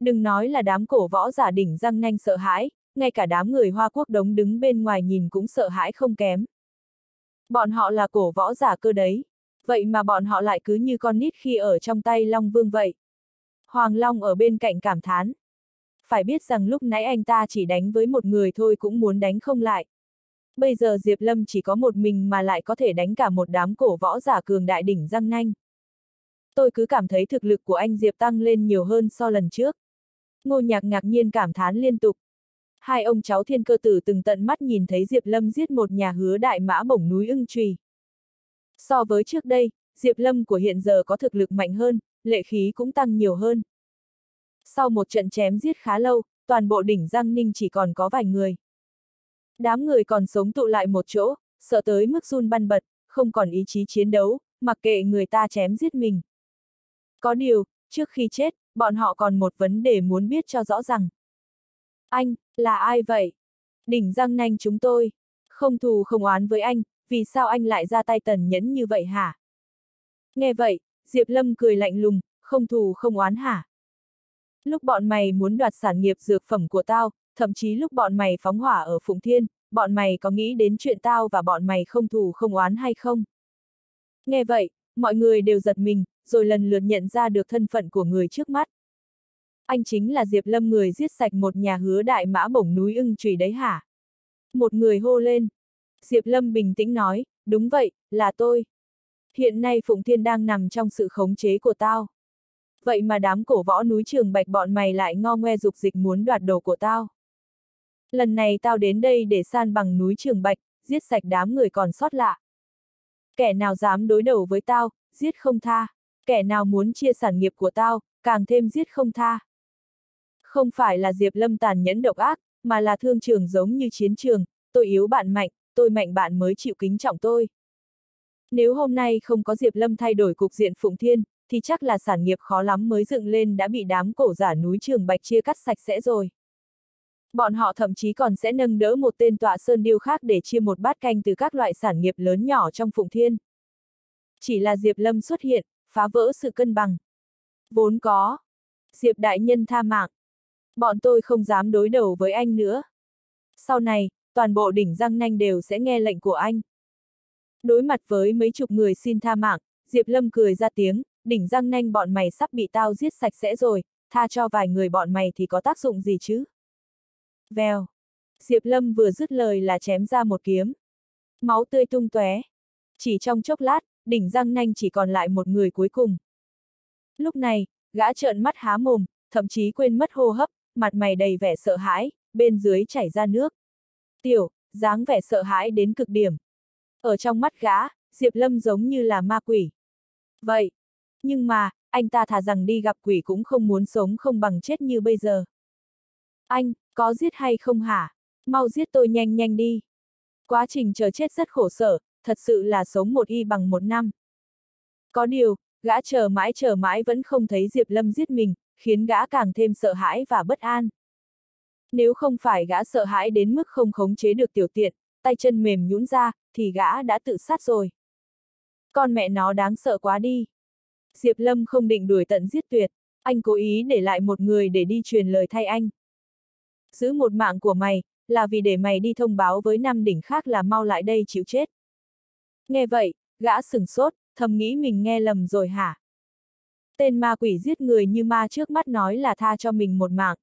Đừng nói là đám cổ võ giả đỉnh răng nanh sợ hãi, ngay cả đám người Hoa Quốc đống đứng bên ngoài nhìn cũng sợ hãi không kém. Bọn họ là cổ võ giả cơ đấy, vậy mà bọn họ lại cứ như con nít khi ở trong tay Long Vương vậy. Hoàng Long ở bên cạnh cảm thán. Phải biết rằng lúc nãy anh ta chỉ đánh với một người thôi cũng muốn đánh không lại. Bây giờ Diệp Lâm chỉ có một mình mà lại có thể đánh cả một đám cổ võ giả cường đại đỉnh răng nanh. Tôi cứ cảm thấy thực lực của anh Diệp tăng lên nhiều hơn so lần trước. Ngô nhạc ngạc nhiên cảm thán liên tục. Hai ông cháu thiên cơ tử từng tận mắt nhìn thấy Diệp Lâm giết một nhà hứa đại mã bổng núi ưng trùy. So với trước đây, Diệp Lâm của hiện giờ có thực lực mạnh hơn, lệ khí cũng tăng nhiều hơn. Sau một trận chém giết khá lâu, toàn bộ đỉnh Giang Ninh chỉ còn có vài người. Đám người còn sống tụ lại một chỗ, sợ tới mức run băn bật, không còn ý chí chiến đấu, mặc kệ người ta chém giết mình. Có điều, trước khi chết, bọn họ còn một vấn đề muốn biết cho rõ ràng. Anh, là ai vậy? Đỉnh răng Nanh chúng tôi. Không thù không oán với anh, vì sao anh lại ra tay tần nhẫn như vậy hả? Nghe vậy, Diệp Lâm cười lạnh lùng, không thù không oán hả? Lúc bọn mày muốn đoạt sản nghiệp dược phẩm của tao, thậm chí lúc bọn mày phóng hỏa ở Phụng Thiên, bọn mày có nghĩ đến chuyện tao và bọn mày không thù không oán hay không? Nghe vậy, mọi người đều giật mình, rồi lần lượt nhận ra được thân phận của người trước mắt. Anh chính là Diệp Lâm người giết sạch một nhà hứa đại mã bổng núi ưng trùy đấy hả? Một người hô lên. Diệp Lâm bình tĩnh nói, đúng vậy, là tôi. Hiện nay Phụng Thiên đang nằm trong sự khống chế của tao. Vậy mà đám cổ võ núi trường bạch bọn mày lại ngo ngoe dục dịch muốn đoạt đồ của tao. Lần này tao đến đây để san bằng núi trường bạch, giết sạch đám người còn sót lạ. Kẻ nào dám đối đầu với tao, giết không tha. Kẻ nào muốn chia sản nghiệp của tao, càng thêm giết không tha. Không phải là Diệp Lâm tàn nhẫn độc ác, mà là thương trường giống như chiến trường, tôi yếu bạn mạnh, tôi mạnh bạn mới chịu kính trọng tôi. Nếu hôm nay không có Diệp Lâm thay đổi cục diện Phụng Thiên, thì chắc là sản nghiệp khó lắm mới dựng lên đã bị đám cổ giả núi trường bạch chia cắt sạch sẽ rồi. Bọn họ thậm chí còn sẽ nâng đỡ một tên tọa sơn điêu khác để chia một bát canh từ các loại sản nghiệp lớn nhỏ trong Phụng Thiên. Chỉ là Diệp Lâm xuất hiện, phá vỡ sự cân bằng. Vốn có. Diệp Đại Nhân tha mạng. Bọn tôi không dám đối đầu với anh nữa. Sau này, toàn bộ đỉnh răng nanh đều sẽ nghe lệnh của anh. Đối mặt với mấy chục người xin tha mạng, Diệp Lâm cười ra tiếng, đỉnh răng nanh bọn mày sắp bị tao giết sạch sẽ rồi, tha cho vài người bọn mày thì có tác dụng gì chứ? Vèo. Diệp Lâm vừa dứt lời là chém ra một kiếm. Máu tươi tung tóe. Chỉ trong chốc lát, đỉnh răng nanh chỉ còn lại một người cuối cùng. Lúc này, gã trợn mắt há mồm, thậm chí quên mất hô hấp, mặt mày đầy vẻ sợ hãi, bên dưới chảy ra nước. Tiểu, dáng vẻ sợ hãi đến cực điểm. Ở trong mắt gã, Diệp Lâm giống như là ma quỷ. Vậy, nhưng mà, anh ta thà rằng đi gặp quỷ cũng không muốn sống không bằng chết như bây giờ. Anh, có giết hay không hả? Mau giết tôi nhanh nhanh đi. Quá trình chờ chết rất khổ sở, thật sự là sống một y bằng một năm. Có điều, gã chờ mãi chờ mãi vẫn không thấy Diệp Lâm giết mình, khiến gã càng thêm sợ hãi và bất an. Nếu không phải gã sợ hãi đến mức không khống chế được tiểu tiện, tay chân mềm nhũn ra, thì gã đã tự sát rồi. Con mẹ nó đáng sợ quá đi. Diệp Lâm không định đuổi tận giết tuyệt, anh cố ý để lại một người để đi truyền lời thay anh. Giữ một mạng của mày, là vì để mày đi thông báo với năm đỉnh khác là mau lại đây chịu chết. Nghe vậy, gã sừng sốt, thầm nghĩ mình nghe lầm rồi hả? Tên ma quỷ giết người như ma trước mắt nói là tha cho mình một mạng.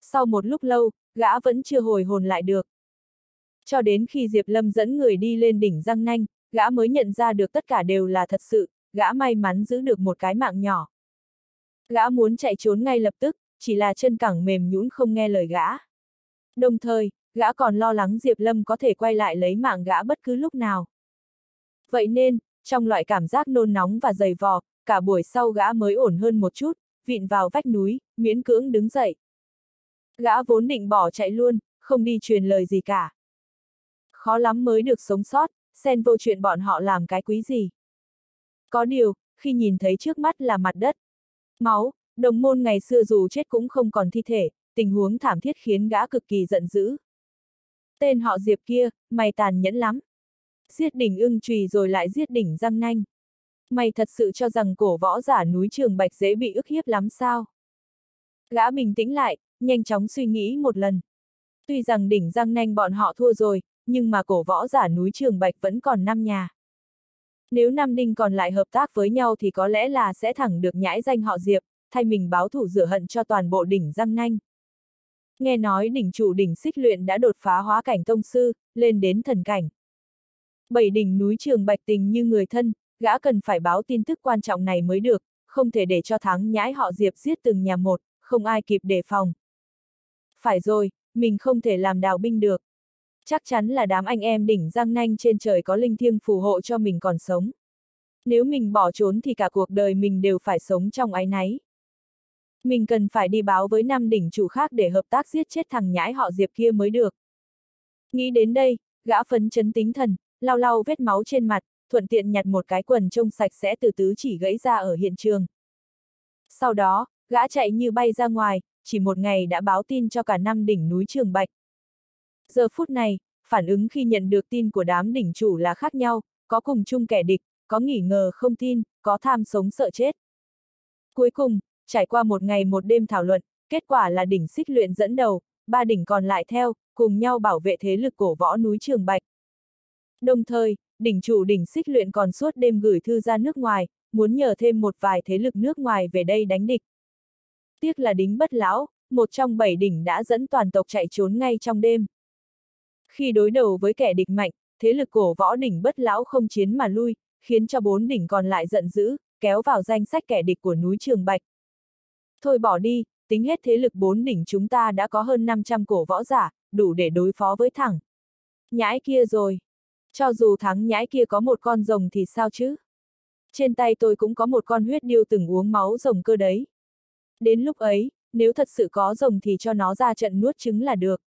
Sau một lúc lâu, gã vẫn chưa hồi hồn lại được. Cho đến khi Diệp Lâm dẫn người đi lên đỉnh răng nanh, gã mới nhận ra được tất cả đều là thật sự, gã may mắn giữ được một cái mạng nhỏ. Gã muốn chạy trốn ngay lập tức, chỉ là chân cẳng mềm nhũn không nghe lời gã. Đồng thời, gã còn lo lắng Diệp Lâm có thể quay lại lấy mạng gã bất cứ lúc nào. Vậy nên, trong loại cảm giác nôn nóng và dày vò, cả buổi sau gã mới ổn hơn một chút, vịn vào vách núi, miễn cưỡng đứng dậy. Gã vốn định bỏ chạy luôn, không đi truyền lời gì cả. Khó lắm mới được sống sót, xen vô chuyện bọn họ làm cái quý gì. Có điều, khi nhìn thấy trước mắt là mặt đất, máu, đồng môn ngày xưa dù chết cũng không còn thi thể, tình huống thảm thiết khiến gã cực kỳ giận dữ. Tên họ Diệp kia, mày tàn nhẫn lắm. Giết đỉnh ưng trùy rồi lại giết đỉnh răng nanh. Mày thật sự cho rằng cổ võ giả núi trường bạch dễ bị ức hiếp lắm sao? Gã bình tĩnh lại, nhanh chóng suy nghĩ một lần. Tuy rằng đỉnh răng nanh bọn họ thua rồi, nhưng mà cổ võ giả núi trường bạch vẫn còn năm nhà. Nếu Nam Đinh còn lại hợp tác với nhau thì có lẽ là sẽ thẳng được nhãi danh họ Diệp, thay mình báo thủ rửa hận cho toàn bộ đỉnh răng nanh. Nghe nói đỉnh chủ đỉnh xích luyện đã đột phá hóa cảnh tông sư, lên đến thần cảnh. Bảy đỉnh núi trường bạch tình như người thân, gã cần phải báo tin tức quan trọng này mới được, không thể để cho thắng nhãi họ Diệp giết từng nhà một, không ai kịp đề phòng. Phải rồi, mình không thể làm đào binh được. Chắc chắn là đám anh em đỉnh răng nanh trên trời có linh thiêng phù hộ cho mình còn sống. Nếu mình bỏ trốn thì cả cuộc đời mình đều phải sống trong ái náy. Mình cần phải đi báo với năm đỉnh chủ khác để hợp tác giết chết thằng nhãi họ Diệp kia mới được. Nghĩ đến đây, gã phấn chấn tính thần, lau lau vết máu trên mặt, thuận tiện nhặt một cái quần trông sạch sẽ từ tứ chỉ gãy ra ở hiện trường. Sau đó, gã chạy như bay ra ngoài, chỉ một ngày đã báo tin cho cả năm đỉnh núi Trường Bạch. Giờ phút này, phản ứng khi nhận được tin của đám đỉnh chủ là khác nhau, có cùng chung kẻ địch, có nghỉ ngờ không tin, có tham sống sợ chết. Cuối cùng, trải qua một ngày một đêm thảo luận, kết quả là đỉnh xích luyện dẫn đầu, ba đỉnh còn lại theo, cùng nhau bảo vệ thế lực cổ võ núi Trường Bạch. Đồng thời, đỉnh chủ đỉnh xích luyện còn suốt đêm gửi thư ra nước ngoài, muốn nhờ thêm một vài thế lực nước ngoài về đây đánh địch. Tiếc là đính bất lão, một trong bảy đỉnh đã dẫn toàn tộc chạy trốn ngay trong đêm. Khi đối đầu với kẻ địch mạnh, thế lực cổ võ đỉnh bất lão không chiến mà lui, khiến cho bốn đỉnh còn lại giận dữ, kéo vào danh sách kẻ địch của núi Trường Bạch. Thôi bỏ đi, tính hết thế lực bốn đỉnh chúng ta đã có hơn 500 cổ võ giả, đủ để đối phó với thẳng. Nhãi kia rồi. Cho dù thắng nhãi kia có một con rồng thì sao chứ? Trên tay tôi cũng có một con huyết điêu từng uống máu rồng cơ đấy. Đến lúc ấy, nếu thật sự có rồng thì cho nó ra trận nuốt trứng là được.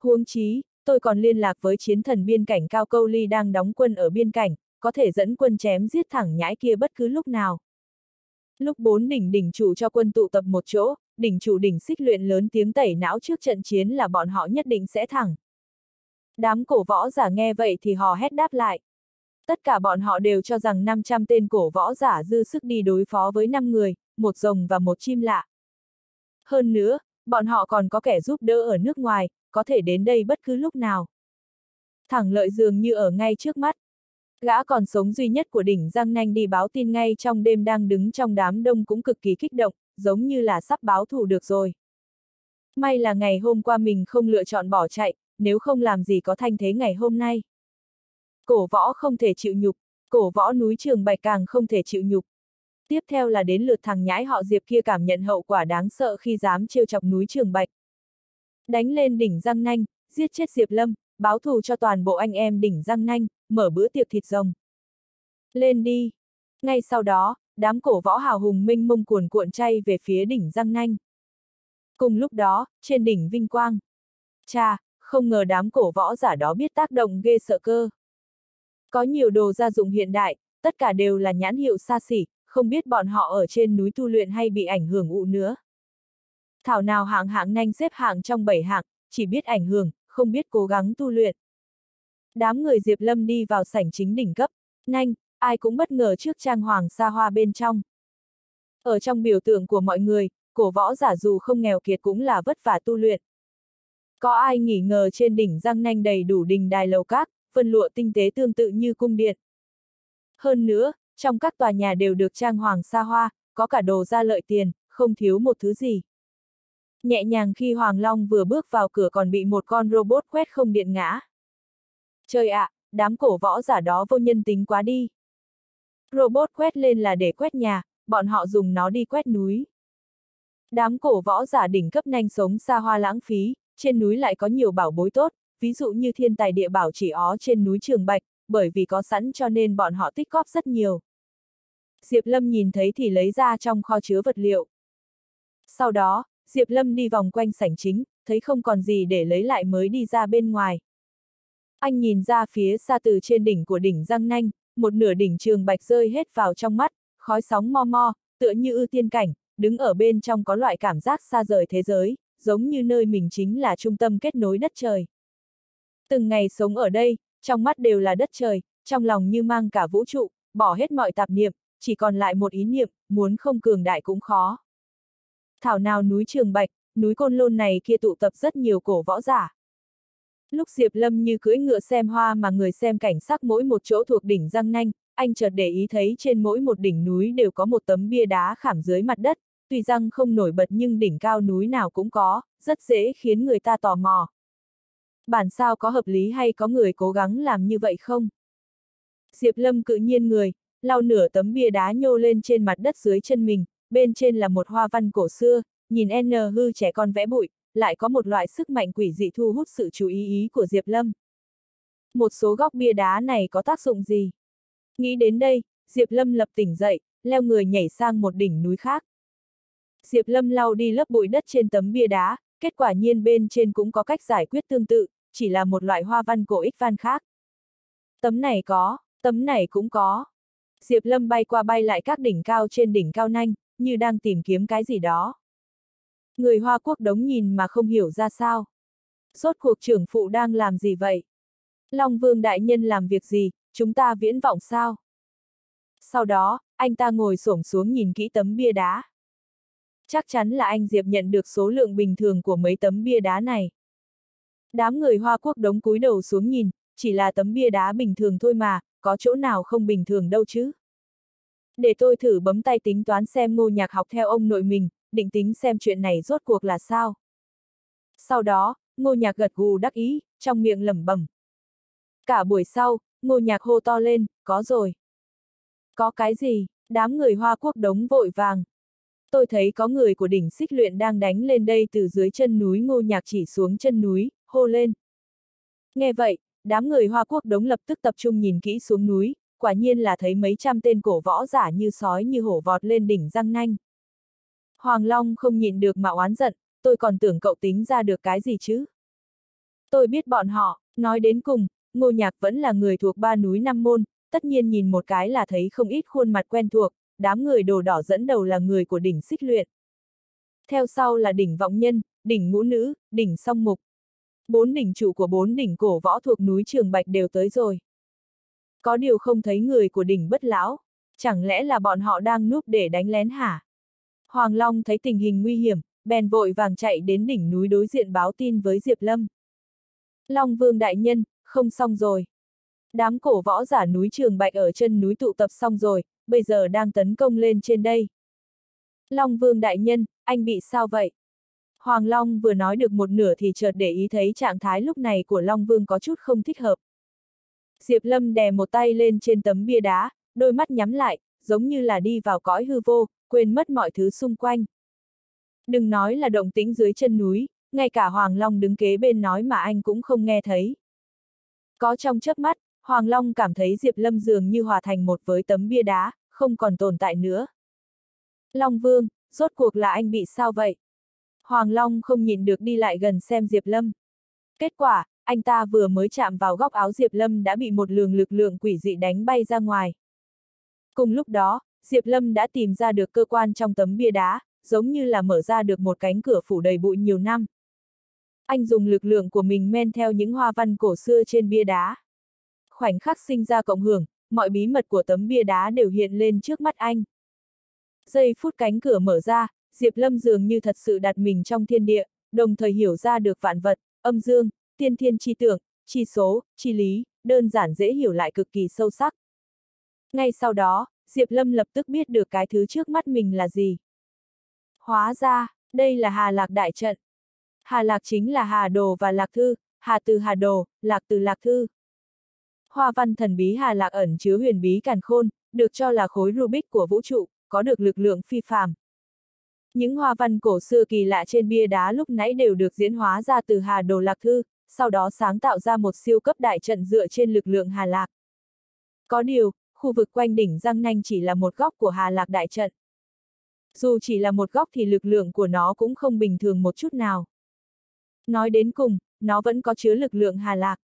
Huống chí, tôi còn liên lạc với chiến thần biên cảnh Cao Câu Ly đang đóng quân ở biên cảnh, có thể dẫn quân chém giết thẳng nhãi kia bất cứ lúc nào. Lúc bốn đỉnh đỉnh chủ cho quân tụ tập một chỗ, đỉnh chủ đỉnh xích luyện lớn tiếng tẩy não trước trận chiến là bọn họ nhất định sẽ thẳng. Đám cổ võ giả nghe vậy thì hò hét đáp lại. Tất cả bọn họ đều cho rằng 500 tên cổ võ giả dư sức đi đối phó với 5 người, một rồng và một chim lạ. Hơn nữa, bọn họ còn có kẻ giúp đỡ ở nước ngoài, có thể đến đây bất cứ lúc nào. Thẳng lợi dường như ở ngay trước mắt. Gã còn sống duy nhất của đỉnh Giang Nanh đi báo tin ngay trong đêm đang đứng trong đám đông cũng cực kỳ kích động, giống như là sắp báo thù được rồi. May là ngày hôm qua mình không lựa chọn bỏ chạy, nếu không làm gì có thanh thế ngày hôm nay. Cổ võ không thể chịu nhục, cổ võ núi trường bạch càng không thể chịu nhục. Tiếp theo là đến lượt thằng nhãi họ Diệp kia cảm nhận hậu quả đáng sợ khi dám trêu chọc núi Trường Bạch. Đánh lên đỉnh răng nanh, giết chết Diệp Lâm, báo thù cho toàn bộ anh em đỉnh răng nanh, mở bữa tiệc thịt rồng. Lên đi! Ngay sau đó, đám cổ võ hào hùng minh mông cuồn cuộn chay về phía đỉnh răng nanh. Cùng lúc đó, trên đỉnh Vinh Quang. Cha, không ngờ đám cổ võ giả đó biết tác động ghê sợ cơ. Có nhiều đồ gia dụng hiện đại, tất cả đều là nhãn hiệu xa xỉ, không biết bọn họ ở trên núi tu luyện hay bị ảnh hưởng ụ nữa. Thảo nào hạng hạng nhanh xếp hạng trong bảy hạng, chỉ biết ảnh hưởng, không biết cố gắng tu luyện. Đám người Diệp Lâm đi vào sảnh chính đỉnh cấp, nhanh, ai cũng bất ngờ trước trang hoàng xa hoa bên trong. Ở trong biểu tượng của mọi người, cổ võ giả dù không nghèo kiệt cũng là vất vả tu luyện. Có ai nghỉ ngờ trên đỉnh răng nanh đầy đủ đình đài lầu các, phân lụa tinh tế tương tự như cung điện. Hơn nữa, trong các tòa nhà đều được trang hoàng xa hoa, có cả đồ ra lợi tiền, không thiếu một thứ gì. Nhẹ nhàng khi Hoàng Long vừa bước vào cửa còn bị một con robot quét không điện ngã. Trời ạ, à, đám cổ võ giả đó vô nhân tính quá đi. Robot quét lên là để quét nhà, bọn họ dùng nó đi quét núi. Đám cổ võ giả đỉnh cấp nhanh sống xa hoa lãng phí, trên núi lại có nhiều bảo bối tốt, ví dụ như thiên tài địa bảo chỉ ó trên núi Trường Bạch, bởi vì có sẵn cho nên bọn họ tích góp rất nhiều. Diệp Lâm nhìn thấy thì lấy ra trong kho chứa vật liệu. Sau đó, Diệp Lâm đi vòng quanh sảnh chính, thấy không còn gì để lấy lại mới đi ra bên ngoài. Anh nhìn ra phía xa từ trên đỉnh của đỉnh Giang Nanh, một nửa đỉnh trường bạch rơi hết vào trong mắt, khói sóng mo mo, tựa như ư tiên cảnh, đứng ở bên trong có loại cảm giác xa rời thế giới, giống như nơi mình chính là trung tâm kết nối đất trời. Từng ngày sống ở đây, trong mắt đều là đất trời, trong lòng như mang cả vũ trụ, bỏ hết mọi tạp niệm, chỉ còn lại một ý niệm, muốn không cường đại cũng khó. Thảo nào núi Trường Bạch, núi Côn Lôn này kia tụ tập rất nhiều cổ võ giả. Lúc Diệp Lâm như cưỡi ngựa xem hoa mà người xem cảnh sắc mỗi một chỗ thuộc đỉnh răng nanh, anh chợt để ý thấy trên mỗi một đỉnh núi đều có một tấm bia đá khảm dưới mặt đất, tuy rằng không nổi bật nhưng đỉnh cao núi nào cũng có, rất dễ khiến người ta tò mò. Bản sao có hợp lý hay có người cố gắng làm như vậy không? Diệp Lâm cự nhiên người, lau nửa tấm bia đá nhô lên trên mặt đất dưới chân mình, bên trên là một hoa văn cổ xưa, nhìn N hư trẻ con vẽ bụi, lại có một loại sức mạnh quỷ dị thu hút sự chú ý ý của Diệp Lâm. Một số góc bia đá này có tác dụng gì? Nghĩ đến đây, Diệp Lâm lập tỉnh dậy, leo người nhảy sang một đỉnh núi khác. Diệp Lâm lau đi lớp bụi đất trên tấm bia đá, kết quả nhiên bên trên cũng có cách giải quyết tương tự, chỉ là một loại hoa văn cổ ích văn khác. Tấm này có, tấm này cũng có. Diệp Lâm bay qua bay lại các đỉnh cao trên đỉnh cao nanh, như đang tìm kiếm cái gì đó. Người Hoa Quốc đống nhìn mà không hiểu ra sao. Rốt cuộc trưởng phụ đang làm gì vậy? Long Vương Đại Nhân làm việc gì, chúng ta viễn vọng sao? Sau đó, anh ta ngồi xổm xuống nhìn kỹ tấm bia đá. Chắc chắn là anh Diệp nhận được số lượng bình thường của mấy tấm bia đá này. Đám người Hoa Quốc đống cúi đầu xuống nhìn, chỉ là tấm bia đá bình thường thôi mà, có chỗ nào không bình thường đâu chứ. Để tôi thử bấm tay tính toán xem ngô nhạc học theo ông nội mình, định tính xem chuyện này rốt cuộc là sao. Sau đó, ngô nhạc gật gù đắc ý, trong miệng lẩm bẩm. Cả buổi sau, ngô nhạc hô to lên, có rồi. Có cái gì, đám người Hoa Quốc đống vội vàng. Tôi thấy có người của đỉnh xích luyện đang đánh lên đây từ dưới chân núi ngô nhạc chỉ xuống chân núi, hô lên. Nghe vậy, đám người Hoa Quốc đống lập tức tập trung nhìn kỹ xuống núi, quả nhiên là thấy mấy trăm tên cổ võ giả như sói như hổ vọt lên đỉnh răng nanh. Hoàng Long không nhìn được mà oán giận, tôi còn tưởng cậu tính ra được cái gì chứ. Tôi biết bọn họ, nói đến cùng, Ngô Nhạc vẫn là người thuộc ba núi Năm Môn, tất nhiên nhìn một cái là thấy không ít khuôn mặt quen thuộc, đám người đồ đỏ dẫn đầu là người của đỉnh xích luyện. Theo sau là đỉnh vọng nhân, đỉnh ngũ nữ, đỉnh song mục. Bốn đỉnh trụ của bốn đỉnh cổ võ thuộc núi Trường Bạch đều tới rồi. Có điều không thấy người của đỉnh bất lão, chẳng lẽ là bọn họ đang núp để đánh lén hả? Hoàng Long thấy tình hình nguy hiểm, bèn vội vàng chạy đến đỉnh núi đối diện báo tin với Diệp Lâm. Long Vương Đại Nhân, không xong rồi. Đám cổ võ giả núi Trường Bạch ở chân núi tụ tập xong rồi, bây giờ đang tấn công lên trên đây. Long Vương Đại Nhân, anh bị sao vậy? Hoàng Long vừa nói được một nửa thì chợt để ý thấy trạng thái lúc này của Long Vương có chút không thích hợp. Diệp Lâm đè một tay lên trên tấm bia đá, đôi mắt nhắm lại, giống như là đi vào cõi hư vô, quên mất mọi thứ xung quanh. Đừng nói là động tĩnh dưới chân núi, ngay cả Hoàng Long đứng kế bên nói mà anh cũng không nghe thấy. Có trong chớp mắt, Hoàng Long cảm thấy Diệp Lâm dường như hòa thành một với tấm bia đá, không còn tồn tại nữa. Long Vương, rốt cuộc là anh bị sao vậy? Hoàng Long không nhìn được đi lại gần xem Diệp Lâm. Kết quả, anh ta vừa mới chạm vào góc áo Diệp Lâm đã bị một lường lực lượng quỷ dị đánh bay ra ngoài. Cùng lúc đó, Diệp Lâm đã tìm ra được cơ quan trong tấm bia đá, giống như là mở ra được một cánh cửa phủ đầy bụi nhiều năm. Anh dùng lực lượng của mình men theo những hoa văn cổ xưa trên bia đá. Khoảnh khắc sinh ra cộng hưởng, mọi bí mật của tấm bia đá đều hiện lên trước mắt anh. Giây phút cánh cửa mở ra, Diệp Lâm dường như thật sự đặt mình trong thiên địa, đồng thời hiểu ra được vạn vật, âm dương, tiên thiên chi tưởng, chi số, chi lý, đơn giản dễ hiểu lại cực kỳ sâu sắc. Ngay sau đó, Diệp Lâm lập tức biết được cái thứ trước mắt mình là gì. Hóa ra, đây là Hà Lạc Đại Trận. Hà Lạc chính là Hà Đồ và Lạc Thư, Hà từ Hà Đồ, Lạc từ Lạc Thư. Hoa văn thần bí Hà Lạc ẩn chứa huyền bí càn khôn, được cho là khối Rubik của vũ trụ, có được lực lượng phi phàm. Những hoa văn cổ xưa kỳ lạ trên bia đá lúc nãy đều được diễn hóa ra từ Hà Đồ Lạc Thư, sau đó sáng tạo ra một siêu cấp đại trận dựa trên lực lượng Hà Lạc. Có điều, khu vực quanh đỉnh răng nanh chỉ là một góc của Hà Lạc đại trận. Dù chỉ là một góc thì lực lượng của nó cũng không bình thường một chút nào. Nói đến cùng, nó vẫn có chứa lực lượng Hà Lạc.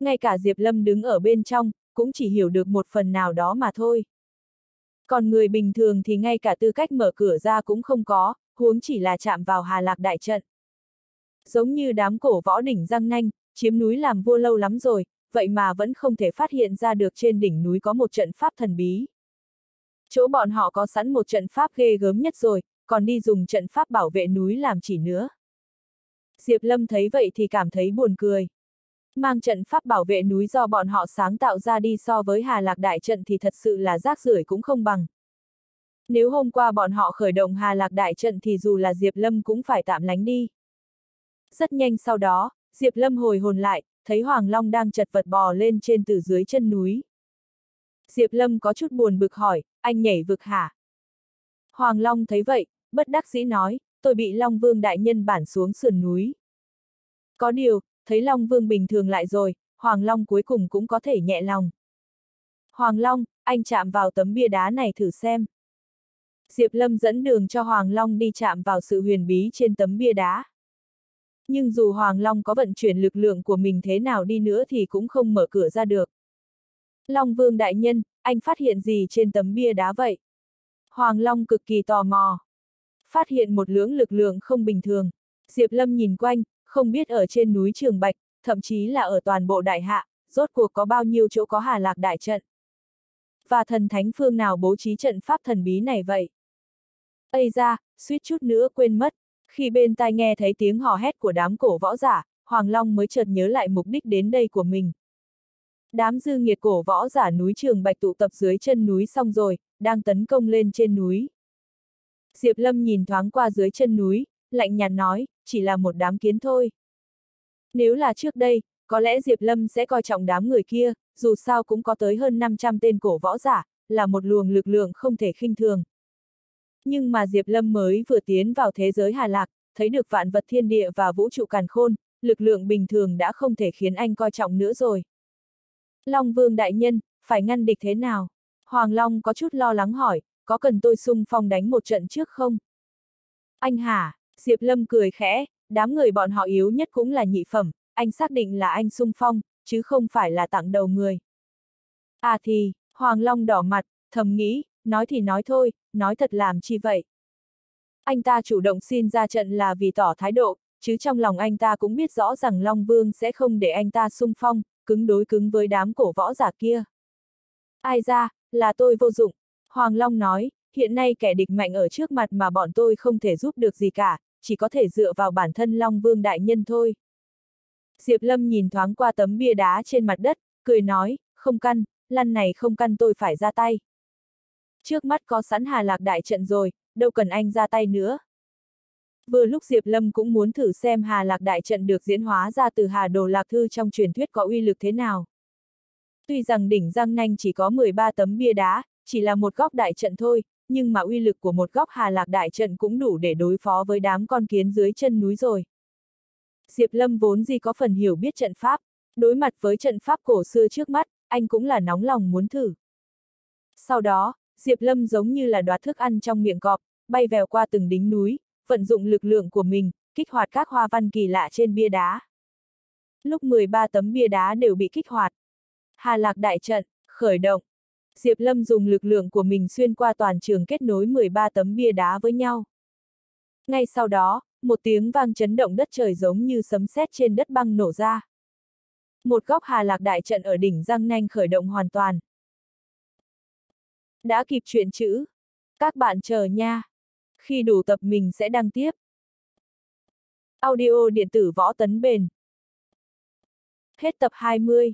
Ngay cả Diệp Lâm đứng ở bên trong, cũng chỉ hiểu được một phần nào đó mà thôi. Còn người bình thường thì ngay cả tư cách mở cửa ra cũng không có, huống chỉ là chạm vào Hà Lạc đại trận. Giống như đám cổ võ đỉnh răng nanh, chiếm núi làm vua lâu lắm rồi, vậy mà vẫn không thể phát hiện ra được trên đỉnh núi có một trận pháp thần bí. Chỗ bọn họ có sẵn một trận pháp ghê gớm nhất rồi, còn đi dùng trận pháp bảo vệ núi làm chỉ nữa. Diệp Lâm thấy vậy thì cảm thấy buồn cười. Mang trận pháp bảo vệ núi do bọn họ sáng tạo ra đi so với Hà Lạc Đại trận thì thật sự là rác rưởi cũng không bằng. Nếu hôm qua bọn họ khởi động Hà Lạc Đại trận thì dù là Diệp Lâm cũng phải tạm lánh đi. Rất nhanh sau đó, Diệp Lâm hồi hồn lại, thấy Hoàng Long đang chật vật bò lên trên từ dưới chân núi. Diệp Lâm có chút buồn bực hỏi, anh nhảy vực hả? Hoàng Long thấy vậy, bất đắc dĩ nói, tôi bị Long Vương đại nhân bản xuống sườn núi. Có điều, thấy Long Vương bình thường lại rồi, Hoàng Long cuối cùng cũng có thể nhẹ lòng. Hoàng Long, anh chạm vào tấm bia đá này thử xem. Diệp Lâm dẫn đường cho Hoàng Long đi chạm vào sự huyền bí trên tấm bia đá. Nhưng dù Hoàng Long có vận chuyển lực lượng của mình thế nào đi nữa thì cũng không mở cửa ra được. Long Vương Đại Nhân, anh phát hiện gì trên tấm bia đá vậy? Hoàng Long cực kỳ tò mò. Phát hiện một lưỡng lực lượng không bình thường. Diệp Lâm nhìn quanh, không biết ở trên núi Trường Bạch, thậm chí là ở toàn bộ đại hạ, rốt cuộc có bao nhiêu chỗ có hà lạc đại trận. Và thần thánh phương nào bố trí trận pháp thần bí này vậy? Ây ra, suýt chút nữa quên mất, khi bên tai nghe thấy tiếng hò hét của đám cổ võ giả, Hoàng Long mới chợt nhớ lại mục đích đến đây của mình. Đám dư nghiệt cổ võ giả núi Trường Bạch tụ tập dưới chân núi xong rồi, đang tấn công lên trên núi. Diệp Lâm nhìn thoáng qua dưới chân núi, lạnh nhạt nói, chỉ là một đám kiến thôi. Nếu là trước đây, có lẽ Diệp Lâm sẽ coi trọng đám người kia, dù sao cũng có tới hơn 500 tên cổ võ giả, là một luồng lực lượng không thể khinh thường. Nhưng mà Diệp Lâm mới vừa tiến vào thế giới Hà Lạc, thấy được vạn vật thiên địa và vũ trụ càn khôn, lực lượng bình thường đã không thể khiến anh coi trọng nữa rồi. Long Vương Đại Nhân, phải ngăn địch thế nào? Hoàng Long có chút lo lắng hỏi, có cần tôi sung phong đánh một trận trước không? Anh hả? Diệp Lâm cười khẽ, đám người bọn họ yếu nhất cũng là nhị phẩm, anh xác định là anh sung phong, chứ không phải là tặng đầu người. À thì, Hoàng Long đỏ mặt, thầm nghĩ, nói thì nói thôi, nói thật làm chi vậy? Anh ta chủ động xin ra trận là vì tỏ thái độ, chứ trong lòng anh ta cũng biết rõ rằng Long Vương sẽ không để anh ta sung phong, cứng đối cứng với đám cổ võ giả kia. Ai ra, là tôi vô dụng. Hoàng Long nói, hiện nay kẻ địch mạnh ở trước mặt mà bọn tôi không thể giúp được gì cả, chỉ có thể dựa vào bản thân Long Vương Đại Nhân thôi. Diệp Lâm nhìn thoáng qua tấm bia đá trên mặt đất, cười nói, không căn, lăn này không căn tôi phải ra tay. Trước mắt có sẵn Hà Lạc đại trận rồi, đâu cần anh ra tay nữa. Vừa lúc Diệp Lâm cũng muốn thử xem Hà Lạc đại trận được diễn hóa ra từ Hà Đồ Lạc Thư trong truyền thuyết có uy lực thế nào. Tuy rằng đỉnh Giang Nanh chỉ có 13 tấm bia đá, chỉ là một góc đại trận thôi, nhưng mà uy lực của một góc hà lạc đại trận cũng đủ để đối phó với đám con kiến dưới chân núi rồi. Diệp Lâm vốn gì có phần hiểu biết trận pháp, đối mặt với trận pháp cổ xưa trước mắt, anh cũng là nóng lòng muốn thử. Sau đó, Diệp Lâm giống như là đoạt thức ăn trong miệng cọp, bay vèo qua từng đỉnh núi, vận dụng lực lượng của mình, kích hoạt các hoa văn kỳ lạ trên bia đá. Lúc 13 tấm bia đá đều bị kích hoạt. Hà Lạc đại trận, khởi động. Diệp Lâm dùng lực lượng của mình xuyên qua toàn trường kết nối 13 tấm bia đá với nhau. Ngay sau đó, một tiếng vang chấn động đất trời giống như sấm sét trên đất băng nổ ra. Một góc Hà Lạc đại trận ở đỉnh răng nanh khởi động hoàn toàn. Đã kịp chuyện chữ. Các bạn chờ nha. Khi đủ tập mình sẽ đăng tiếp. Audio điện tử võ tấn bền. Hết tập 20